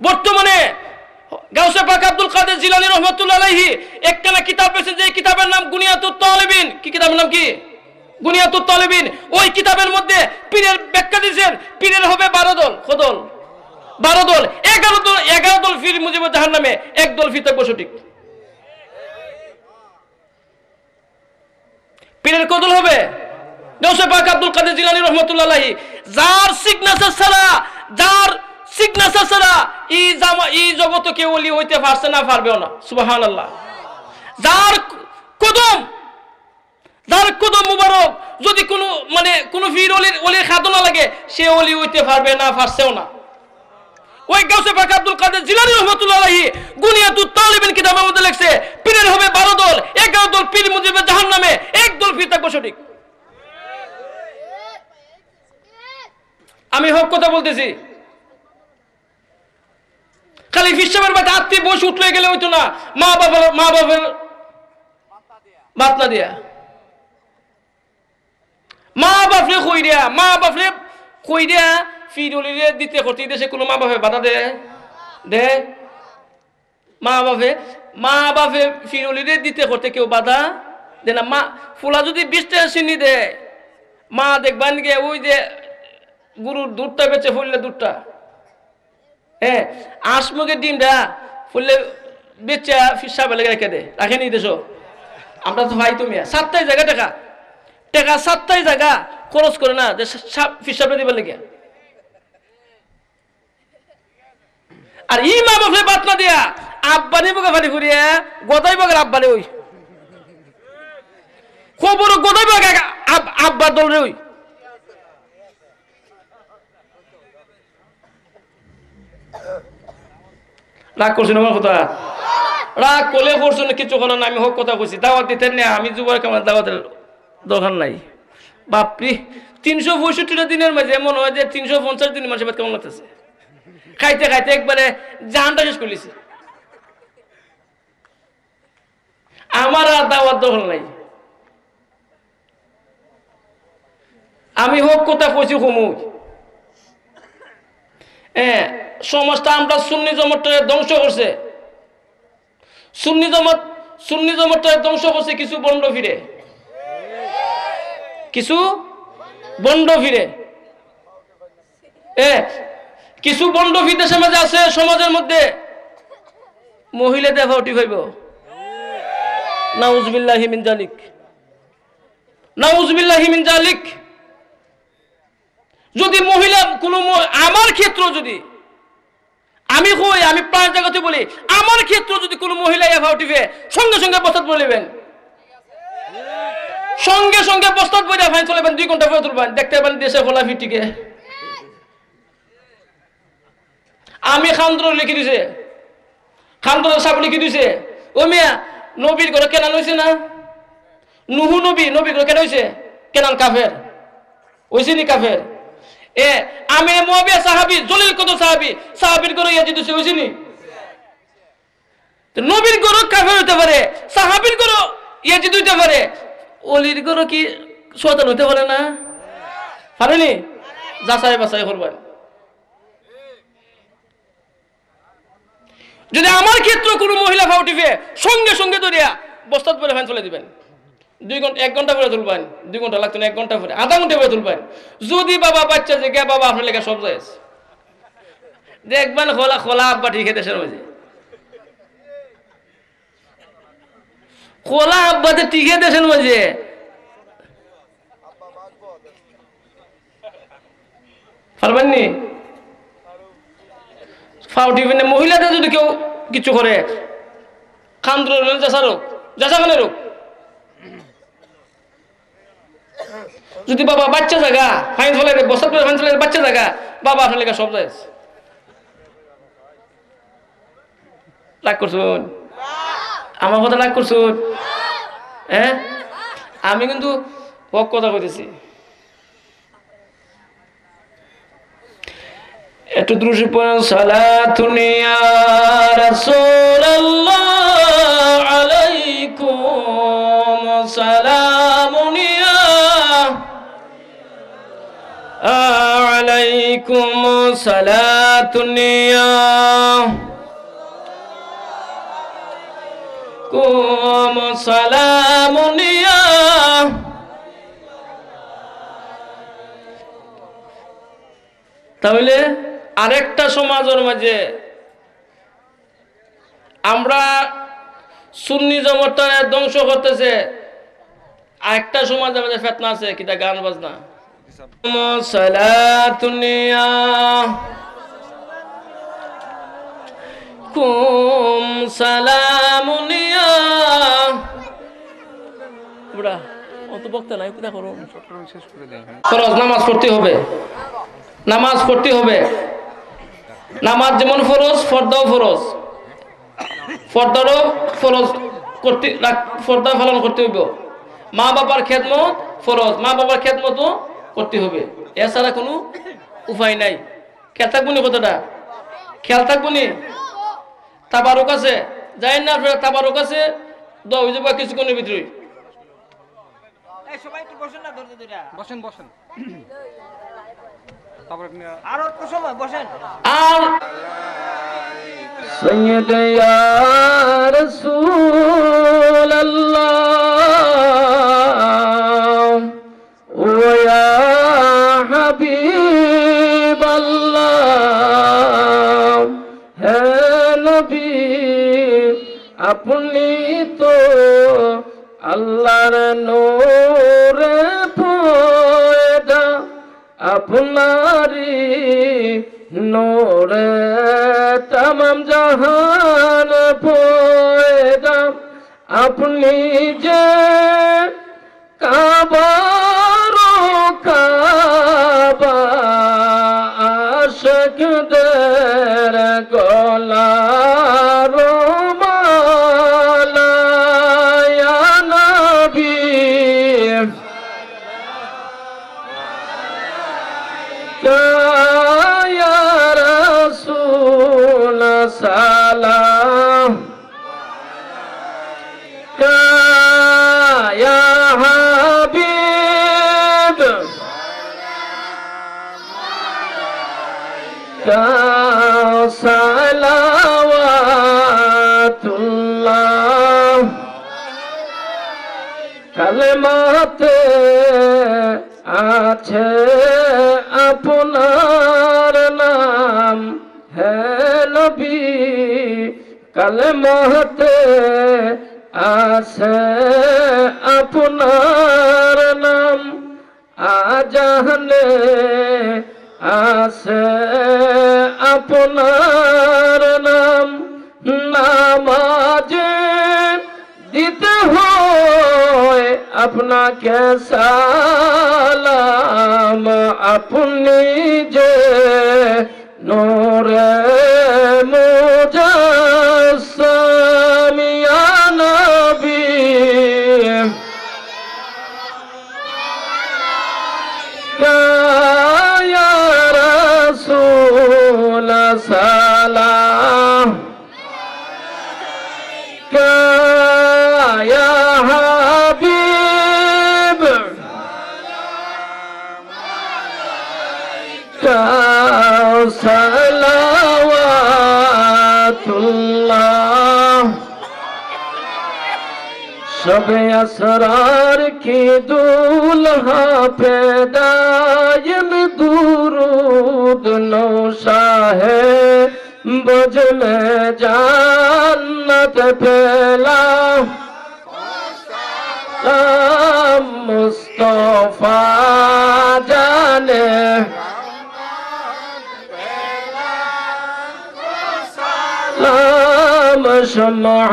বর্তমানে গাউসে পাক আব্দুল কাদের জিলানি রহমতুল্লাহ একখানা কিতাব পেয়েছেন যে কিতাবের নাম গুনিয়াতুত তালিবিন। কি কিতাবের নাম কি? গুনিয়াতুত তালিবিন, ওই কিতাবের মধ্যে পীরের ব্যাখ্যা দিয়েছেন, পীরের হবে বারো দল, কদল? বারো দল, এগারো দল এগারো দল ফির মুজিব জাহান নামে এক ফির থাকব সঠিক। পীরের কদল হবে? পাক আব্দুল কাদের জিলানি রহমতুল্লাহ, যার সিগনেচার ছাড়া, যার সিগনেচার ছাড়া ই জামা ই জগত কেউ হইতে পারছে না, পারবেও না আল্লাহ যার কদম যার কদম মুবারক, যদি কোনো মানে কোনো ফির অলির অলির খাদ্য না লাগে, সে অলি হইতে পারবে না, পারছেও না। ওই গাউসে পাক আব্দুল কাদের জিলানি রহমতুল্লাহ আলাইহি গুনিয়াতুত তালিবিন কিতাবের মধ্যে লেখছে, পীরের হবে বারো দল, এগারো দল পীর মুজিবের জাহান নামে এক দল পীর থাকব সঠিক আমি হক কথা বলতেছি। খালি ফিসাবের বাচ্চা আত্মীয় বসে উঠলে গেলে হইতো না, মা বাবার মা বাবার বাত না দিয়া। মা বাপরে কই দিয়া মা বাপরে কই দিয়া ফিরলিরে দিতে করতে দেশে কোনো মা বাপে বাধা দে দে। মা বাপে মা বাপে ফিরলিরে দিতে করতে কেউ বাধা দে না। মা, ফুলা যদি বিশ টাকা চিনি দে, মা দেখবান গিয়ে ওই যে গরুর দুধটা বেচে ফুললে দুধটা। হ্যাঁ আসমুখের ডিমটা ফুললে বেচে ফিসা বেলে রেখে দে, রাখে নি দেশো। আমরা তো ভাই তুমি সাতটাই জায়গা টাকা টাকা সাতটাই জায়গা খরচ করে না, যে ফিসাবে দিবে লেগে। আর ই মা বাপলে বাত না দিয়া আব্বানি বকে ফানি ফুরিয়ে গদাই বগের আব্বানি ওই। খবর গদাই বগে আব্বার দল ওই। রাগ করছেন আমার কথা? রাগ করলে করছ না, কিছু না, আমি হোক কথা কইছি। দাওয়াত দিতেন না, আমি যুবর কেমন দাওয়াতের দরকার নাই। বাপরি, তিনশো পঁয়ষট্টিটা দিনের মাঝে এমন হয় যে তিনশো পঞ্চাশ দিন মানুষের কেমন লাগতেছে। খাইতে খাইতে একবারে জানটা শেষ করলিছে আমার আর দাওয়াত দখল নাই। আমি হোক কথা কইছি কমুক হ্যাঁ সমাজটা আমরা সুন্নি জমতটা ধ্বংস করছে। সুন্নি জমত, সুন্নি জমতটা ধ্বংস করছে কিছু বন্ড ফিরে। কিছু বন্ড ফিরে। কিছু বন্ড ফিরে সমাজে আছে, সমাজের মধ্যে? মহিলা দেখা উঠি হইব। নাউজবিল্লাহি মিন জালিক। নাউজবিল্লাহি মিন জালিক। যদি মহিলা কোনো আমার ক্ষেত্র যদি, আমি কই, আমি প্রাণ জায়গাতে বলি, আমার ক্ষেত্র যদি কোনো মহিলা এফা উঠিবে সঙ্গে সঙ্গে বস্তাত বলিবেন সঙ্গে সঙ্গে বস্তাত বইরা ফাইন চলেবেন দুই ঘণ্টা পরে তুলবেন। দেখতে পাবেন দেশে খোলা ফিটিকে। আমি খান্দ্র লিখে দিছে। খান্দ্র সাপ লিখে দিছে। ও মিয়া, নবীর ঘরে কেনান হয়েছে না? নুহু নবী, নবীর ঘরে কেন হয়েছে কেনান কাফের। হয়েছে নি কাফের? এ, আমি মোয়াবিয়া সাহাবি, জলিল কত সাহাবি, সাহাবির ঘরে ইয়াজিদ হয়েছে হয়েছে নি? নবীর ঘরে কাফের হতে পারে, সাহাবির ঘরে ইয়াজিদ হইতে পারে। অলির ঘরে কি শয়তান হইতে পারে না? পারেনি? যাচাই বাছাই করবেন। যদি আমার ক্ষেত্রে কোনো মহিলা ফাউ টিপে, সঙ্গে সঙ্গে ধরিয়া বস্তাত পরে ফ্যান চলে দিবেন। দুই ঘণ্টা এক ঘণ্টা পরে তুলবেন। দুই ঘণ্টা লাগতো না, এক ঘণ্টা পরে আধা ঘণ্টা পরে তুলবেন। যদি বাবা বাচ্চা যে গে বাবা আপনার লেখা সব যায় দেখবেন খোলা খোলা আব্বা ঠিক দেশের মাঝে খোলা আব্বাতে টিকে দেশের মাঝে। পারবেননি ফাউটি মানে মহিলাদের যদি কেউ কিছু করে খান্দ্র যাচা রোগ যাচা খানে রোগ। যদি বাবা বাচ্চা জায়গা ফাইন ফলে বছর ফাইন ফলে বাচ্চা জায়গা বাবা আপনার লেখা সব যায় রাগ করছুন। আমার কথা রাগ করছ? হ্যাঁ? আমি কিন্তু হক কথা কইতেছি। একটু দ্রুশি সালাতুনিয়া রাসূলুল্লাহ আলাইকুম সালামুনিয়া আলাইকুম সালাতুনিয়া কুম সালামুনিয়া তাহলে আরেকটা সমাজের মাঝে আমরা সুন্নি জমতটা ধ্বংস করতেছে। আরেকটা সমাজের মাঝে ফেতনা আছে কিটা গান বাজনা। নামাজ পড়তে হবে। নামাজ হবে। যেমন ফরজ, ফর্দাও ফরজ। ফর্দারও ফরজ করতে ফর্দা পালন করতে হইব। মা বাবার খেদমত ফরজ, মা বাবার খেদমতও করতে হবে। এছাড়া কোনো উপায় নাই। খেয়াল থাকব কতটা খেয়াল থাকব তাবারক আছে? যাই না তাবারক আছে? দশ হয়ে যাব কিছুক্ষণের ভিতরে এই সবাই একটু বসেন আল্লাহর নূর পয়দা আপনারি নূর তমাম জাহান পয়দা। আপনি যে কাবার কালেমাতে আছে আপনার নাম। হে নবী কালেমাতে আছে আপনার নাম। আজাহলে আছে আপনার নাম। নামাজে হয় আপনাকে সালাম আপনি যে নোরে शब असरार की दूल्हा पैदायम दुरूद नौशा है। बज में जन्नत फैला। मुस्तफ़ा जाने। नाम शमह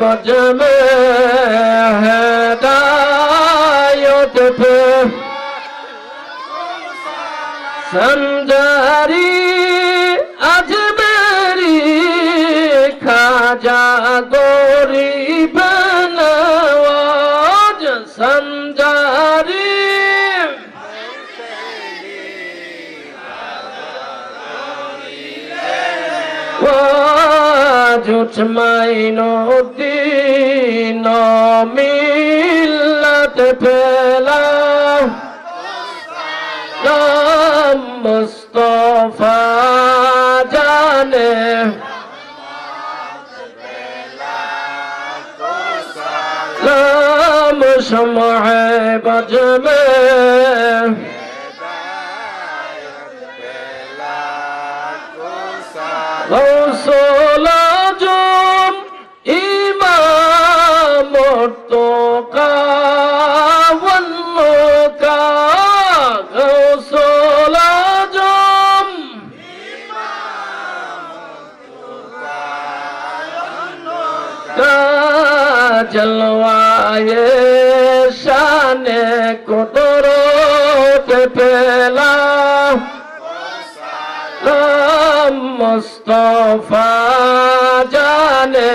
बज में हदायत জুট মাইনো দিন মিল্লত নাম মুস্তফা জানে। সময় জলওয়ায়ে শানে কুদরত পেলা মুস্তফা জানে।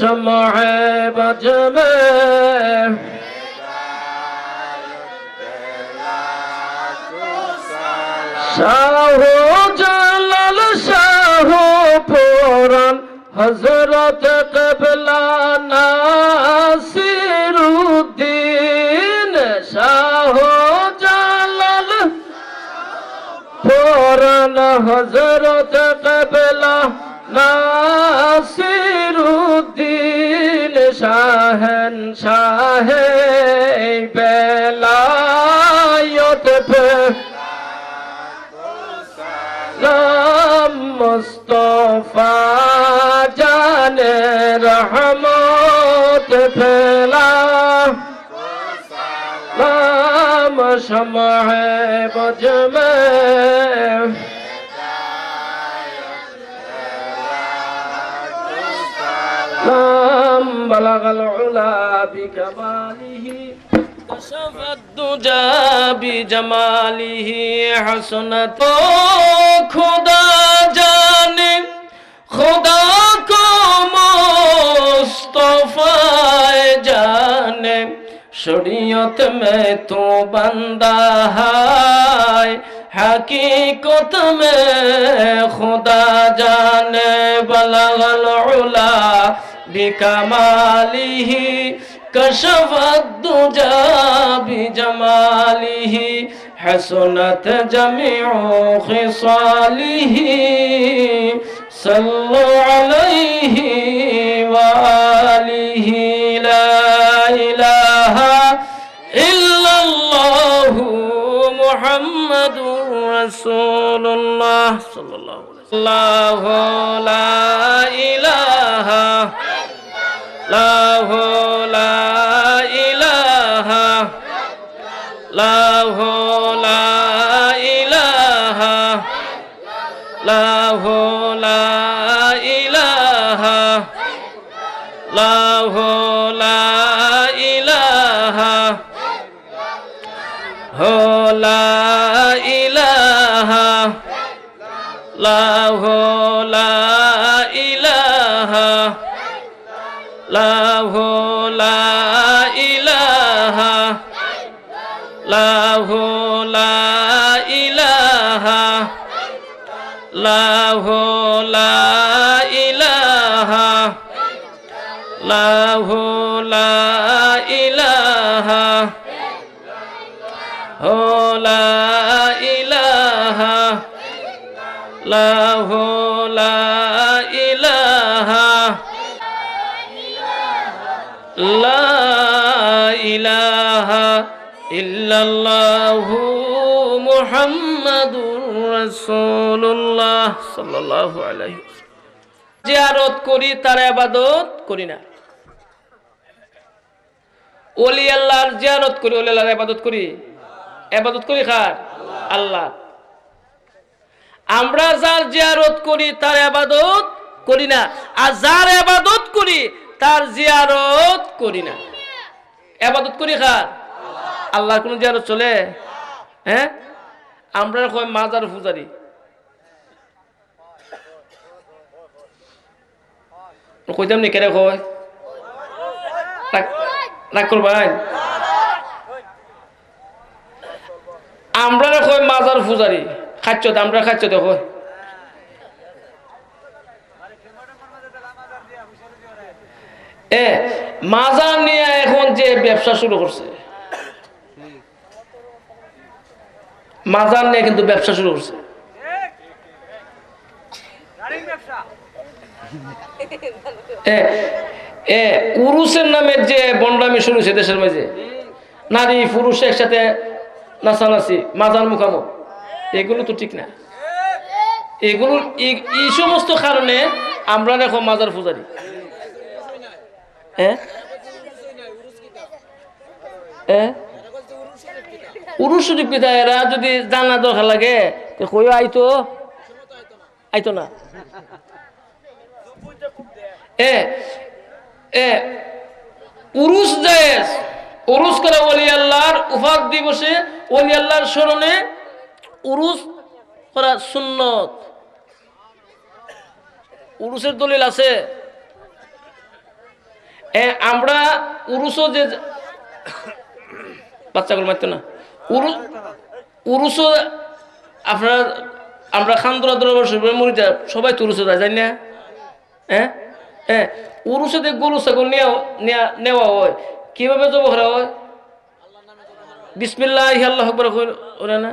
شمع بجمه شاهو হজরত কবলা নাসিরুদ্দিন শাহ জালাল পুরান হজরত কবলা নাসিরুদ্দিন শাহন শাহে বেলায়ত পে মুস্তফা بج میں۔ لم بلغ العلا بكماله كشف الدجى بجماله حسنت خدا جانے۔ خدا کو مصطفیٰ جانے۔ शरीयत में तो बंदा है हकीकत में खुदा जाने बलगल उला बिकमालिह कशफ الدجى بجماله حسنت جميع خصاله صلوا عليه وآله رسول الله صلى الله عليه وسلم الله لا إله له لا إله له لا إله له لا إله له লাহো লা ইলাহা লাহো লা ইলাহা লাহো লা ইলাহা লাহো ইলাহা লাহো له لا إله لا إله إلا الله محمد رسول الله صلى الله عليه জিয়ারত করি তার আবাদত করি না ওলি আল্লাহর জিয়ারত করি ওলি আল্লাহর আবাদত করি আবাদত করি খার আল্লাহ আমরা যার জিয়ারত করি, তার আবাদত করি না। আর যার আবাদত করি, তার জিয়ারত করি না। আবাদত করি খার আল্লাহর কোন জিয়ারত চলে? হ্যাঁ? আমরা কয় মাজার পূজারি। কইতাম নি, কেরে কয়? রাগ- করবাই আমরা কয় মাজার পূজারি। খাচ্ছ আমরা খাচ্ছ দেখো এ, মাজার নিয়ে এখন যে ব্যবসা শুরু করছে। মাজার নিয়ে কিন্তু ব্যবসা শুরু করছে। এ উরুসের নামে যে বন্ডামি শুরু হয়েছে দেশের মাঝে। নারী, পুরুষ একসাথে নাচানাচি, মাজার মুখামুখ। এগুলো তো ঠিক না। এগুলো এই- সমস্ত কারণে আমরা দেখো মাজার পূজারি। হ্যাঁ? হ্যাঁ? উরুষ পিতা এরা যদি জানা দরকার লাগে আইতো? আইতো না। এ এ, উরুস জায়েজ উরুস করে ওলি আল্লাহর উফাদ দিবসে ওলি আল্লাহর স্মরণে উরুস করা সুন্নত। উরুসের দলিল আছে। আমরা উরুসও যে বাচ্চাগুলো মারতো না। উরু উরুসও আপনার, আমরা খান্দরা দরবার মরি যা সবাই তো উরুসে যায় না? হ্যাঁ হ্যাঁ উরুসে যে গরু, ছাগল নেওয়া হয়, কীভাবে জব করা হয়? বিসমিল্লাহ, আল্লাহ আকবর ওরা না?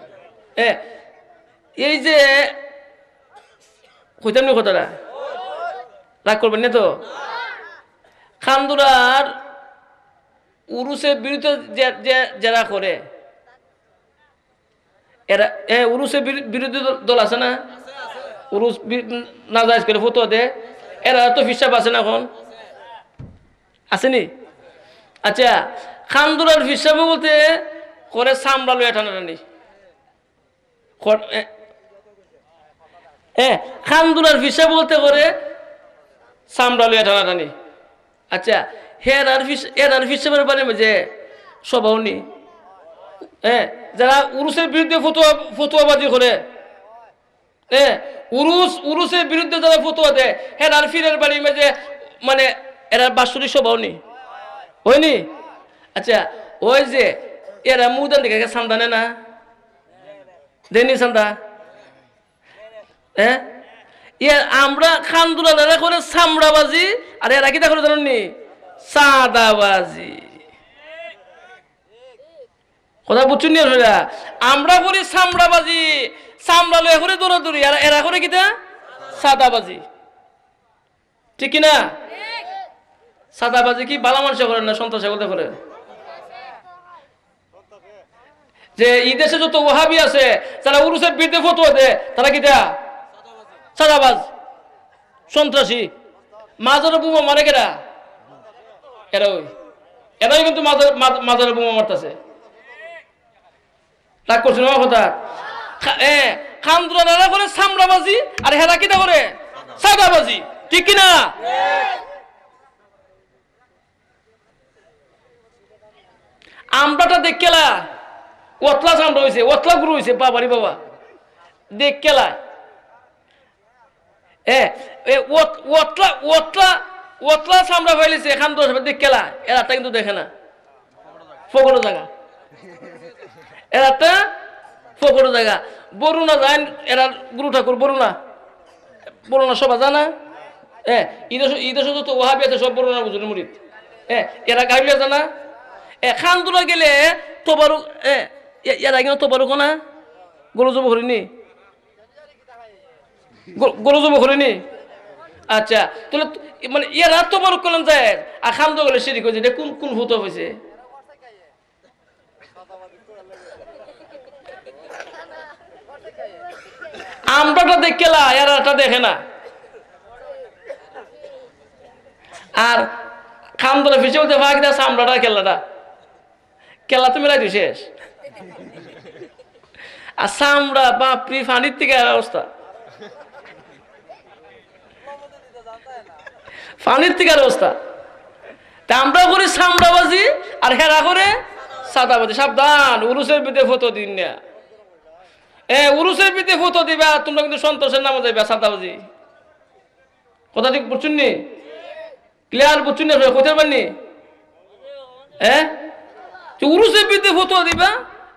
এই যে কইতাম নি কথাটা? রাগ করবেন না তো? খান্দুরার উরুসের বিরুদ্ধে যারা করে, এরা, এ উরুসের বিরুদ্ধে দল- আছে না? উরুস নাজাইজ করে ফটো দে এরা তো হিসাব আছে না এখন? আসেনি? আচ্ছা খান্দুরার হিসাবে বলতে, করে সামড়া লইয়া টানাটানি। কর- এ- হ্যাঁ খান্দুরার হিসাব বলতে করে সামড়া লইয়া টানাটানি। আচ্ছা হের আর ফিস এর আর হিসাবের বারে যে স্বভাব নি হ্যাঁ যারা উরুসের বিরুদ্ধে ফতুয়া, ফতুয়াবাজি করে হ্যাঁ উরুস, উরুসের বিরুদ্ধে যারা ফতুয়া দেয় হ্যাঁ আর ফিরের বাড়ি যে মানে এরা বাৎসরিক স্বভাব নি হয়নি? আচ্ছা ওই যে, এরা মুদান দিকে সান্দা নেয় না? দেনি সান্দা হ্যাঁ ইয়ে আমরা খান্দুলা এরা করে সামড়াবাজি আর এরা কি দেখো জানেন? নি সাদাবাজি কথা বুঝছেন নি আমরা করি সামড়াবাজি সামড়া লয়ে করে দৌড়াদৌড়ি আর এরা করে কিটা সাদাবাজি ঠিক কি না সাদাবাজি কি বালা মানুষ করেন না সন্ত্রাস করে যে এই দেশে যত ওহাবি আছে যারা উরুসের বিরুদ্ধে ফতুয়া দেয়, তারা কিটা সাদাবাজ। সন্ত্রাসী। মাজারে বোমা মারে কেরা এরা ওই? এরাই কিন্তু মাজার মাজ- মাজারে বোমা মারতেছে। রাগ আমার কথা? নারা করে সামরাবাজি, আর হেরা কিটা করে? সাদাবাজি। ঠিক কিনা? আমরাটা দেখ কেলা? ওতলা চামড়া হয়েছে ওতলা গুরু হয়েছে বাবারি বাবা। দেখ ওত- ওতলা ওতলা ওতলা চামড়া দেখ কেলা। এরাটা কিন্তু দেখে না। জায়গা। এরা গুরু ঠাকুর সবা জানা। ওহাবি আছে, সব এ, এরা জানা। এ খান্দুলা গেলে তোবারু এরা কিন্তু তোবারু কোনা? গরু জব করিনি গরু জব করিনি আচ্ছা তাহলে তো- মানে এরা তোবারু করলেন যায়। আর সেরি কইছে এটা কোন কোন ভূত হয়েছে আমরাটা দেখেলা এরাটা দেখে না। আর খান্দলে ফিসে বলতে ভাগ দেয় সামরাটা খেলাটা খেলা তো মিলাই দিই শেষ। আর সামরা বাপরি ফানির থেকে অবস্থা। ফানির থেকে অবস্থা। তা আমরা করি সামরাবাজি আর হেরা করে সাদাবাজি। সাবধান, উরুসের বিদে ফটো দিন না। এ, উরুসের বিদে ফটো দিবা, তোমরা কিন্তু সন্তোষের নামে যাইবা সাদাবাজি। কথা ঠিক বুঝছুন নি? ক্লিয়ার বুঝছুন না? কোথায় পারনি হ্যাঁ উরুসের বিরুদ্ধে ফতুয়া দিবা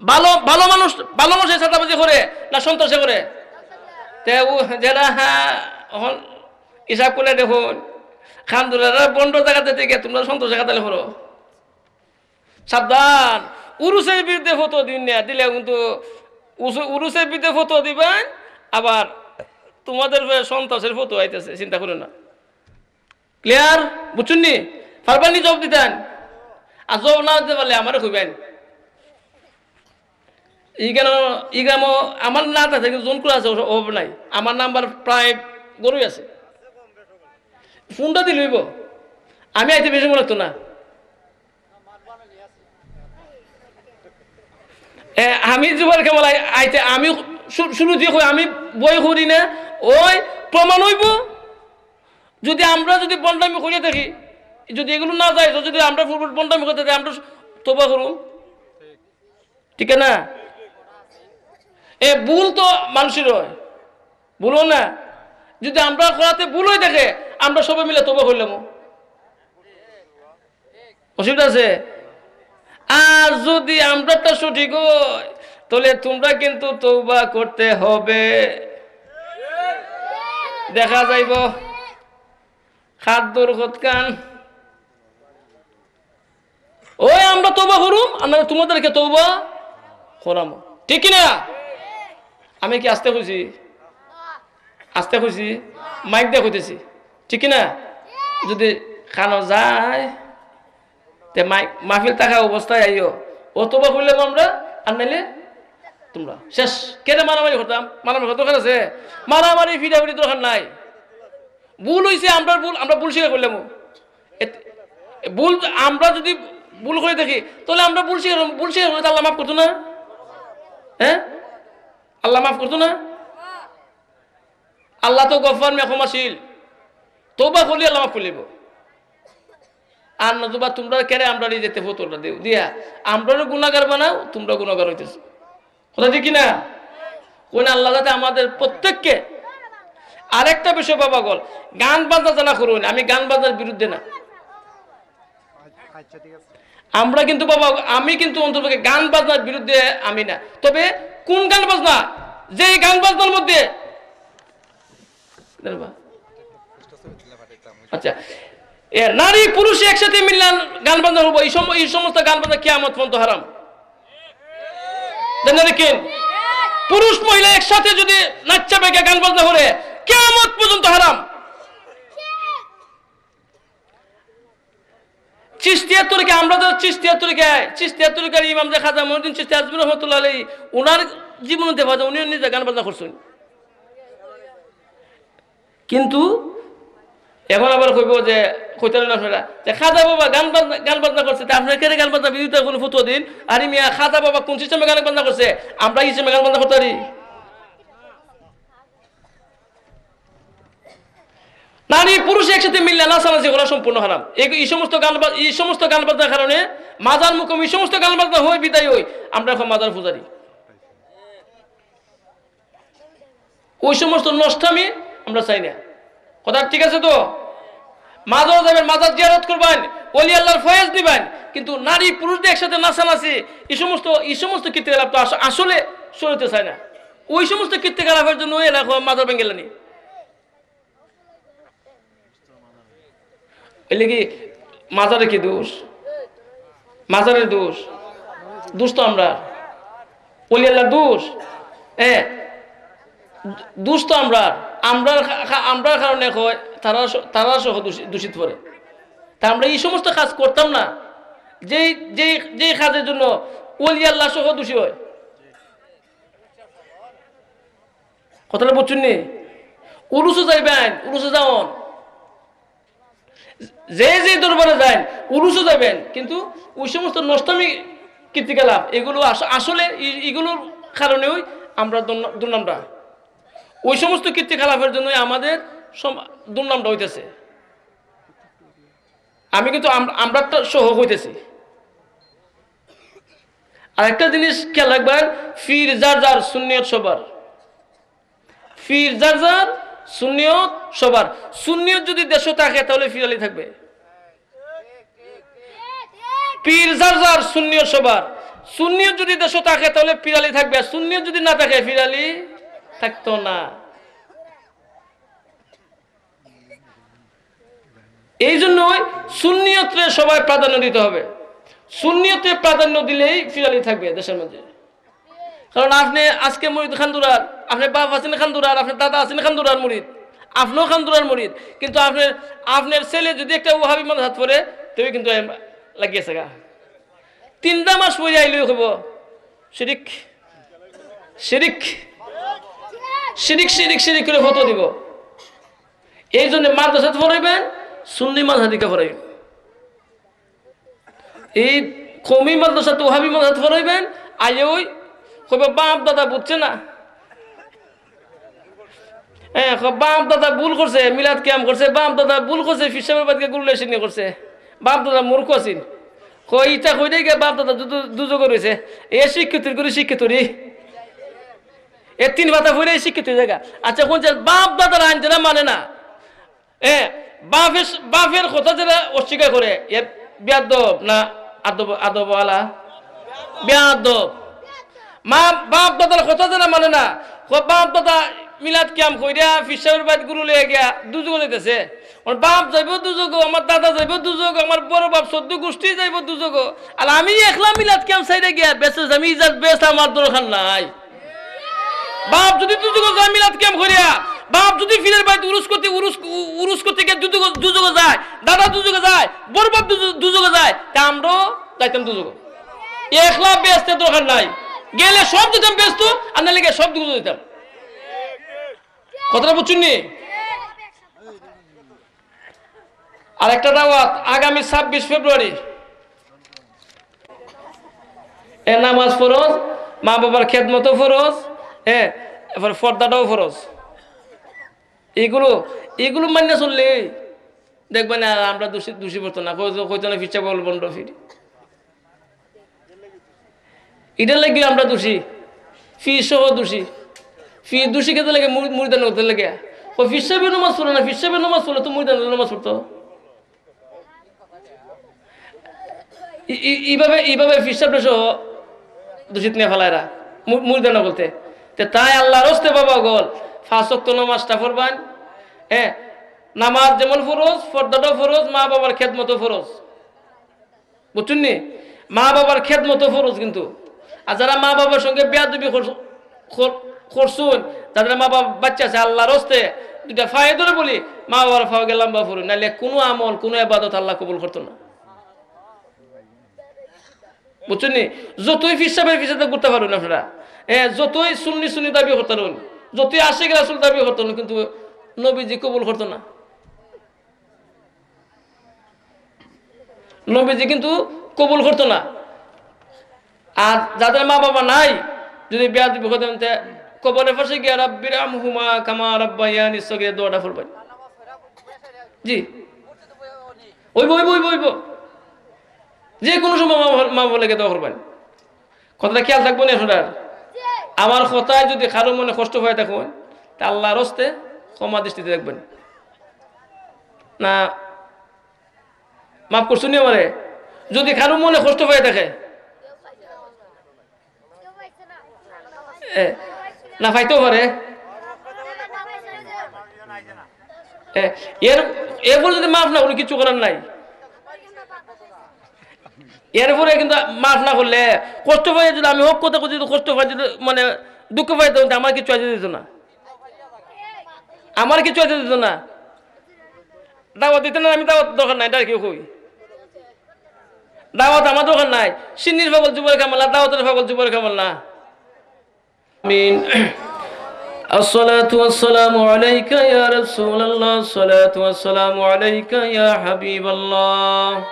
ভালো ভালো মানুষ, ভালো মানুষের সাদাবাজি করে না সন্তোষে করে? তে ও যারা হ্যাঁ এখন হিসাব করে দেখুন খান্দুরারা বন্ড জায়গাতে থেকে তোমরা সন্তোষে কাতালে করো সাবধান। উরুসের বিরুদ্ধে ফটো দিন না, দিলে কিন্তু উরুসের বিরুদ্ধে ফটো দিবেন, আবার তোমাদের সন্তোষের ফটো আইতেছে, চিন্তা করো না। ক্লিয়ার বুঝছেন নি? ফারবানি জব দিতেন? আর জব না দিতে পারলে আমারও খুবেন ইগানো ইগামো আমার না থাকে কিন্তু জোন আছে ওসব অভাব নাই। আমার নাম্বার প্রায় গরুই আছে। ফোনটা দিলইব আমি আইতে বেশি মনে হতো না। আমি যুবার কেমন আইতে আমি শুরু দিয়ে আমি বই করি না ওই প্রমাণ হইব। যদি আমরা যদি বন্ডামি করিয়ে থাকি যদি এগুলো না তো যদি আমরা ফুটবল বন্ডামি করতে যাই, আমরা তোবা করুন ঠিক না? এ ভুল তো মানুষের হয়। ভুলো না। যদি আমরা করাতে ভুল হয়ে থাকে আমরা সবাই মিলে তোবা করলাম। অসুবিধা আছে? আর যদি আমরাটা সঠিক হয়, তাহলে তোমরা কিন্তু তৌবা করতে হবে। দেখা যাইব। খাদ্যর কান ওই আমরা তৌবা করুম, আমরা তোমাদেরকে তৌবা করাম। ঠিক না আমি কি আসতে খুঁজি আসতে খুঁজি মাইক দিয়ে খুঁজেছি ঠিক না যদি খানো যায় মাইক মাহফিল থাকা অবস্থায় আইও। ও তৌবা করলাম আমরা, আর নাইলে তোমরা। শেষ। কেন মারামারি করতাম? মারামারি কত দরকার আছে? মারামারি ফিরাফিরি দরকার নাই। ভুল হয়েছে আমরা ভুল আমরা ভুল স্বীকার করলাম ভুল আমরা যদি ভুল করে দেখি তাহলে আমরা ভুল স্বীকার ভুল স্বীকার করলে মাফ করতো না? হ্যাঁ? আল্লাহ মাফ করতো না? আল্লাহ তো গফার মেখমাশীল তোবা করলে আল্লাহ মাফ করলিব আর নতুবা তোমরা কেড়ে আমরা যেতে ফতোটা দেও? দিয়া আমরাও গুণাগার বানাও তোমরা গুণাগার হইতেছো। কথা ঠিক না কোন আল্লাহ যাতে আমাদের প্রত্যেককে আরেকটা বিষয় বাবা গল গান বাজনা জানা করুন আমি গান বাজনার বিরুদ্ধে না। আমরা কিন্তু বাবা আমি কিন্তু অন্তর্পক্ষে গান বাজনার বিরুদ্ধে আমি না। তবে কোন গান বাজনা? যে গান বাজনার মধ্যে আচ্ছা। নারী পুরুষ একসাথে মিললাম, গান বাজনা হব। এই এই সমস্ত গান বাজনা কিয়ামত পর্যন্ত হারাম। পুরুষ মহিলা একসাথে যদি নাচ্চা বেগে গান বাজনা করে কেমন পর্যন্ত হারাম। চিস্তিয়া তরিকা আমরা তো চিস্তিয়া তরিকায় চিস্তিয়া তরিকার ইমাম যে খাজা মহিউদ্দিন চিস্তি আজমির রহমতুল্লাহ আলী ওনার জীবনে দেখা যায় উনিও নিজে গান বাজনা করছেন। কিন্তু এখন আবার কইব যে কইতালেন আপনারা, যে খাজা বাবা গান বাজনা গান বাজনা করছে, তা আপনারা কেন গান বাজনা, বিরুদ্ধে কোনো ফটো দিন? আর মিয়া, খাজা বাবা কোন সিস্টেমে গান বাজনা করছে? আমরা এই সিস্টেমে গান বাজনা করতে পারি? নারী পুরুষ একসাথে মিললে নাচানাচি করা সম্পূর্ণ হারাম। এই- সমস্ত গান এই সমস্ত গান বাজনার কারণে মাজার মুখম এই সমস্ত গান বাজনা হয়ে, বিদায় হই আমরা এখন মাজার পূজারি। ওই সমস্ত নষ্টামি আমরা চাই না। কথা ঠিক আছে তো? মাজার যাবেন, মাজার জিয়ারত করবেন অলি আল্লাহর ফয়েজ দিবেন, কিন্তু নারী পুরুষদের একসাথে নাচানাচি, এই সমস্ত এই সমস্ত কীর্তিকলাপ তো আসলে সরতে চায় না। ওই সমস্ত কীর্তিকলাপের জন্য এলাকা মাজার বেঙ্গেলানি এলে কি মাজারে কি দোষ? মাজারের দোষ? দোষ তো আমরা। অলি আল্লাহর দোষ? হ্যাঁ। দোষ তো আমরা। আমরা আমরার কারণে হয়, তারা তারা সহ দূষিত করে তা আমরা এই সমস্ত কাজ করতাম না। যেই যেই যেই কাজের জন্য ওলি আল্লাহ সহ দোষী হয়। কথাটা বুঝছেন নি? উরুসে যাইবেন, উরুসে যাওন। যে যে দরবারে যান উরুসে যাবেন কিন্তু ওই সমস্ত নষ্টমী কীর্তিকলাপ এগুলো আসলে এগুলোর কারণেই আমরা দুর্নামটা। ওই সমস্ত কীর্তিকলাপের জন্য আমাদের দুর্নামটা হইতেছে। আমি কিন্তু আমরা সহ হইতেছি। আর একটা জিনিস খেয়াল রাখবেন, ফির যার যার সুন্নিয়ত সবার। ফির যার যার সুন্নিয়ত সবার। সুন্নিয়ত যদি দেশ থাকে, তাহলে ফিরালি থাকবে। পীর সবার। যদি দেশ থাকে, তাহলে থাকবে। যদি না থাকে, ফিরালি থাকতো না। এই জন্যই সুন্নিয়তে সবাই প্রাধান্য দিতে হবে। সুন্নিয়তে প্রাধান্য দিলেই ফিরালি থাকবে দেশের মধ্যে কারণ আপনি আজকে মরিদ খান্দুরার, আপনি বাপ আছেন খান্দুরার আপনার দাদা আছেন খান্দুরার মরিদ, আপনিও খান্দুরার মরিদ, কিন্তু আপনার আপনার ছেলে যদি একটা ওহাবি মনে হাত পরে তবে কিন্তু লাগিয়েছে গা। তিনটা মাস পরে আইলে হব শিরিক শিরিক শিরিক শিরিক শিরিক করে ফটো দিব। এই জন্য মাদ্রাসাত পড়াইবেন সুন্নি মাঝাদিকে পড়াইবেন এই কমি মাদ্রাসাত ওহাবি মাদ্রাসাত পড়াইবেন আইয়ে ওই কবে বাপ দাদা, বুঝছে না? হ্যাঁ বাপ দাদা ভুল করছে, মিলাদ ক্যাম করছে, বাপ দাদা ভুল করছে ফিসাবের বাদকে গুরুলেশিনী করছে। বাপ দাদা মূর্খ আছিল কই ইটা কই দেই বাপ দাদা দুযোগ রয়েছে। এ শিক্ষিত করে শিক্ষিত রে। এ তিন ভাতা ফুরে শিক্ষিত জায়গা আচ্ছা কোন বাপ দাদার আইন যারা মানে না। এ, বাপের বাপের কথা যারা অস্বীকার করে, এ বেয়াদব না আদব আদব আলা বেয়াদব। মা বাপ দাদার কথা যারা মানে না? বাপ দাদা মিলাদ ক্যাম কইরা ফিসাবের বাদ গুরু লয়ে গিয়া দুযোগ যাইতেছে। আমার বাপ যাইব দুযোগ আমার দাদা যাইব দুযোগ আমার বড় বাপ সদ্য গোষ্ঠী যাইব দুযোগ আর আমি একলা মিলাদ ক্যাম সাইডে গিয়া বেসে আমি ইজাত বেস আমার দরকার নাই। বাপ যদি দুযোগ যায়, মিলাদ ক্যাম করিয়া বাপ যদি ফিরের বাড়িতে উরুস করতে উরুস উরুস করতে গিয়ে দুযোগ দুযোগে যায়, দাদা দুযোগে যায়, বড় বাপ দুযোগ- যায়, তা আমরাও যাইতাম দুযোগ একলা ব্যস্ত দরকার নাই। গেলে সব দিতাম, ব্যস্ত, আর না লেগে সব দুযোগ দিতাম। কথাটা বুঝছেন নি? আর একটা দাওয়াত, আগামী ছাব্বিশ ফেব্রুয়ারি। এ নামাজ ফরজ, মা বাবার খেদমতো ফরজ হ্যাঁ এবার ফর্দাটাও ফরজ। এগুলো এগুলো মান্য চললে দেখবেন আমরা দোষী দোষী পড়তো না। কইতো- না ফিরচা বল বন্ধ ফির। এটার লাগে আমরা দোষী। ফি সহ দোষী। ফি দোষী খেতে লাগে? মুড়িদান করতে লাগে। ও ফিসাবে নমাজ পড়ো না ফিসাবে নমাজ পড়ল তো মুড়িদান নমাজ পড়তো। এইভাবে এইভাবে ফিসাবটা সহ দূষিত নিয়ে ফেলায় মুড়িদান বলতে তে তাই আল্লাহ রস্তে বাবা গল ফাঁসক্ত নামাজটা পড়বান হ্যাঁ নামাজ যেমন ফরজ ফর্দাটাও ফরজ, মা বাবার খেদমতো ফরজ। বুঝছেন মা বাবার খেদমতো ফরজ কিন্তু। আর যারা মা বাবার সঙ্গে বেয়াদবি করছুন, তাদের মা বাবা বাচ্চা আছে, আল্লাহর হস্তে দুটা ফায়ে ধরে বলি মা বাবার ফাও গেলাম বা ফুরুন নাহলে কোনো আমল, কোনো এবাদত আল্লাহ কবুল করতো না। বুঝছেন যতই ফিসাবের ফিসাতে করতে পারুন আপনারা। হ্যাঁ যতই সুন্নি সুন্নি দাবি করতে পারুন, যতই আশিক রাসুল দাবি করতেন কিন্তু নবীজি কবুল করতো না। নবীজি কিন্তু কবুল করতো না। আর যাদের মা বাবা নাই, যদি বিয়া দিবি কবরে ফাঁসে গিয়ে রাব্বির আমহুমা কামা রাব্বায়ানি সগিরে দোয়াটা ফুলবেন জি। ওইব ওইব ওইব ওইব। যে কোনো সময় মা বাবা- মা বলে দোয়া করবেন। কথাটা খেয়াল থাকব না শোনার আমার কথায় যদি কারও মনে কষ্ট হয়ে থাকুন তা আল্লাহর হস্তে ক্ষমা দৃষ্টিতে দেখবেন। না, মাফ করছুন আমারে? যদি কারও মনে কষ্ট হয়ে থাকে না, ফাইতেও পারে। এর এরপর যদি মাফ না করলে কিছু করার নাই। এরপরে কিন্তু মাফ না করলে কষ্ট পাই যদি আমি হোক কথা যদি কষ্ট পাই যদি মানে দুঃখ পাই তো আমার কিছু আজ দিত না। আমার কিছু আছে দিত না। দাওয়াত দিতে না, আমি দাওয়াত দরকার নাই কেউ কই? দাওয়াত আমার দরকার নাই। সিন্নির ফাগল যুবর কামাল না দাওয়াতের ফাগল যুবর কামাল না। آمين. الصلاة والسلام عليك يا رسول الله. الصلاة والسلام عليك يا حبيب الله.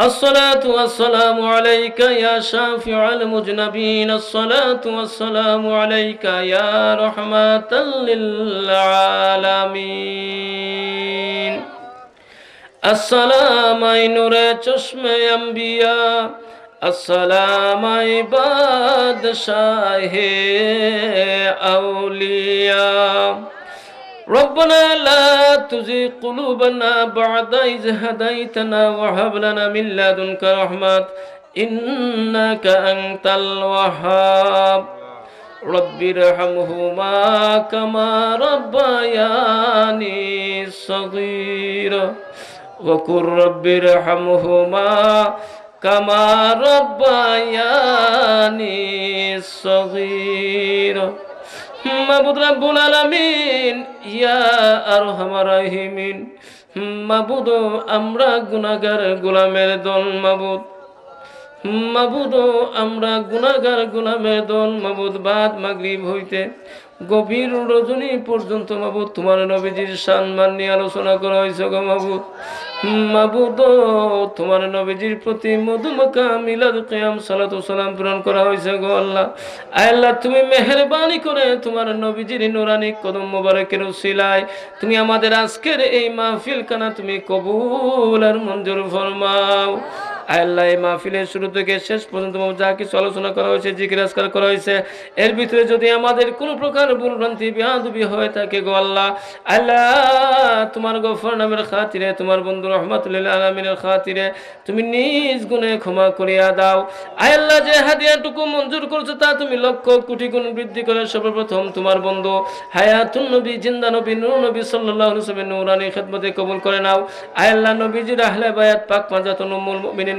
الصلاة والسلام عليك يا شافع المجنبين. الصلاة والسلام عليك يا رحمة للعالمين. السلام أي نور چشم أنبياء؟ السلام عباد شاہ اولیاء ربنا لا تزغ قلوبنا بعد إذ هديتنا وهب لنا من لدنك رحمة إنك أنت الوهاب رب ارحمهما كما ربياني صغيرا وقل رب ارحمهما কামার বায়ানি মাবুদ ইয়া মাবুদ, আমরা গুনাগার গুলামের দল মাবুদ। মাবুদ, আমরা গুনাগার গুলামের দল মাবুদ। বাদ মাগরিব হইতে গভীর রজনী পর্যন্ত মাবুদ, তোমার নবীজির সম্মান নিয়ে আলোচনা করা হয়েছে গো মাবুদ। মাবুদ, তোমার নবীজির প্রতি মধুমাকা মিলাদ কিয়াম, সালাতু সালাম প্রেরণ করা হয়েছে গো আল্লাহ। আল্লাহ, তুমি মেহেরবানি করে তোমার নবীজির নুরানি কদম মোবারকের উসিলায়, তুমি আমাদের আজকের এই মাহফিল কানা তুমি কবুল আর মঞ্জুর ফরমাও। আল্লাহ মাহফিলের শুরু থেকে শেষ পর্যন্ত যা কিছু আলোচনা করা হয়েছে জিজ্ঞাসা করা হয়েছে, এর ভিতরে যদি আমাদের কোনো প্রকার ভুল ভ্রান্তি বিয়াদবি হয়ে থাকে গো আল্লাহ আল্লাহ তোমার গফর নামের খাতিরে, তোমার বন্ধু রহমতুল্লাহ আলমিনের খাতিরে তুমি নিজ গুণে ক্ষমা করিয়া দাও। আল্লাহ, যে হাদিয়াটুকু মঞ্জুর করছ তা তুমি লক্ষ কোটি গুণ বৃদ্ধি করে সর্বপ্রথম তোমার বন্ধু হায়াতুন নবী, জিন্দা নবী, নূর নবী ওয়াসাল্লামের নূরানি খিদমতে কবুল করে নাও। আল্লাহ, নবীজির আহলে বায়াত, পাক উম্মুল মুমিনিন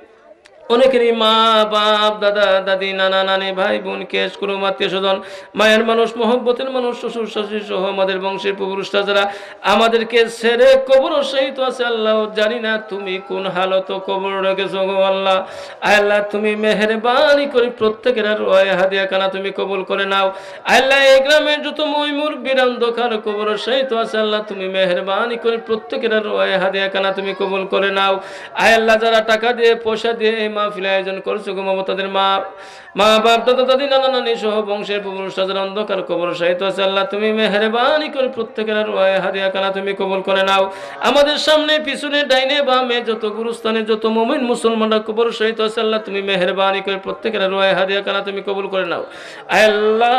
অনেকেরই মা, বাপ, দাদা, দাদি, নানা, নানি, ভাই, বোন, কেশ কোনো আত্মীয় স্বজন, মায়ের মানুষ, মহব্বতের মানুষ, শ্বশুর, শাশুড়ি সহ আমাদের বংশের পুরুষরা যারা আমাদেরকে ছেড়ে কবর সহিত আছে, আল্লাহ জানি না তুমি কোন হালত কবর রেখেছ গো আল্লাহ। আল্লাহ, তুমি মেহরবানি করে প্রত্যেকের রয় হাদিয়া কানা তুমি কবুল করে নাও। আল্লাহ, এই গ্রামের যত ময়মুর দোকান কবর সহিত আছে, আল্লাহ তুমি মেহরবানি করে প্রত্যেকের রয় হাদিয়া কানা তুমি কবুল করে নাও। আল্লাহ, যারা টাকা দিয়ে, পয়সা দিয়ে মাহফিল আয়োজন করছ মা মা বাপ, দাদা, দাদি, নানা, নানি সহ বংশের পুরুষ, তাদের অন্ধকার কবর সাহিত্য আছে আল্লাহ, তুমি মেহরবানি করে প্রত্যেকের রয় হাদিয়া কানা তুমি কবুল করে নাও। আমাদের সামনে, পিছনে, ডাইনে, বামে যত গুরুস্থানে, যত মুমিন মুসলমানরা কবর সহিত আছে আল্লাহ, তুমি মেহরবানি করে প্রত্যেকের রয় হাদিয়া কানা তুমি কবুল করে নাও। আল্লাহ,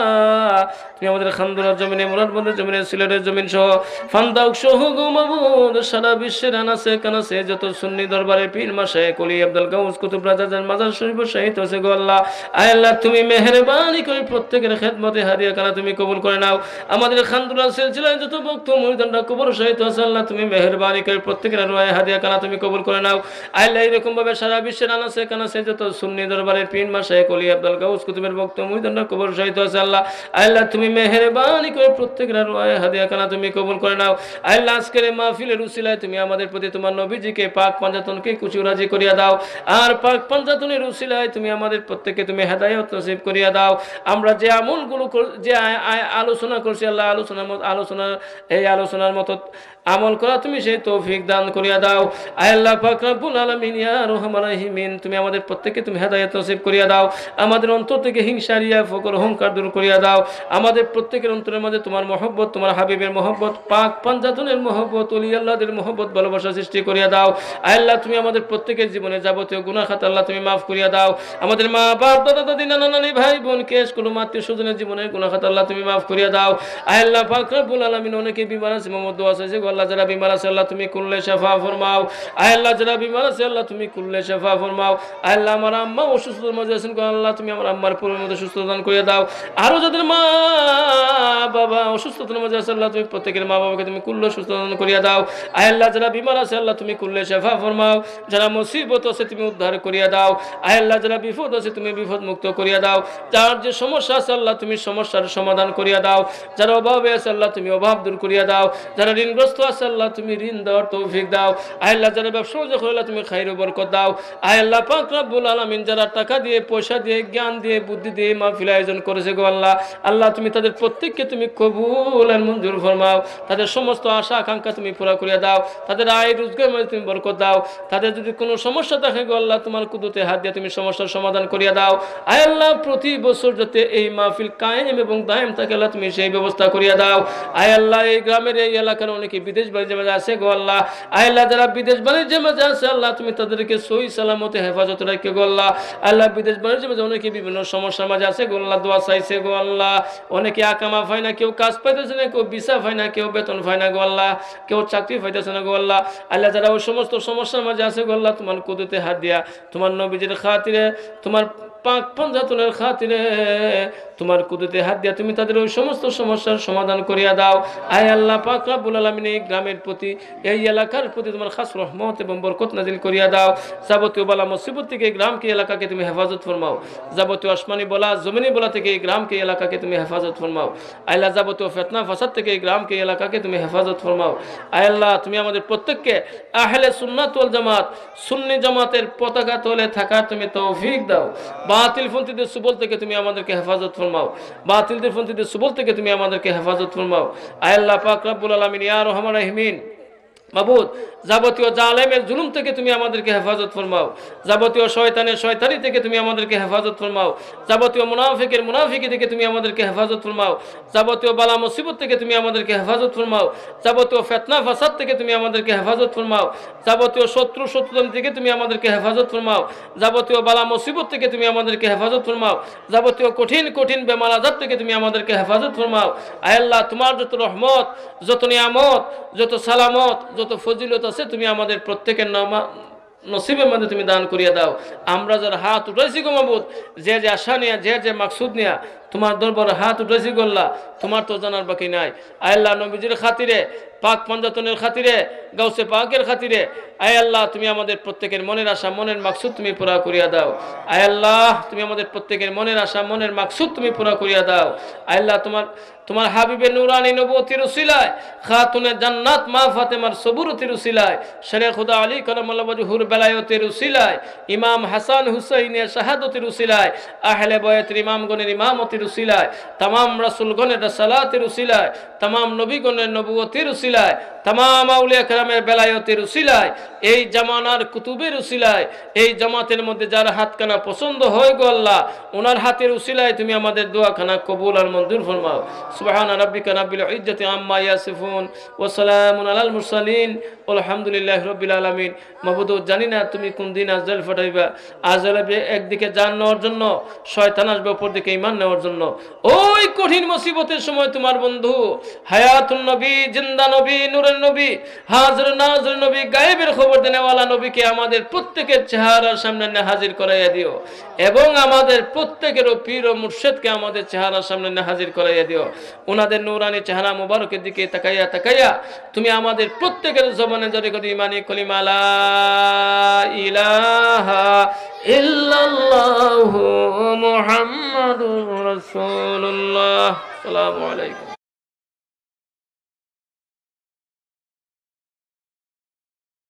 তুমি আমাদের খান্দুরার জমিনে, মুরাদবন্দের জমিনে, সিলেটের জমিন সহ ফান্দাউক সহ গো মাবুদ সারা বিশ্বের আনাসে কানাসে যত সুন্নি দরবারে পীর মাসে কলি আব্দুল গাউস কুতুব মাজার শরীফ হয়েছে গো আল্লাহ। তুমি মেহরবানি করে প্রত্যেকের খেদমতে হাদিয়া কানা তুমি কবুল করে নাও। আমাদের খান্দুরা সিলসিলায় যত ভক্ত কবর শহীদ হয়েছে আল্লাহ, তুমি মেহরবানি করে প্রত্যেকের রয় কানা তুমি কবুল করে নাও। সারা বিশ্বের যত সুন্নি দরবারে পীর মাসে কলি গাউস ভক্ত কবর শহীদ হয়েছে আল্লাহ। তুমি মেহরবানি করে প্রত্যেকের রয় কানা তুমি কবুল করে নাও। আল্লাহ, আজকের মাহফিলের উসিলায় তুমি আমাদের প্রতি তোমার নবীজিকে, পাক পাঞ্জাতনকে কুচি রাজি করিয়া দাও। আর পাক পাঞ্জাতনের উসিলায় তুমি আমাদের প্রত্যেককে তুমি হেদায়ত নসিব করিয়া দাও। আমরা যে আমলগুলো যে আলোচনা করছি, আল্লাহ এই আলোচনার মতো আমল করা তুমি সেই তৌফিক দান করিয়া দাও। আল্লাহ পাক আলামিন, ইয়া রহমান রহিমিন, তুমি আমাদের প্রত্যেককে তুমি হেদায়েত নসিব করিয়া দাও। আমাদের অন্তর থেকে হিংসা, রিয়া, ফকর, অহংকার দূর করিয়া দাও। আমাদের প্রত্যেকের অন্তরের মাঝে তোমার মহব্বত, তোমার হাবিবের মহব্বত, পাক পাঞ্জাতনের মহব্বত অলি আল্লাহদের মহব্বত, ভালোবাসা সৃষ্টি করিয়া দাও। আল্লাহ তুমি আমাদের প্রত্যেকের জীবনে যাবতীয় খাত আল্লাহ, তুমি মাফ করিয়া দাও। আমাদের মা বাপ, দাদা, দাদি, নানা, নানি, ভাই, বোন কেস কোনো আত্মীয় স্বজনের জীবনের গুনাহ খাত আল্লাহ, তুমি মাফ করিয়া দাও। আল্লাহ পাক রব্বুল আলামিন, অনেকে বিমার আছে মোহাম্মদ আছে, যে আল্লাহ, যারা বিমার আছে, আল্লাহ, তুমি কুল্লে শাফা ফরমাও। আল্লাহ, যারা বিমার আছে, আল্লাহ, তুমি কুল্লে শাফা ফরমাও। আল্লাহ, আমার আম্মা অসুস্থতার মাঝে আছেন আল্লাহ, তুমি আমার আম্মার পুরোর মধ্যে সুস্থ দান করিয়া দাও। আরও যাদের মা বাবা অসুস্থতার মাঝে আছে, আল্লাহ, তুমি প্রত্যেকের মা বাবাকে তুমি কুল্ল সুস্থ দান করিয়া দাও। আল্লাহ, যারা বিমার আছে, আল্লাহ, তুমি কুল্লে শাফা ফরমাও। যারা মুসিবত আছে, তুমি উদ্ধার করিয়া দাও। আয় আল্লাহ যারা বিপদ আছে, তুমি বিপদ মুক্ত করিয়া দাও। যার যে সমস্যা আছে, আল্লাহ তুমি সমস্যার সমাধান করিয়া দাও। যারা অভাবে আছে, আল্লাহ তুমি অভাব দূর করিয়া দাও। যারা ঋণগ্রস্ত আছে, আল্লাহ তুমি ঋণ দেওয়ার তৌফিক দাও। আয় আল্লাহ যারা ব্যবসা করে, আল্লাহ তুমি খাইর বরকত দাও। আয় আল্লাহ পাক রব্বুল আলামিন যারা টাকা দিয়ে, পয়সা দিয়ে, জ্ঞান দিয়ে, বুদ্ধি দিয়ে মাহফিল আয়োজন করেছে গো আল্লাহ। আল্লাহ তুমি তাদের প্রত্যেককে তুমি কবুল আর মঞ্জুর ফরমাও। তাদের সমস্ত আশা, আকাঙ্ক্ষা তুমি পুরা করিয়া দাও। তাদের আয় রোজগার মধ্যে তুমি বরকত দাও। তাদের যদি কোনো সমস্যা থাকে গো আল্লাহ, তোমার কুদুতে হাত দিয়ে তুমি সমস্যার সমাধান করিয়া দাও। আয় আল্লাহ, প্রতি বছর যাতে এই মাহফিল কায়েম এবং দায়েম থাকে, আল্লাহ তুমি সেই ব্যবস্থা করিয়া দাও। আয় আল্লাহ, এই গ্রামের, এই এলাকার অনেকে বিদেশ বাণিজ্যে মাঝে আছে গো আল্লাহ। আয় আল্লাহ, যারা বিদেশ বাণিজ্যে মাঝে আছে, আল্লাহ তুমি তাদেরকে সই সালামতে হেফাজত রাখে গো আল্লাহ। আল্লাহ, বিদেশ বাণিজ্যে মাঝে অনেকে বিভিন্ন সমস্যার মাঝে আছে গো আল্লাহ, দোয়া চাইছে গো আল্লাহ। অনেকে আকামা পায় না, কেউ কাজ পাইতেছে না, কেউ ভিসা পায় না, কেউ বেতন পায় না গো আল্লাহ। কেউ চাকরি পাইতেছে না গো আল্লাহ। আল্লাহ, যারা ওই সমস্ত সমস্যার মাঝে আছে গো আল্লাহ, তোমার কুদুতে হাত দিয়া তোমার নবীজির খাতিরে তোমার পাক পঞ্জাতনের খাতিরে তোমার কুদুতে হাত দিয়া তুমি তাদের ওই সমস্ত সমস্যার সমাধান করিয়া দাও। আয় আল্লাহ পাক রাব্বুল আলামিন এই গ্রামের প্রতি, এই এলাকার প্রতি তোমার খাস রহমত এবং বরকত নাজিল করিয়া দাও। যাবতীয় বলা মুসিবত থেকে এই গ্রামকে এলাকাকে তুমি হেফাজত ফরমাও। যাবতীয় আসমানি বলা, জমিনি বলা থেকে এই গ্রামকে এলাকাকে তুমি হেফাজত ফরমাও। আল্লাহ যাবতীয় ফেতনা, ফাসাদ থেকে এই গ্রামকে এলাকাকে তুমি হেফাজত ফরমাও। আল্লাহ, তুমি আমাদের প্রত্যেককে আহলে সুন্নাত ওয়াল জামাত, সুন্নি জামাতের পতাকা তোলে থাকা তুমি তৌফিক দাও। বাতিল ফন্তিদের সুবল থেকে তুমি আমাদেরকে হেফাজত ফরমাও। বাতিলদের ফন্তিদের সুবল থেকে তুমি আমাদেরকে হেফাজত ফরমাও। আয়াল্লাহ পাক রব্বুল আলমিন, ইয়া রহমান রহমিন। মাবুদ যাবতীয় জালেমের জুলুম থেকে তুমি আমাদেরকে হেফাজত ফরমাও। যাবতীয় শয়তানের শয়তানি থেকে তুমি আমাদেরকে হেফাজত ফরমাও। যাবতীয় মুনাফিকের মুনাফিকি থেকে তুমি আমাদেরকে হেফাজত ফরমাও। যাবতীয় বালা মুসিবত থেকে তুমি আমাদেরকে হেফাজত ফরমাও। যাবতীয় ফেতনা, ফাসাদ থেকে তুমি আমাদেরকে হেফাজত ফরমাও। যাবতীয় শত্রু শত্রুদম থেকে তুমি আমাদেরকে হেফাজত ফরমাও। যাবতীয় বালা মুসিবত থেকে তুমি আমাদেরকে হেফাজত ফরমাও। যাবতীয় কঠিন কঠিন বেমার আজাদ থেকে তুমি আমাদেরকে হেফাজত ফরমাও। আয়াল্লাহ তোমার যত রহমত, যত নিয়ামত, যত সালামত, যত ফজিলত আছে, তুমি আমাদের প্রত্যেকের নামা, নসিবের মধ্যে তুমি দান করিয়া দাও। আমরা যারা হাত উঠাইছি গো মাবুদ যে যে আশা নিয়া, যে যে মাকসুদ নিয়া, তোমার দরবারে হাত উঠাইছি গোল্লা, তোমার তো জানার বাকি নাই। আল্লাহ নবীজির খাতিরে, পাক পঞ্জাতনের খাতিরে, গাউসে পাকের খাতিরে, আয় আল্লাহ তুমি আমাদের প্রত্যেকের মনের আশা, মনের মাকসুদ তুমি পুরা করিয়া দাও। আয় আল্লাহ তুমি আমাদের প্রত্যেকের মনের আশা, মনের মাকসুদ তুমি পুরা করিয়া দাও। আল্লাহ তোমার তোমার হাবিবে নুরানি নবতির উসিলায় খাতুনে জান্নাত মা ফাতেমার সবুরতির উসিলায়, শেরে খুদা আলী কলমাল্লাহ হুর বেলায়তের উসিলায়, ইমাম হাসান হুসাইনের শাহাদতের উসিলায়, আহলে বয়তের ইমামগণের ইমামতির উসিলায়, তামাম রাসুলগণের সালাতের উসিলায়, তামাম নবীগণের নবুয়তির উসিলায়, তামাম আউলিয়া কেরামের বেলায়তের উসিলায়, এই জামানার কুতুবের উসিলায়, এই জামাতের মধ্যে যার হাতখানা পছন্দ হয় গো আল্লাহ, ওনার হাতের উসিলায় তুমি আমাদের দোয়াখানা কবুল আর মঞ্জুর ফরমাও। সুবহান রাব্বিকা রাব্বিল ইজ্জাতি আম্মা ইয়াসিফুন ওয়া সালামুন আলাল মুরসালিন। আলহামদুলিল্লাহ রাব্বিল আলামিন। মাহবুদ, জানি তুমি কোন দিন আজরাইল ফাটাইবা। আজরাইল একদিকে জান নেওয়ার জন্য, শয়তান আসবে অপর দিকে ঈমান নেওয়ার জন্য। ওই কঠিন মুসিবতের সময় তোমার বন্ধু হায়াতুন নবী, জিন্দা নবী, নূরের নবী, হাজর নাজর নবী, গায়েবের খবর দেনেওয়ালা নবীকে আমাদের প্রত্যেকের চেহারার সামনে হাজির করাইয়া দিও। এবং আমাদের প্রত্যেকেরও পীর ও মুর্শেদকে আমাদের চেহারার সামনে হাজির করাইয়া দিও। ওনাদের নৌরানি চেহারা মুবারকের দিকে তাকাইয়া তাকাইয়া, তুমি আমাদের প্রত্যেকের জবানে জরে করি ইমানি কলিমালা ইলাহা ইল্লাল্লাহু মুহাম্মাদুর আলাইকুম।